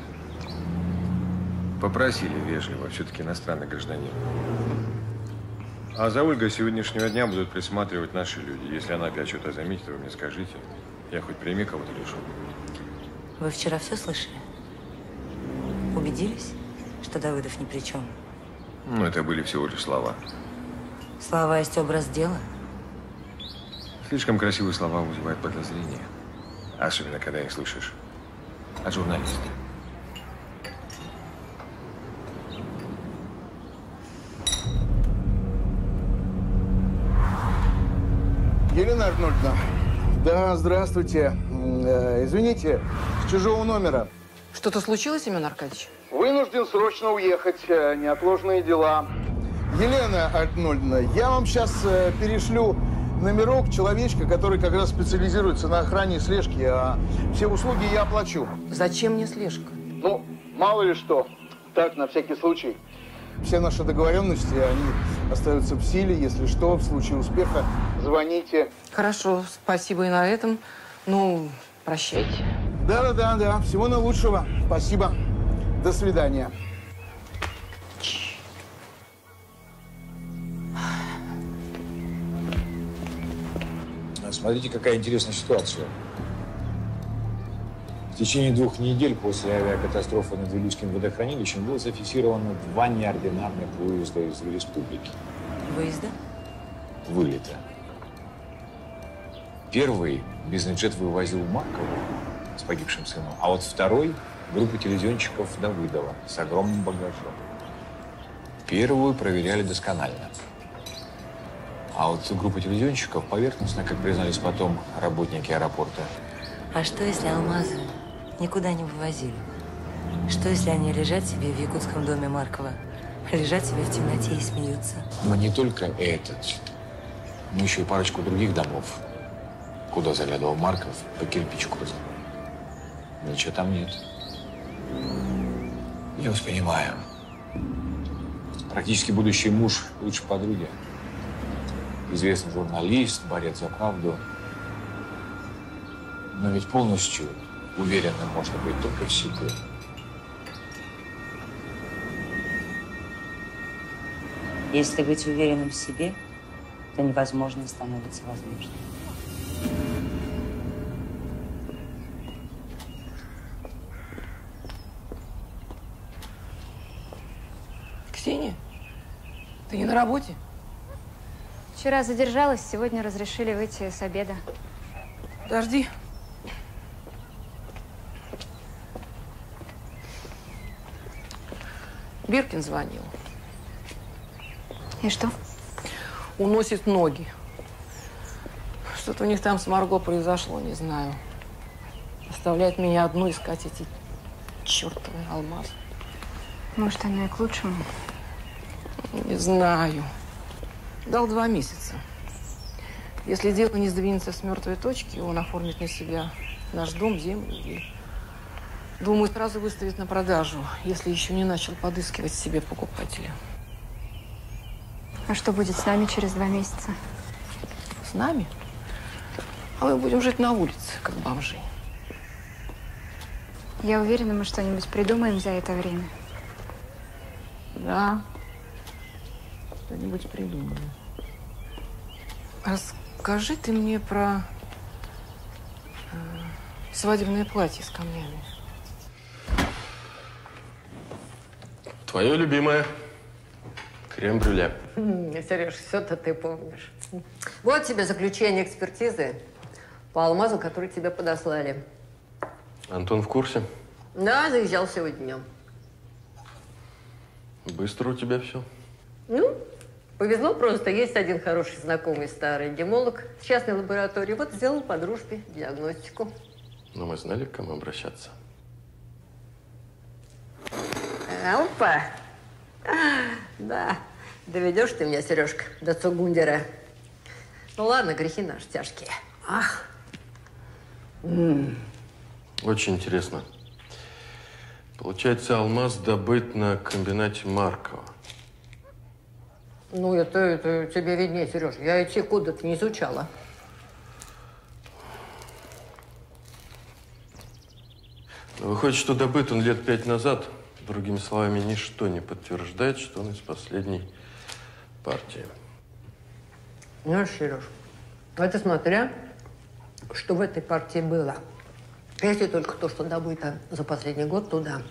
Попросили вежливо, все-таки иностранный гражданин. А за Ольгой сегодняшнего дня будут присматривать наши люди. Если она опять что-то заметит, вы мне скажите. Я хоть прими кого-то решу. Вы вчера все слышали? Убедились, что Давыдов ни при чем? Ну, это были всего лишь слова. Слова есть образ дела. Слишком красивые слова вызывают подозрения. Особенно, когда их слышишь от журналиста. Елена Арнольдовна, да, здравствуйте. Э, Извините, с чужого номера. Что-то случилось, Семен Аркадьевич? Вынужден срочно уехать. э, Неотложные дела. Елена Арнольдовна, я вам сейчас перешлю номерок человечка, который как раз специализируется на охране и слежке, а все услуги я оплачу. Зачем мне слежка? Ну, мало ли что. Так, на всякий случай. Все наши договоренности, они остаются в силе. Если что, в случае успеха звоните. Хорошо, спасибо и на этом. Ну, прощайте. Да-да-да, да. Всего наилучшего. Спасибо. До свидания. А Смотрите, какая интересная ситуация. В течение двух недель после авиакатастрофы над Вилюйским водохранилищем было зафиксировано два неординарных выезда из республики. Выезда? Вылета. Первый бизнес-джет вывозил Маркову с погибшим сыном, а вот второй – группа телевизионщиков Давыдова с огромным багажом. Первую проверяли досконально. А вот группа телевизионщиков поверхностно, как признались потом работники аэропорта, А что, если алмазы никуда не вывозили? Что, если они лежат себе в якутском доме Маркова? Лежат себе в темноте и смеются? Но не только этот, но еще и парочку других домов, куда заглядывал Марков по кирпичку. Ничего там нет. Я вас понимаю. Практически будущий муж лучшей подруги. Известный журналист, борец за правду. Но ведь полностью уверенным можно быть только в себе. Если быть уверенным в себе, то невозможно становится возможным. Ксения, ты не на работе? Вчера задержалась, сегодня разрешили выйти с обеда. Подожди. Биркин звонил. И что? Уносит ноги. Что-то у них там с Марго произошло, не знаю. Оставляет меня одну искать эти чертовы алмазы. Может, оно и к лучшему. Не знаю. Дал два месяца. Если дело не сдвинется с мертвой точки, он оформит на себя наш дом, землю и, думаю, сразу выставит на продажу, если еще не начал подыскивать себе покупателя. А что будет с нами через два месяца? С нами? А мы будем жить на улице, как бомжи. Я уверена, мы что-нибудь придумаем за это время. Да. Что-нибудь придумаем. Расскажи ты мне про э, свадебное платье с камнями. Твое любимое крем-брюле. Сереж, все-то ты помнишь. Вот тебе заключение экспертизы по алмазу, который тебе подослали. Антон в курсе? Да, заезжал сегодня днем. Быстро у тебя все. Ну, повезло просто. Есть один хороший знакомый старый гемолог в частной лаборатории. Вот сделал по дружбе диагностику. Но мы знали, к кому обращаться. Опа! Да, доведешь ты меня, Сережка, до Цугундера. Ну ладно, грехи наши тяжкие. Ах! М. Очень интересно. Получается, алмаз добыт на комбинате Маркова. Ну, это, это тебе виднее, Сереж. Я эти коды-то не изучала. Но выходит, что добыт он лет пять назад. Другими словами, ничто не подтверждает, что он из последней партии. Знаешь, Сереж, это смотря, что в этой партии было. Если только то, что добыто за последний год, то да.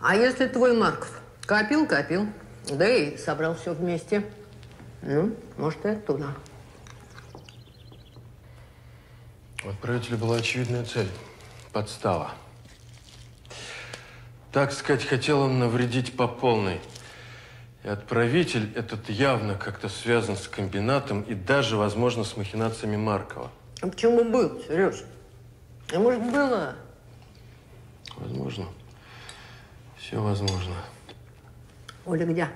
А если твой Марков копил, копил, да и собрал все вместе, ну, может, и оттуда. У отправителя была очевидная цель – подстава. Так сказать, хотел он навредить по полной. И отправитель этот явно как-то связан с комбинатом и даже, возможно, с махинациями Маркова. А почему был, Сереж? А может, было? Возможно. Все возможно. Оля где?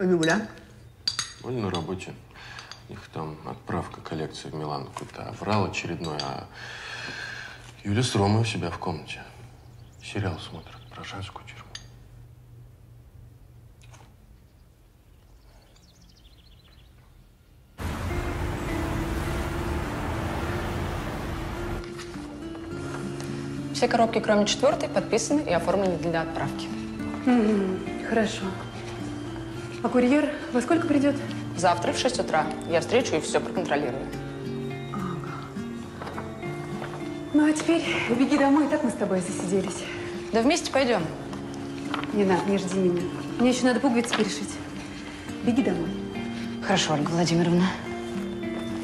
Юля? Оля на работе. У них там отправка коллекции в Милан какой-то. Врал очередной, а Юля с Ромой у себя в комнате. Сериал смотрят про женскую тюрьму. Все коробки, кроме четвертой, подписаны и оформлены для отправки. Мгм, Хорошо. А курьер во сколько придет? Завтра в 6 утра. Я встречу и все проконтролирую. Ну, а теперь беги домой, и так мы с тобой засиделись. Да вместе пойдем. Не надо, не жди меня. Мне еще надо пуговицы перешить. Беги домой. Хорошо, Ольга Владимировна.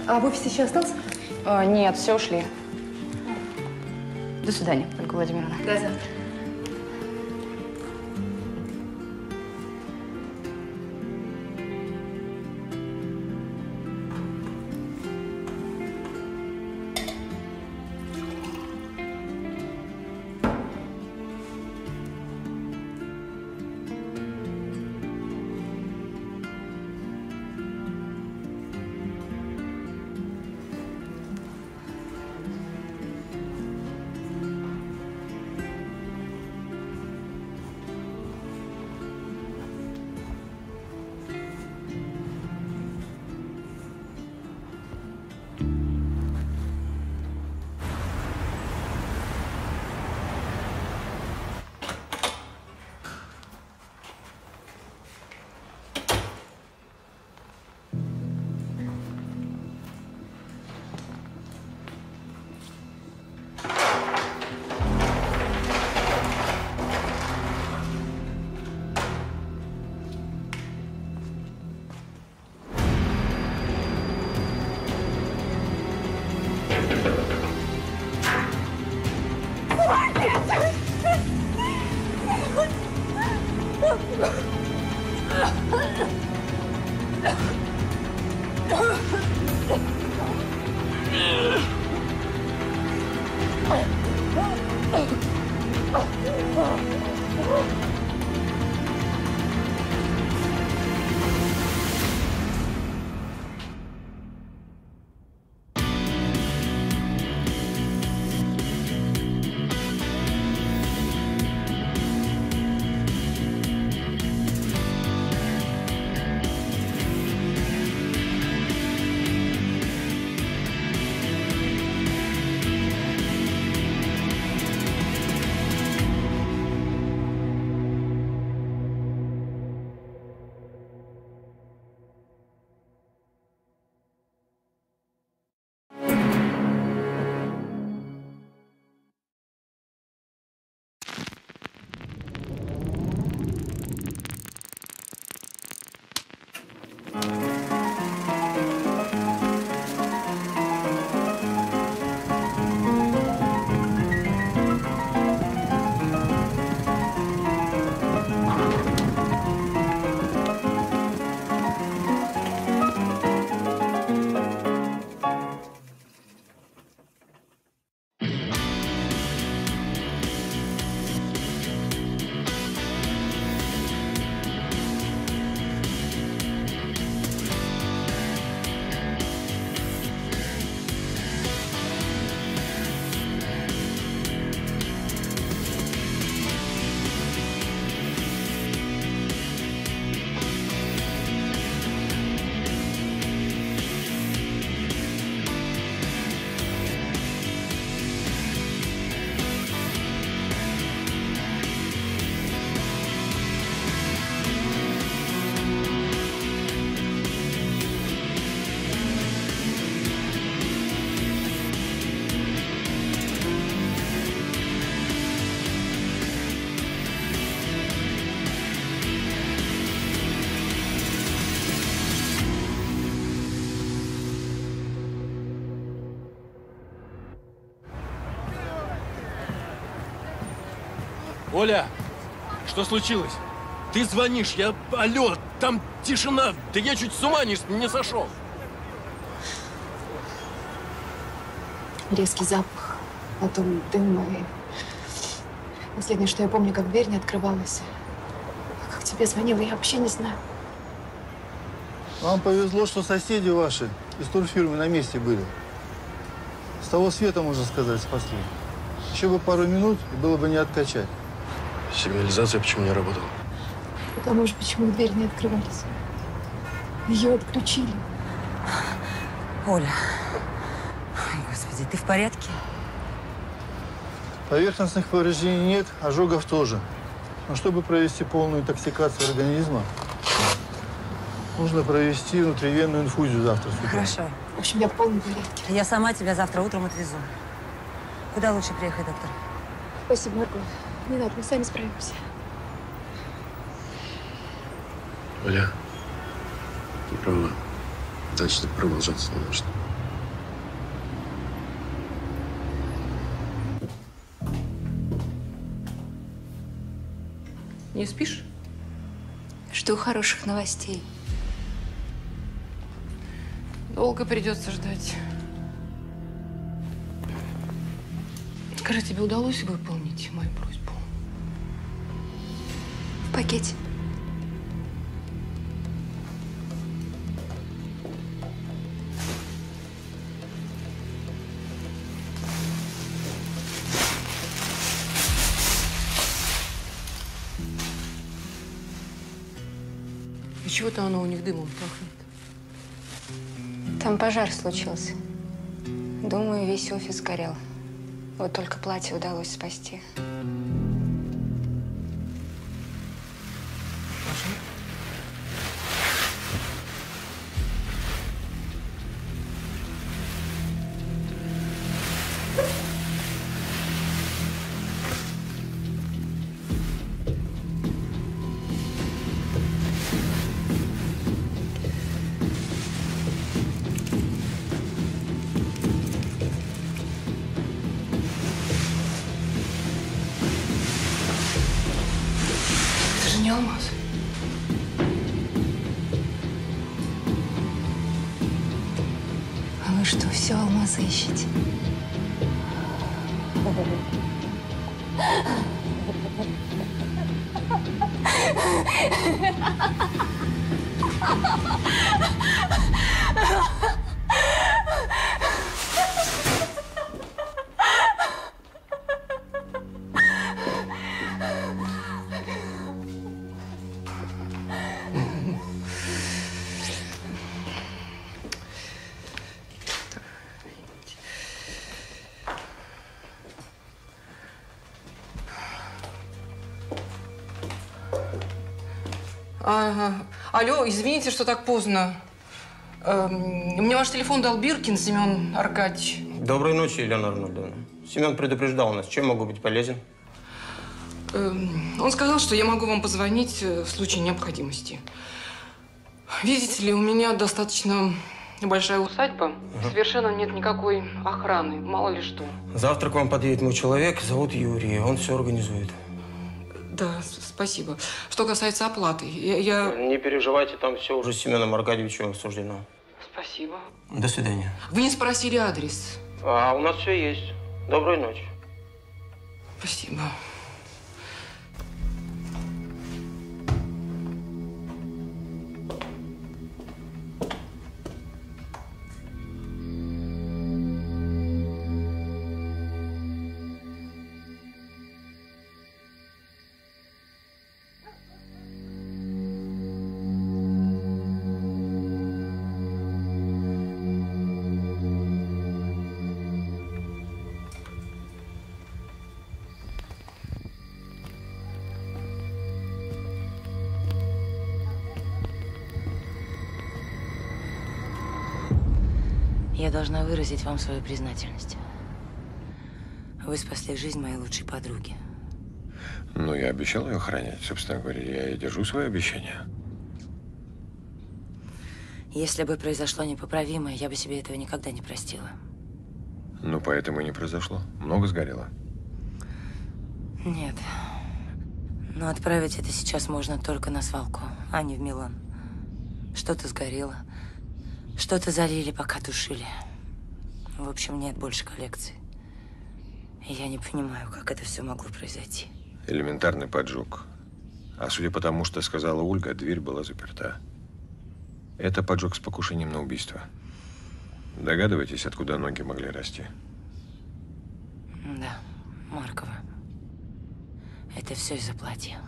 А в офисе еще остался? А, нет, все ушли. До свидания, Ольга Владимировна. До завтра. Оля, что случилось? Ты звонишь, я... Алло, там тишина. Да я чуть с ума не, не сошел. Резкий запах, потом дым и... Последнее, что я помню, как дверь не открывалась. Как тебе звонила, я вообще не знаю. Вам повезло, что соседи ваши из турфирмы на месте были. С того света, можно сказать, спасли. Еще бы пару минут, и было бы не откачать. Сигнализация почему не работала? Потому что почему двери не открывались. Ее отключили. Оля, господи, ты в порядке? Поверхностных повреждений нет, ожогов тоже. Но чтобы провести полную интоксикацию организма, нужно провести внутривенную инфузию завтра с утра. Хорошо. В общем, я в полном порядке. Я сама тебя завтра утром отвезу. Куда лучше приехать, доктор? Спасибо, Марго. Не надо, мы сами справимся. Оля, ты права. Дальше так продолжаться не может. Не спишь? Жду хороших новостей. Долго придется ждать. Скажи, тебе удалось выполнить мою просьбу? В пакете. И чего-то оно у них дымом пахнет. Там пожар случился. Думаю, весь офис горел. Вот только платье удалось спасти. Алло, извините, что так поздно. Эм, мне ваш телефон дал Биркин Семен Аркадьевич. Доброй ночи, Елена Арнольдовна. Семен предупреждал нас. Чем могу быть полезен? Эм, он сказал, что я могу вам позвонить э, в случае необходимости. Видите ли, у меня достаточно большая усадьба. Совершенно нет никакой охраны, мало ли что. Завтра к вам подъедет мой человек, зовут Юрий. Он все организует. Да, спасибо. Что касается оплаты, я... я- Не переживайте, там все уже с Семеном Аркадьевичем обсуждено. Спасибо. До свидания. Вы не спросили адрес. А у нас все есть. Доброй ночи. Спасибо. Должна выразить вам свою признательность. Вы спасли жизнь моей лучшей подруги. Ну, я обещал ее охранять. Собственно говоря, я и держу свои обещания. Если бы произошло непоправимое, я бы себе этого никогда не простила. Ну, поэтому и не произошло. Много сгорело. Нет. Но отправить это сейчас можно только на свалку, а не в Милан. Что-то сгорело, что-то залили, пока тушили. В общем, нет больше коллекции. И я не понимаю, как это все могло произойти. Элементарный поджог. А судя по тому, что сказала Ольга, дверь была заперта. Это поджог с покушением на убийство. Догадываетесь, откуда ноги могли расти? Да, Маркова. Это все из-за платья.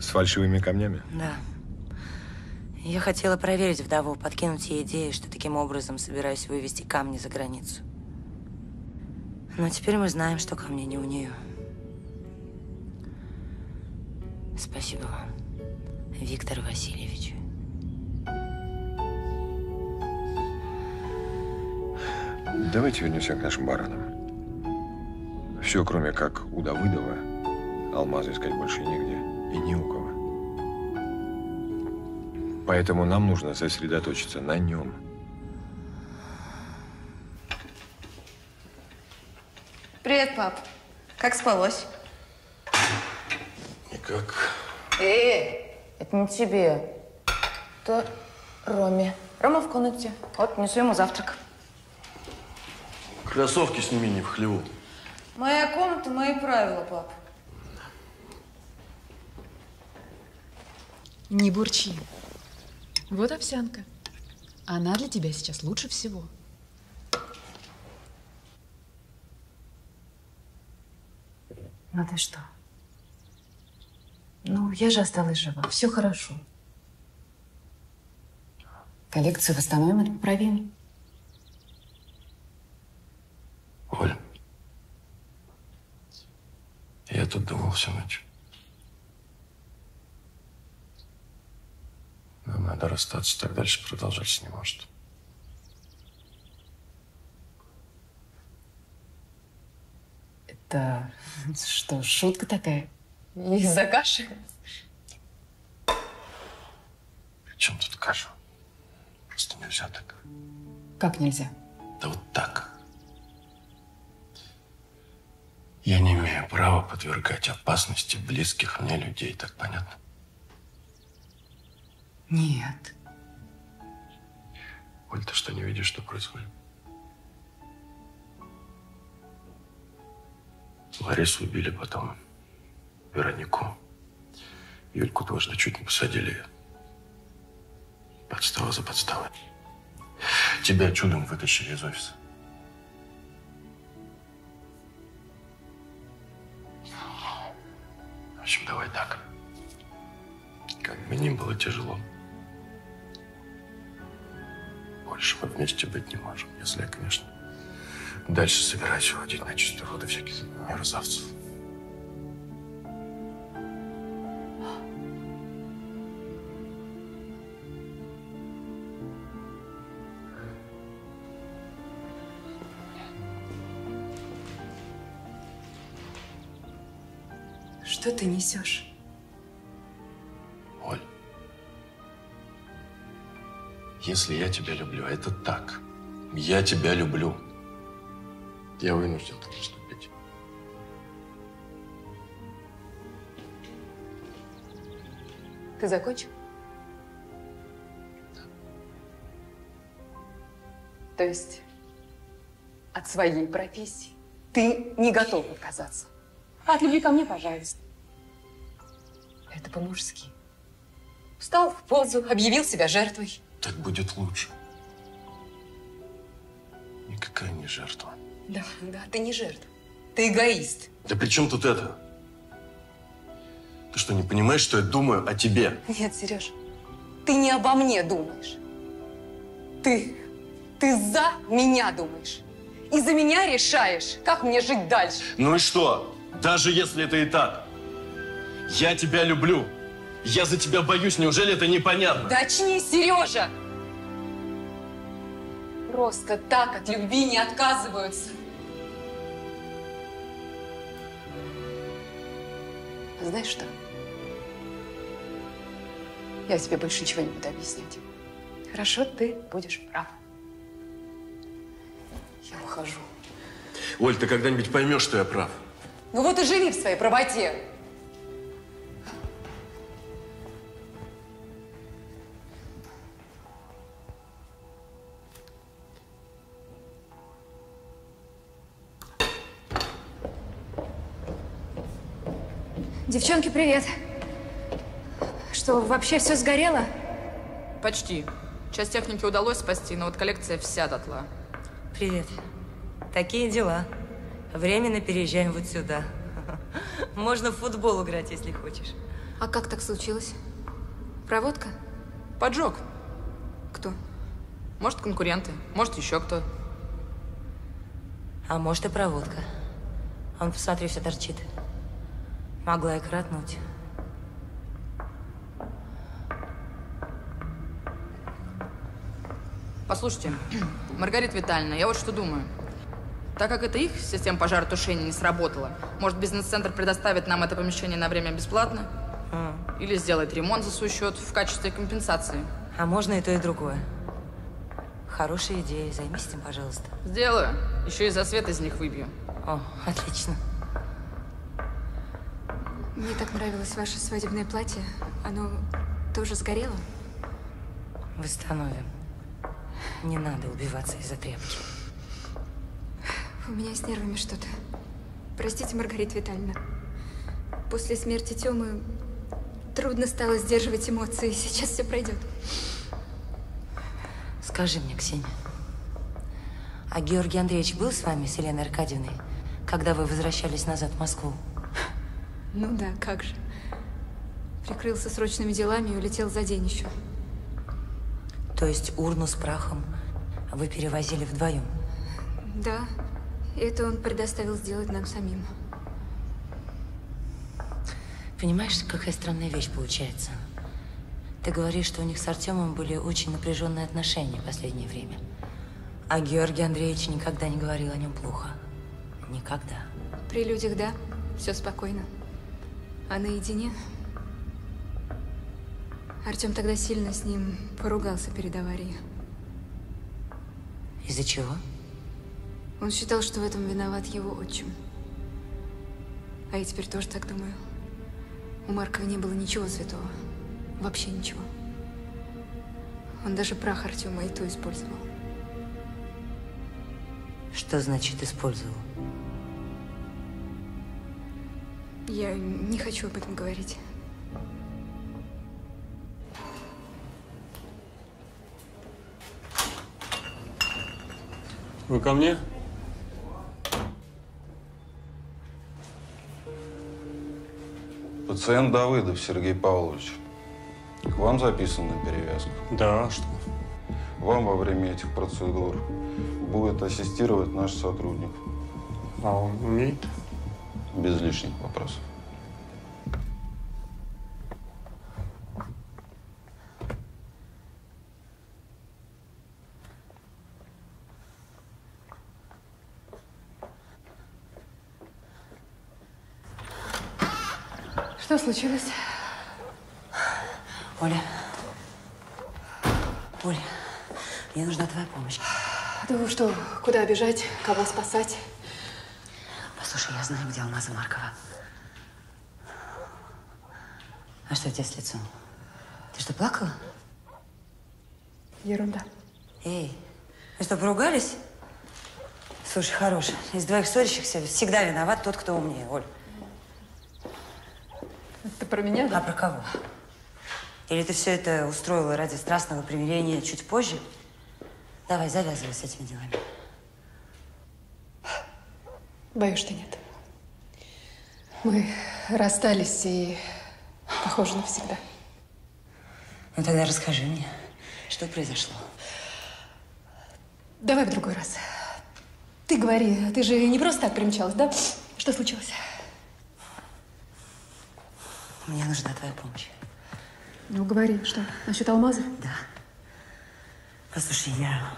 С фальшивыми камнями? Да. Я хотела проверить вдову, подкинуть ей идею, что таким образом собираюсь вывести камни за границу. Но теперь мы знаем, что камни не у нее. Спасибо вам, Виктор Васильевич. Давайте вернемся к нашим баранам. Все, кроме как у Давыдова, алмазы искать больше нигде и ни у кого. Поэтому нам нужно сосредоточиться на нем. Привет, пап. Как спалось? Никак. Эй, это не тебе. Это Роме. Рома в комнате. Вот, несу ему завтрак. Кроссовки сними не в хлеву. Моя комната, мои правила, пап. Не бурчи. Вот овсянка. Она для тебя сейчас лучше всего. Ну ты что? Ну, я же осталась жива. Все хорошо. Коллекцию восстановим и поправим. Оль, я тут думал всю ночь. Нам надо расстаться, так дальше продолжаться не может. Это что, шутка такая? Из-за каши? При чем тут каша? Просто нельзя так. Как нельзя? Да вот так. Я не имею права подвергать опасности близких мне людей, так понятно? Нет. Оль, ты что, не видишь, что происходит? Ларису убили потом. Веронику. Юльку дважды чуть не посадили. Подстава за подставой. Тебя чудом вытащили из офиса. В общем, давай так. Как бы ни было тяжело. Больше мы вместе быть не можем, если я, конечно, дальше собираюсь выводить на чистую воду всяких мерзавцев. Что ты несешь? Если я тебя люблю, а это так. Я тебя люблю. Я вынужден так поступить. Ты закончил? То есть от своей профессии ты не готов отказаться? А от любви ко мне, пожалуйста. Это по-мужски. Встал в позу, объявил себя жертвой. Так будет лучше. Никакая не жертва. Да, да, ты не жертва. Ты эгоист. Да при чем тут это? Ты что, не понимаешь, что я думаю о тебе? Нет, Сереж, ты не обо мне думаешь. Ты, ты за меня думаешь. И за меня решаешь, как мне жить дальше. Ну и что? Даже если это и так. Я тебя люблю. Я за тебя боюсь. Неужели это непонятно? Да очнись, Сережа! Просто так от любви не отказываются. Знаешь что? Я тебе больше ничего не буду объяснять. Хорошо, ты будешь прав. Я ухожу. Оль, ты когда-нибудь поймешь, что я прав? Ну вот и живи в своей правоте. Девчонки, привет. Что, вообще все сгорело? Почти. Часть техники удалось спасти, но вот коллекция вся дотла. Привет. Такие дела. Временно переезжаем вот сюда. Можно в футбол играть, если хочешь. А как так случилось? Проводка? Поджог. Кто? Может, конкуренты, может, еще кто. А может и проводка. Он, посмотри, все торчит. Могла и кратнуть. Послушайте, Маргарита Витальевна, я вот что думаю. Так как это их система пожаротушения не сработала, может, бизнес-центр предоставит нам это помещение на время бесплатно? А. Или сделает ремонт за свой счет в качестве компенсации? А можно и то, и другое. Хорошая идея. Займись этим, пожалуйста. Сделаю. Еще и за свет из них выбью. О, отлично. Мне так нравилось ваше свадебное платье. Оно тоже сгорело? Восстановим. Не надо убиваться из-за тряпки. У меня с нервами что-то. Простите, Маргарита Витальевна. После смерти Тёмы трудно стало сдерживать эмоции. Сейчас все пройдет. Скажи мне, Ксения, а Георгий Андреевич был с вами, с Еленой Аркадьевной, когда вы возвращались назад в Москву? Ну да, как же. Прикрылся срочными делами и улетел за день еще. То есть урну с прахом вы перевозили вдвоем? Да, это он предоставил сделать нам самим. Понимаешь, какая странная вещь получается? Ты говоришь, что у них с Артемом были очень напряженные отношения в последнее время. А Георгий Андреевич никогда не говорил о нем плохо. Никогда. При людях, да, все спокойно. А наедине... Артем тогда сильно с ним поругался перед аварией. Из-за чего? Он считал, что в этом виноват его отчим. А я теперь тоже так думаю. У Маркова не было ничего святого. Вообще ничего. Он даже прах Артема и то использовал. Что значит использовал? Я не хочу об этом говорить. Вы ко мне? Пациент Давыдов Сергей Павлович. К вам записан на перевязку. Да, а что? Вам во время этих процедур будет ассистировать наш сотрудник. А он умеет? Без лишних вопросов. Что случилось? Оля. Оля, мне нужна твоя помощь. Ну что, куда бежать? Кого спасать? Послушай, я знаю, где алмазы Маркова. А что у тебя с лицом? Ты что, плакала? Ерунда. Эй, вы что, поругались? Слушай, хорош. Из двоих ссорящихся всегда виноват тот, кто умнее, Оль. Это про меня, А про кого? Или ты все это устроила ради страстного примирения чуть позже? Давай, завязывай с этими делами. Боюсь, что нет. Мы расстались и, похоже, навсегда. Ну тогда расскажи мне, что произошло. Давай в другой раз. Ты говори, ты же не просто так примчалась, да? Что случилось? Мне нужна твоя помощь. Ну, говори, что, насчет алмаза? Да. Послушай, я...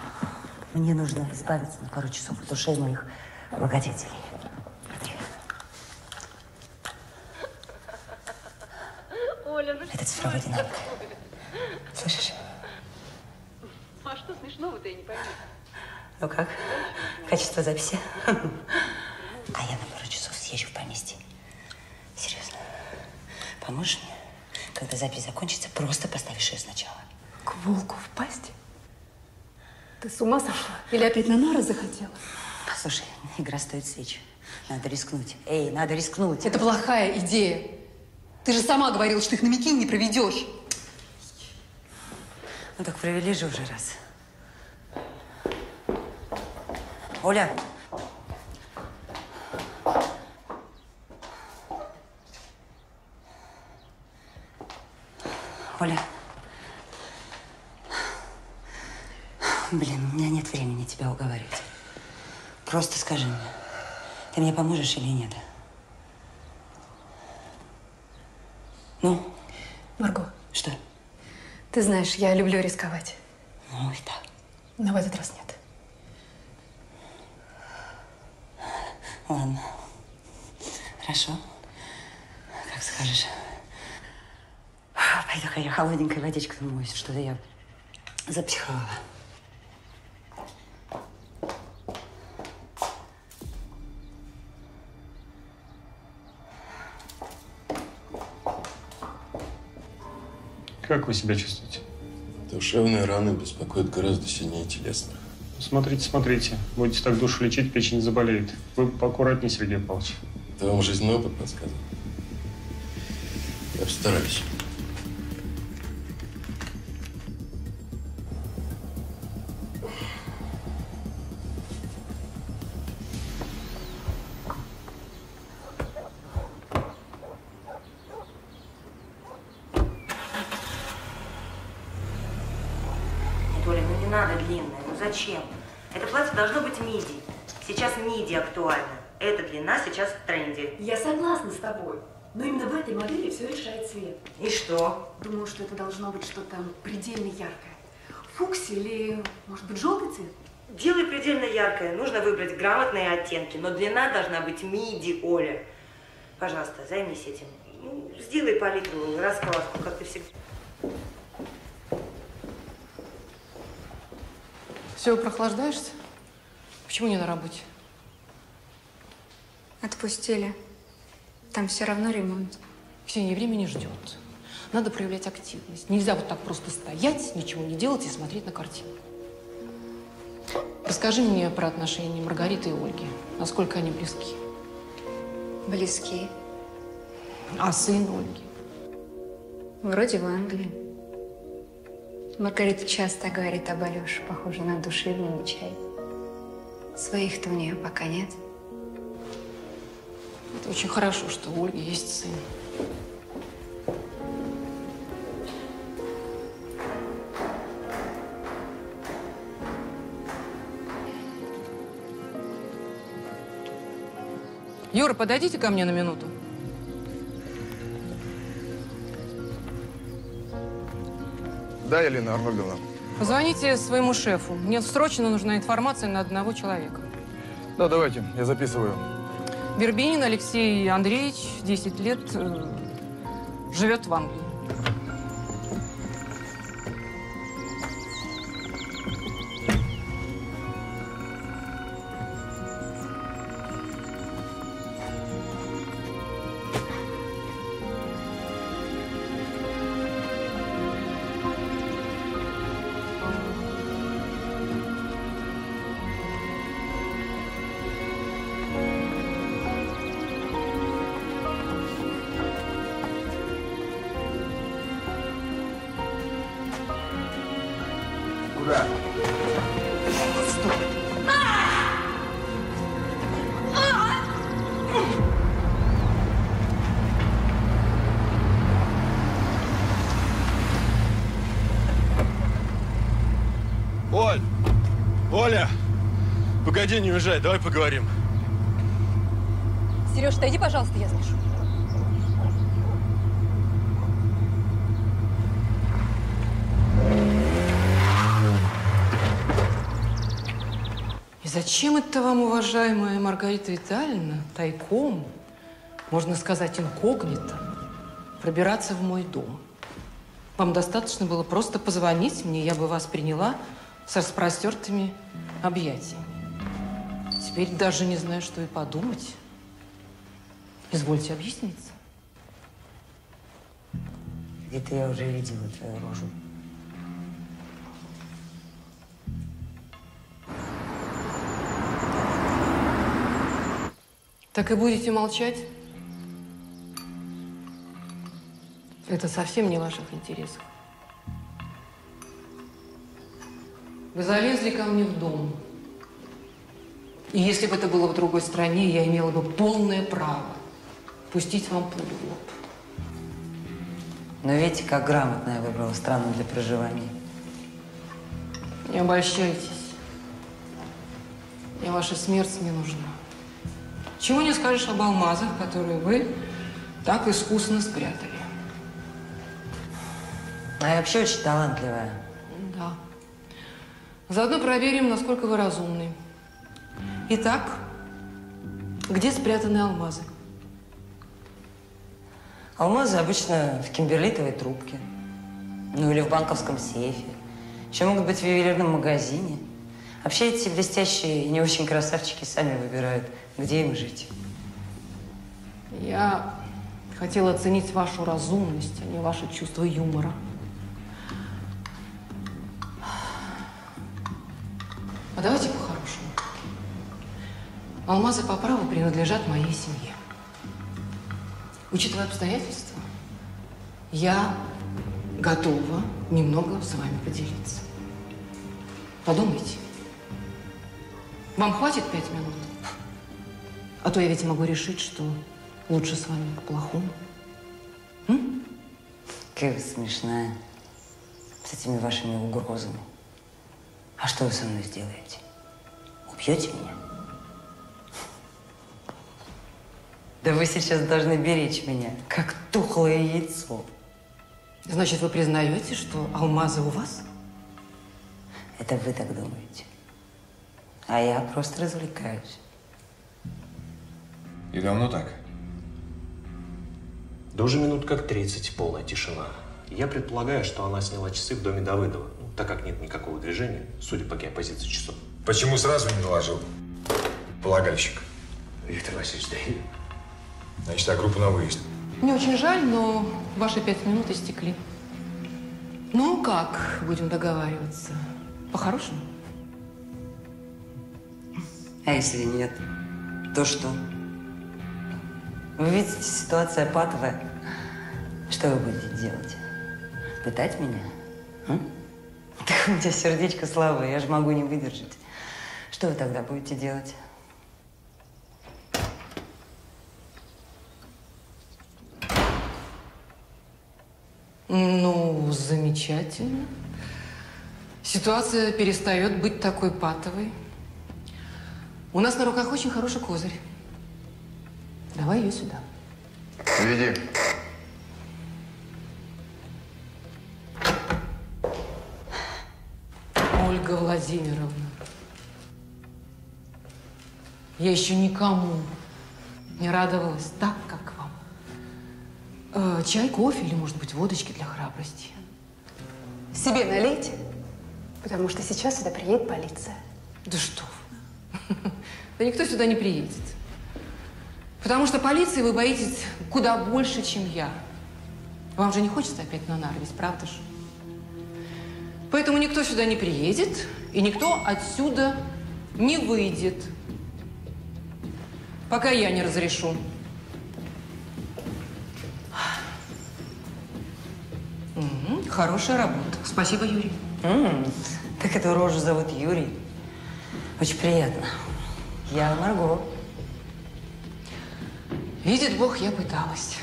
Мне нужно избавиться на пару часов от ушей моих благодетелей. Смотри. Оля, ну Это. Слышишь? А что смешного-то, я не пойму. Ну как? Качество записи? А я на пару часов съезжу в поместье. Серьезно. Поможешь мне? Когда запись закончится, просто поставишь ее сначала. К волку в пасть? Ты с ума сошла? Или опять на нары захотела? Послушай, игра стоит свеч. Надо рискнуть. Эй, надо рискнуть. Это плохая идея. Ты же сама говорила, что их на Микин не проведешь. Ну так провели же уже раз. Оля. Оля. Блин, у меня нет времени тебя уговаривать. Просто скажи мне, ты мне поможешь или нет? Ну? Марго. Что? Ты знаешь, я люблю рисковать. Ну и так. Но в этот раз нет. Ладно. Хорошо. Как скажешь. Пойду-ка я холодненькой водичкой умоюсь. Что-то я запсиховала. Как вы себя чувствуете? Душевные раны беспокоят гораздо сильнее телесных. Смотрите, смотрите. Будете так душу лечить, печень заболеет. Вы поаккуратнее, Сергей Павлович. Это вам жизненный опыт подсказывает. Я постараюсь. Зачем? Это платье должно быть миди. Сейчас миди актуально. Эта длина сейчас в тренде. Я согласна с тобой. Но именно в этой модели все решает цвет. И что? Думаю, что это должно быть что-то предельно яркое. Фукси или, может быть, желтый цвет? Делай предельно яркое. Нужно выбрать грамотные оттенки. Но длина должна быть миди, Оля. Пожалуйста, займись этим. Ну, сделай палитру, раскраску, как ты всегда. Все, прохлаждаешься? Почему не на работе? Отпустили. Там все равно ремонт. Ксения, время не ждет. Надо проявлять активность. Нельзя вот так просто стоять, ничего не делать и смотреть на картину. Расскажи мне про отношения Маргариты и Ольги. Насколько они близки? Близки. А сын Ольги? Вроде в Англии. Маргарита часто говорит об Алёше, похоже на душевный чай. Своих-то у нее пока нет. Это очень хорошо, что у Ольги есть сын. Юра, подойдите ко мне на минуту. Да, Елена Арнольдовна. Позвоните своему шефу. Мне срочно нужна информация на одного человека. Да, давайте, я записываю. Вербинин Алексей Андреевич, 10 лет, э, живет в Англии. Погоди, не уезжай, давай поговорим. Сереж, отойди, пожалуйста, я слышу. И зачем это вам, уважаемая Маргарита Витальевна, тайком, можно сказать, инкогнито, пробираться в мой дом? Вам достаточно было просто позвонить мне, я бы вас приняла с распростертыми объятиями. Теперь даже не знаю, что и подумать. Извольте объясниться. Где-то я уже видела твою рожу. Так и будете молчать? Это совсем не в ваших интересах. Вы залезли ко мне в дом. И если бы это было в другой стране, я имела бы полное право пустить вам пулю в лоб. Но видите, как грамотно я выбрала страну для проживания. Не обольщайтесь. Мне ваша смерть не нужна. Чего не скажешь об алмазах, которые вы так искусно спрятали. А я вообще очень талантливая. Да. Заодно проверим, насколько вы разумны. Итак, где спрятаны алмазы? Алмазы обычно в кимберлитовой трубке. Ну или в банковском сейфе. Еще могут быть в ювелирном магазине. Вообще эти блестящие и не очень красавчики сами выбирают, где им жить. Я хотела оценить вашу разумность, а не ваше чувство юмора. А давайте по-хорошему. Алмазы по праву принадлежат моей семье. Учитывая обстоятельства, я готова немного с вами поделиться. Подумайте. Вам хватит пять минут? А то я ведь могу решить, что лучше с вами по-плохому. Какая вы смешная. С этими вашими угрозами. А что вы со мной сделаете? Убьете меня? Да вы сейчас должны беречь меня, как тухлое яйцо. Значит, вы признаете, что алмазы у вас? Это вы так думаете. А я просто развлекаюсь. И давно так? Да уже минут как 30 полная тишина. Я предполагаю, что она сняла часы в доме Давыдова, ну, так как нет никакого движения, судя по геопозиции часов. Почему сразу не доложил? Полагальщик. Виктор Васильевич, да Значит, а группа на выезд. Мне очень жаль, но ваши пять минут истекли. Ну, как будем договариваться? По-хорошему? А если нет, то что? Вы видите, ситуация патовая. Что вы будете делать? Пытать меня? М? Так у меня сердечко слабое, я же могу не выдержать. Что вы тогда будете делать? Ну, замечательно. Ситуация перестает быть такой патовой. У нас на руках очень хороший козырь. Давай ее сюда. Веди. Ольга Владимировна, я еще никому не радовалась так, как. Э, чай, кофе или, может быть, водочки для храбрости. Себе налейте, потому что сейчас сюда приедет полиция. Да что вы. Да никто сюда не приедет. Потому что полиции вы боитесь куда больше, чем я. Вам же не хочется опять на нарвись, правда же? Поэтому никто сюда не приедет, и никто отсюда не выйдет, пока я не разрешу. Мгм, Хорошая работа. Спасибо, Юрий. М, Так эту рожу зовут Юрий. Очень приятно. Я Марго. Видит Бог, я пыталась.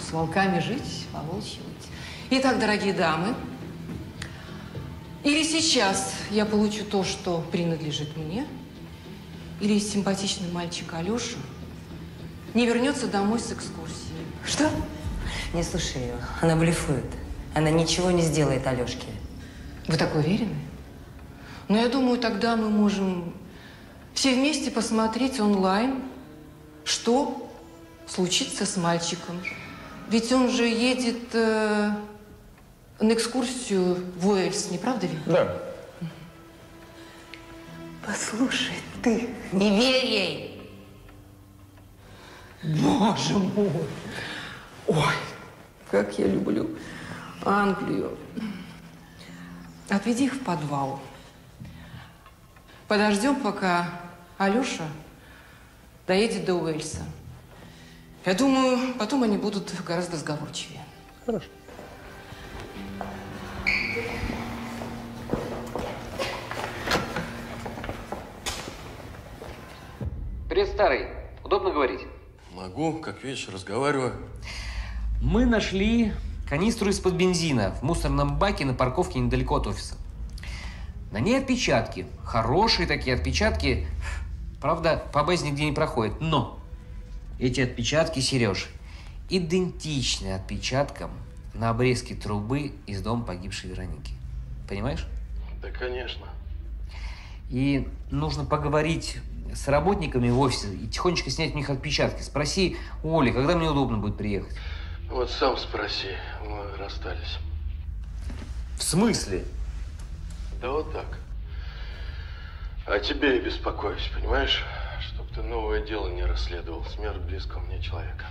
С волками жить, быть. Итак, дорогие дамы, или сейчас я получу то, что принадлежит мне, или симпатичный мальчик Алеша не вернется домой с экскурсии. Что? Не слушай ее. Она блефует. Она ничего не сделает Алешке. Вы так уверены? Но я думаю, тогда мы можем все вместе посмотреть онлайн, что случится с мальчиком. Ведь он же едет э, на экскурсию в Уэльс, не правда ли? Да. Послушай, ты не верь ей. Боже мой! Ой, как я люблю Англию. Отведи их в подвал. Подождем, пока Алеша доедет до Уэльса. Я думаю, потом они будут гораздо сговорчивее. Хорошо. Привет, старый. Удобно говорить? Могу, как видишь, разговариваю. Мы нашли канистру из-под бензина в мусорном баке на парковке недалеко от офиса. На ней отпечатки. Хорошие такие отпечатки. Правда, по базе нигде не проходит. Но эти отпечатки, Сереж, идентичны отпечаткам на обрезке трубы из дома погибшей Вероники. Понимаешь? Да, конечно. И нужно поговорить с работниками в офисе и тихонечко снять у них отпечатки. Спроси у Оли, когда мне удобно будет приехать. Вот сам спроси. Мы расстались. В смысле? Да вот так. О тебе я беспокоюсь, понимаешь? Чтоб ты новое дело не расследовал. Смерть близкого мне человека.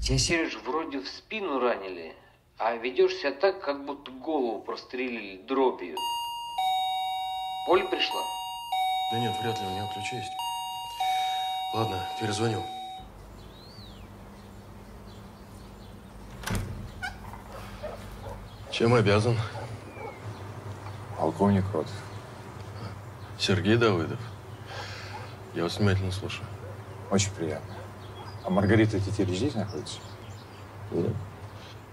Тебя, Сереж, вроде в спину ранили, а ведешь себя так, как будто голову прострелили дробью. Оля пришла? Да нет, вряд ли, у нее ключи есть. Ладно, перезвоню. Чем обязан? Полковник Ротов. Сергей Давыдов. Я вас внимательно слушаю. Очень приятно. А Маргарита Тетерич здесь находится? Нет.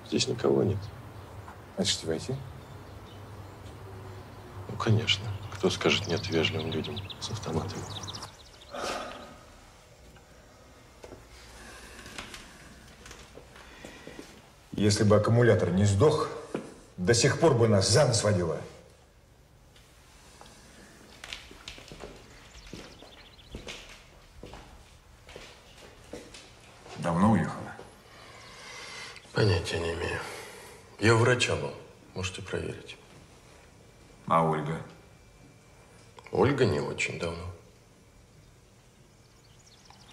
Здесь никого нет. Хотите войти? Ну, конечно. Кто скажет нет вежливым людям с автоматами? Если бы аккумулятор не сдох, до сих пор бы нас за нос водила. Давно уехала? Понятия не имею. Я у врача был. Можете проверить. А Ольга? Ольга не очень давно.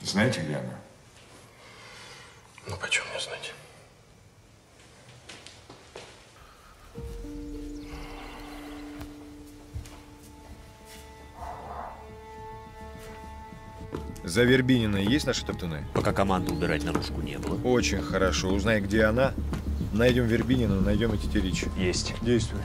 Знаете, где она? Ну, почем мне знать? За Вербинина есть наши топтуны? Пока команды убирать наружку не было. Очень хорошо. Узнай, где она. Найдем Вербинина, найдем и Тетерич. Есть. Действуй.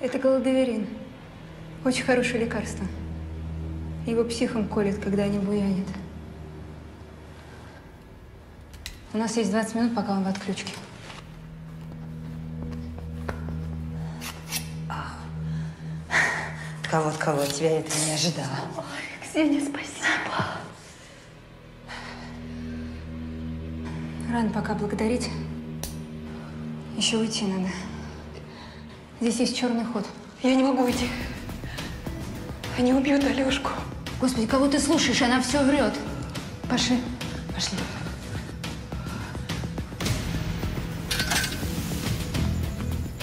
Это голодоверин. Очень хорошее лекарство. Его психом колет, когда они буянят. У нас есть 20 минут, пока он в отключке. Кого-то, кого тебя я этого не ожидала. Ксения, спасибо. Рано пока благодарить. Еще уйти надо. Здесь есть черный ход. Я не могу уйти. Они убьют Алешку. Господи, кого ты слушаешь? Она все врет. Пошли. Пошли.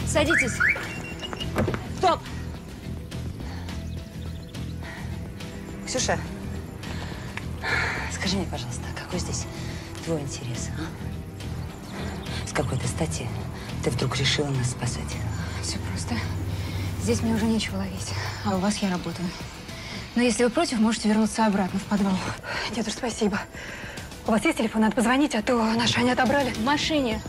Садитесь. Ксюша, скажи мне, пожалуйста, какой здесь твой интерес, а? С какой-то стати ты вдруг решила нас спасать? Все просто. Здесь мне уже нечего ловить, а у вас я работаю. Но если вы против, можете вернуться обратно в подвал. Нет уж, спасибо. У вас есть телефон? Надо позвонить, а то наши они отобрали. В машине.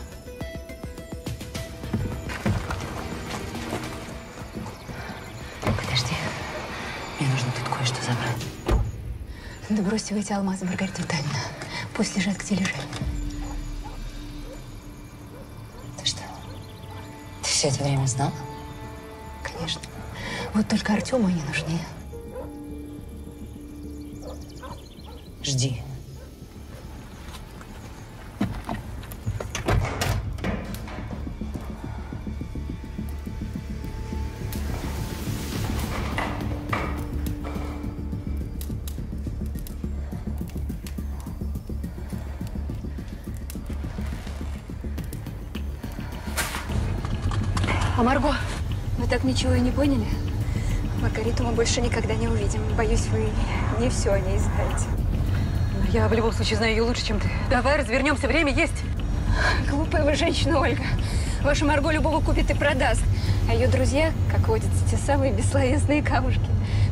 Бросьте вы эти алмазы, Маргарита Витальевна. Пусть лежат, где лежали. Ты что, ты все это время знала? Конечно. Вот только Артему они нужнее. Жди. Марго? Вы так ничего и не поняли? Маргариту мы больше никогда не увидим. Боюсь, вы не все о ней знаете. Ну, Я в любом случае знаю ее лучше, чем ты. Давай развернемся, время есть. Глупая вы женщина, Ольга. Ваша Марго любого купит и продаст. А ее друзья, как водятся, те самые бессловесные камушки.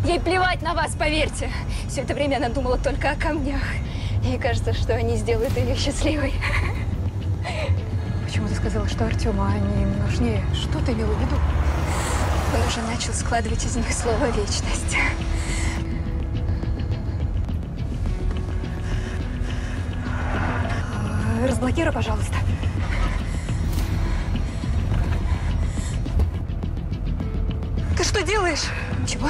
Ей плевать на вас, поверьте. Все это время она думала только о камнях. Ей кажется, что они сделают ее счастливой. Сказала, что Артему они нужнее? Что ты имела в виду? Он уже начал складывать из них слово «вечность». Разблокируй, пожалуйста. Ты что делаешь? Ничего,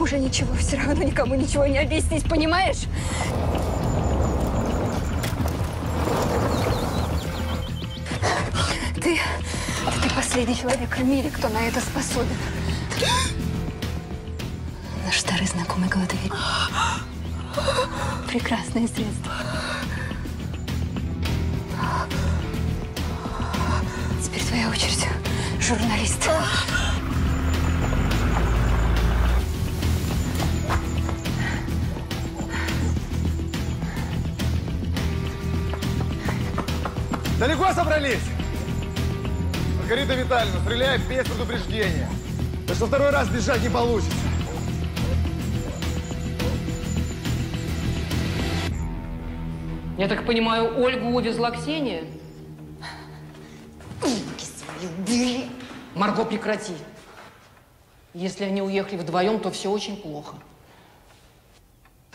уже ничего, все равно никому ничего не объяснить, понимаешь? Последний человек в мире, кто на это способен. Наш старый знакомый голодовик. Прекрасное средство. Витальевна стреляет без предупреждения. Так что второй раз бежать не получится. Я так понимаю, Ольгу увезла Ксения? Убери! Марго, прекрати. Если они уехали вдвоем, то все очень плохо.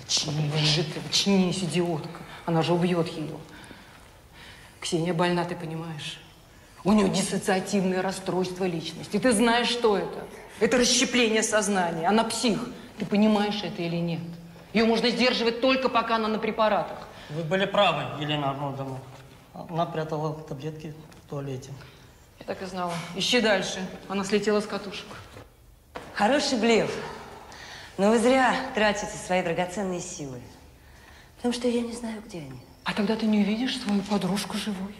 Очнись же ты, очнись, идиотка. Она же убьет ее. Ксения больна, ты понимаешь? У нее диссоциативное расстройство личности. Ты знаешь, что это? Это расщепление сознания. Она псих. Ты понимаешь это или нет? Ее можно сдерживать только пока она на препаратах. Вы были правы, Елена Арнольдовна. Она прятала таблетки в туалете. Я так и знала. Ищи дальше. Она слетела с катушек. Хороший блеф. Но вы зря тратите свои драгоценные силы. Потому что я не знаю, где они. А тогда ты не увидишь свою подружку живой.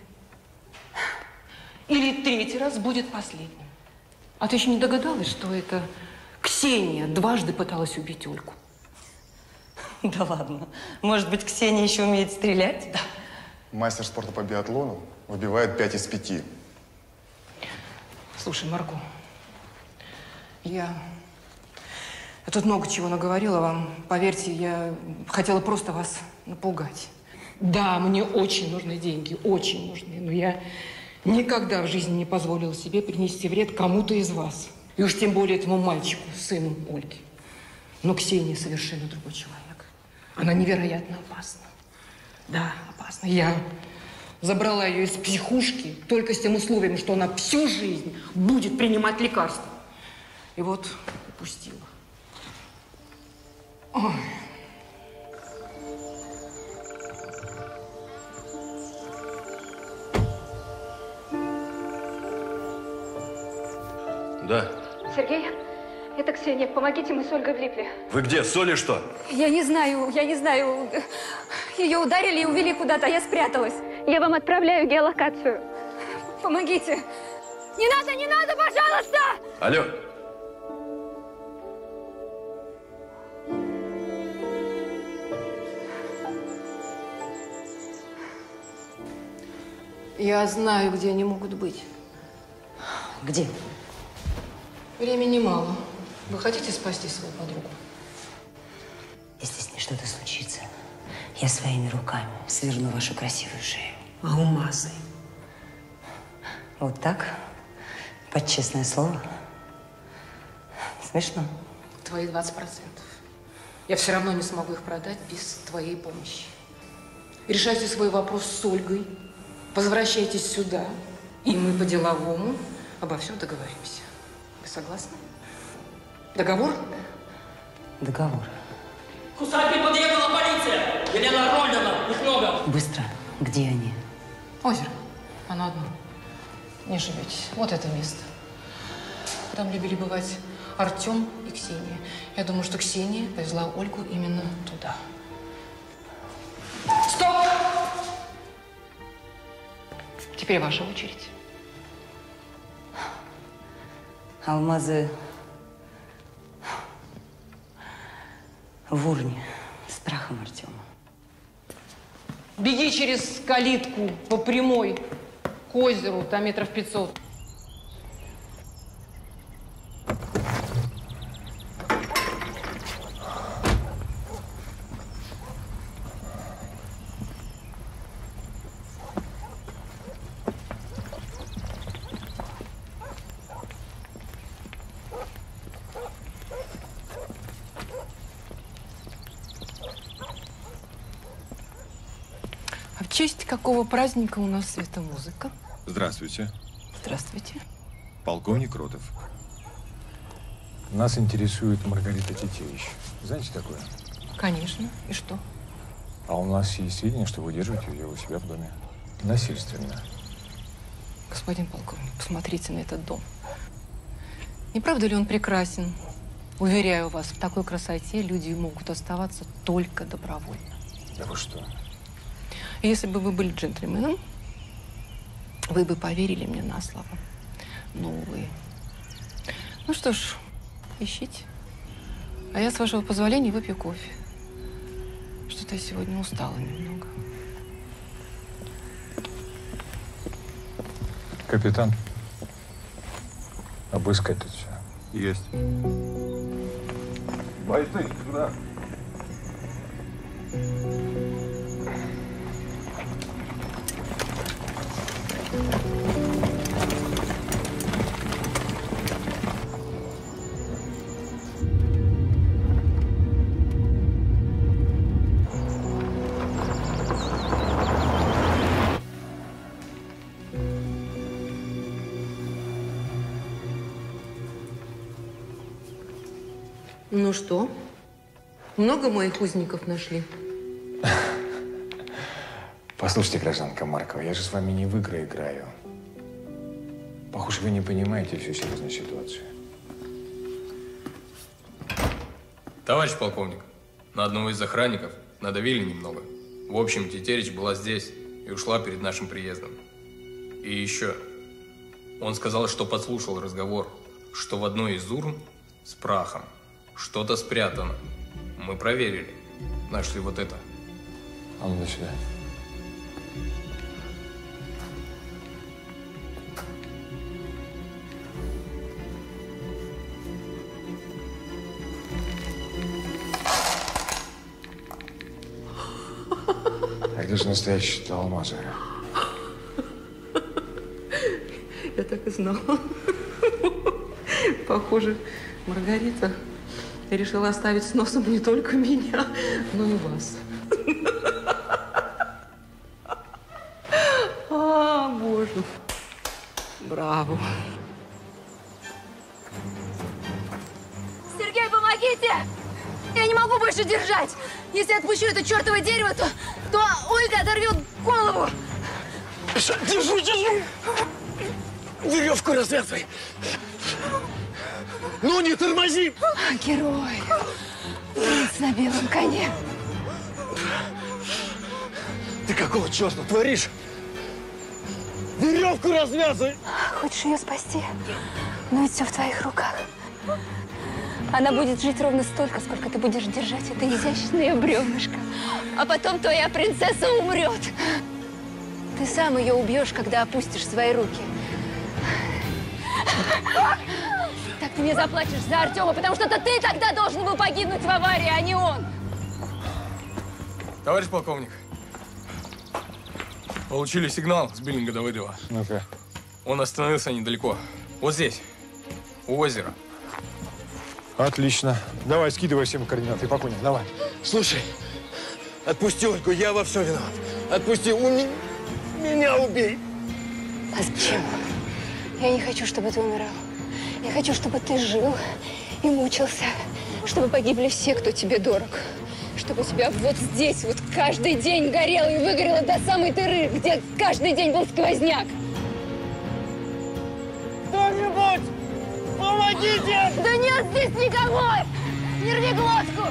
Или третий раз будет последним. А ты еще не догадалась, что это Ксения дважды пыталась убить Ольгу? Да ладно. Может быть, Ксения еще умеет стрелять? Да. Мастер спорта по биатлону выбивает 5 из 5. Слушай, Марго, я... я тут много чего наговорила вам. Поверьте, я хотела просто вас напугать. Да, мне очень нужны деньги, очень нужны, но я никогда в жизни не позволила себе принести вред кому-то из вас. И уж тем более этому мальчику, сыну Ольги. Но Ксения совершенно другой человек. Она невероятно опасна. Да, опасна. Я забрала ее из психушки только с тем условием, что она всю жизнь будет принимать лекарства. И вот упустила. Ой. Да. Сергей, это Ксения. Помогите, мы с Ольгой влипли. Вы где? Соли что? Я не знаю, я не знаю. Ее ударили и увели куда-то, а я спряталась. Я вам отправляю геолокацию. Помогите. Не надо, не надо, пожалуйста! Алло. Я знаю, где они могут быть. Где? Времени мало. Вы хотите спасти свою подругу? Если с ней что-то случится, я своими руками сверну вашу красивую шею. Алмазы. Вот так? Под честное слово? Смешно. Твои 20%. Я все равно не смогу их продать без твоей помощи. Решайте свой вопрос с Ольгой. Возвращайтесь сюда, и мы по-деловому обо всем договоримся. Согласны? Договор? Договор. К усадьбе подъехала полиция! Елена Арнольдовна, их много! Быстро. Где они? Озеро. Оно одно. Не ошибетесь. Вот это место. Там любили бывать Артем и Ксения. Я думаю, что Ксения повезла Ольгу именно туда. Стоп! Теперь ваша очередь. Алмазы в урне с прахом Артема. Беги через калитку по прямой к озеру, там метров пятьсот. Какого праздника у нас светомузыка? Здравствуйте. Здравствуйте. Полковник Ротов. Нас интересует Маргарита Тетевич. Знаете такое? Конечно. И что? А у нас есть сведения, что вы держите ее у себя в доме. Насильственно. Господин полковник, посмотрите на этот дом. Не правда ли он прекрасен? Уверяю вас, в такой красоте люди могут оставаться только добровольно. Да вы что? Если бы вы были джентльменом, вы бы поверили мне на слово. Но, увы. Ну что ж, ищите. А я, с вашего позволения, выпью кофе. Что-то я сегодня устала немного. Капитан, обыскать тут все. Есть. Бойцы, сюда. Ну что? Много моих узников нашли? Послушайте, гражданка Маркова, я же с вами не в игры играю. Похоже, вы не понимаете всю серьезную ситуацию. Товарищ полковник, на одного из охранников надавили немного. В общем, Тетерич была здесь и ушла перед нашим приездом. И еще, он сказал, что подслушал разговор что в одной из урн с прахом что-то спрятано. Мы проверили. Нашли вот это. А ну, до сюда. Где же настоящие алмазы? Я так и знала. Похоже, Маргарита решила оставить с носом не только меня, но и вас. А, боже. Браво. Сергей, помогите! Я не могу больше держать! Если отпущу это чертово дерево, то, то Ольга оторвет голову! Держу, держу! Веревку развязывай! Ну, не тормози! Герой! Принц на белом коне! Ты какого черта творишь? Веревку развязывай! Хочешь ее спасти? Но ведь все в твоих руках. Она будет жить ровно столько, сколько ты будешь держать это изящное бревнышко. А потом твоя принцесса умрет. Ты сам ее убьешь, когда опустишь свои руки. Так ты мне заплатишь за Артема, потому что это ты тогда должен был погибнуть в аварии, а не он. Товарищ полковник, получили сигнал с биллинга Давыдова. Ну-ка. Он остановился недалеко. Вот здесь, у озера. Отлично. Давай, скидывай всем координаты. Пакуня, давай. Слушай, отпусти Ольгу, я во всем виноват. Отпусти, у ми- меня убей. А зачем? Я не хочу, чтобы ты умирал. Я хочу, чтобы ты жил и мучился. Чтобы погибли все, кто тебе дорог. Чтобы у тебя вот здесь вот каждый день горело и выгорело до самой дыры, где каждый день был сквозняк. Помогите! Да нет здесь никого! Не рви глотку!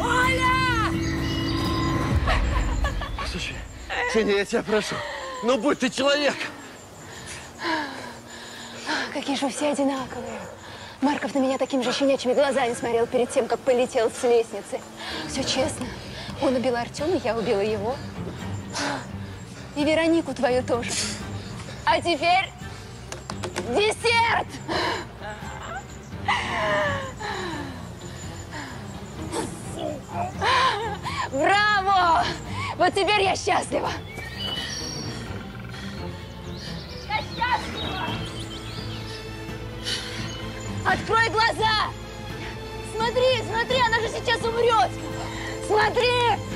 Оля! Слушай, Ксения, я тебя прошу, ну будь ты человек! Какие же вы все одинаковые. Марков на меня такими же щенячьими глазами смотрел перед тем, как полетел с лестницы. Все честно. Он убил Артема, я убила его. И Веронику твою тоже. А теперь десерт! Браво! Вот теперь я счастлива. Я счастлива! Открой глаза! Смотри, смотри, она же сейчас умрет! Смотри!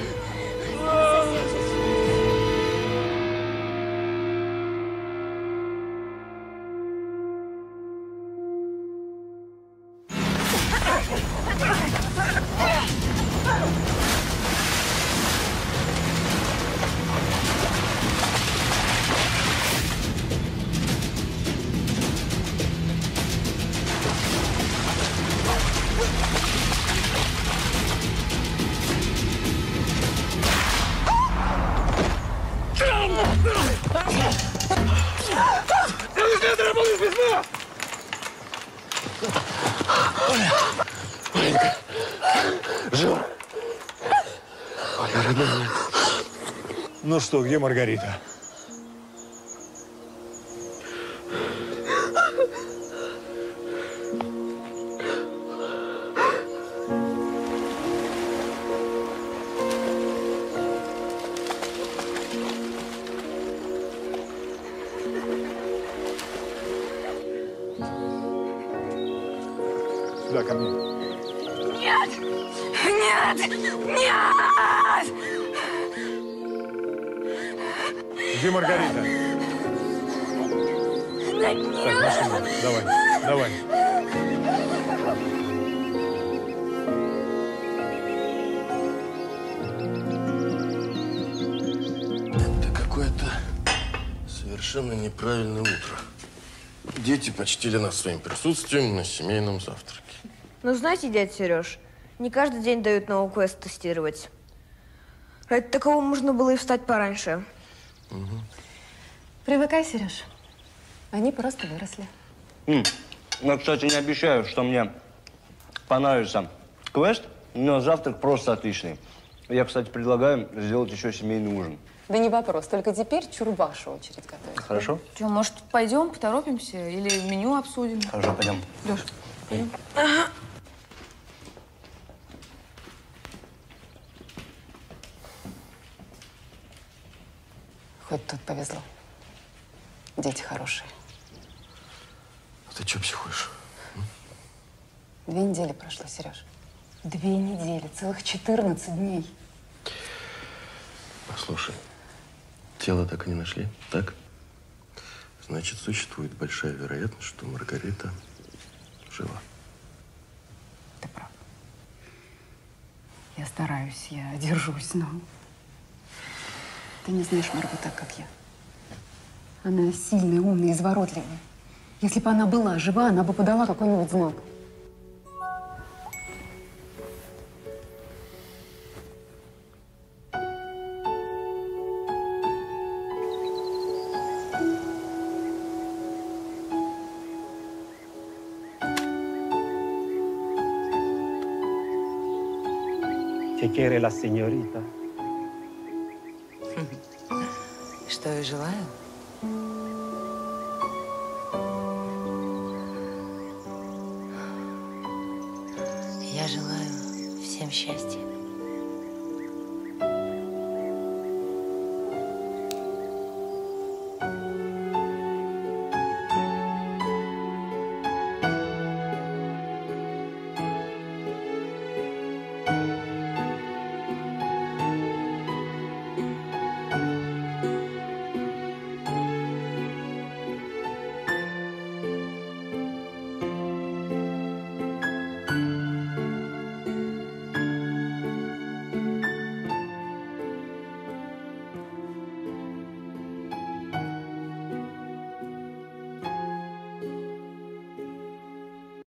Ну что, где Маргарита? Почтили нас своим присутствием на семейном завтраке. Ну, знаете, дядя Сереж, не каждый день дают новый квест тестировать. Ради такого можно было и встать пораньше. Привыкай, Сереж. Они просто выросли. М, Я, кстати, не обещаю, что мне понравится квест, но завтрак просто отличный. Я, кстати, предлагаю сделать еще семейный ужин. Да не вопрос, только теперь чур вашу очередь готовить. Хорошо? Че, может, пойдем, поторопимся или меню обсудим? Хорошо, пойдем. Леш, пойдем. Хоть тут повезло. Дети хорошие. А ты что психуешь? Две недели прошло, Сереж. Две недели, целых 14 дней. Послушай, тело так и не нашли, так? Значит, существует большая вероятность, что Маргарита жива. Я стараюсь, я держусь, но... Ты не знаешь Маргу так, как я. Она сильная, умная, изворотливая. Если бы она была жива, она бы подала какой-нибудь знак. ¿Qué quiere la señorita? Что я желаю? Я желаю всем счастья.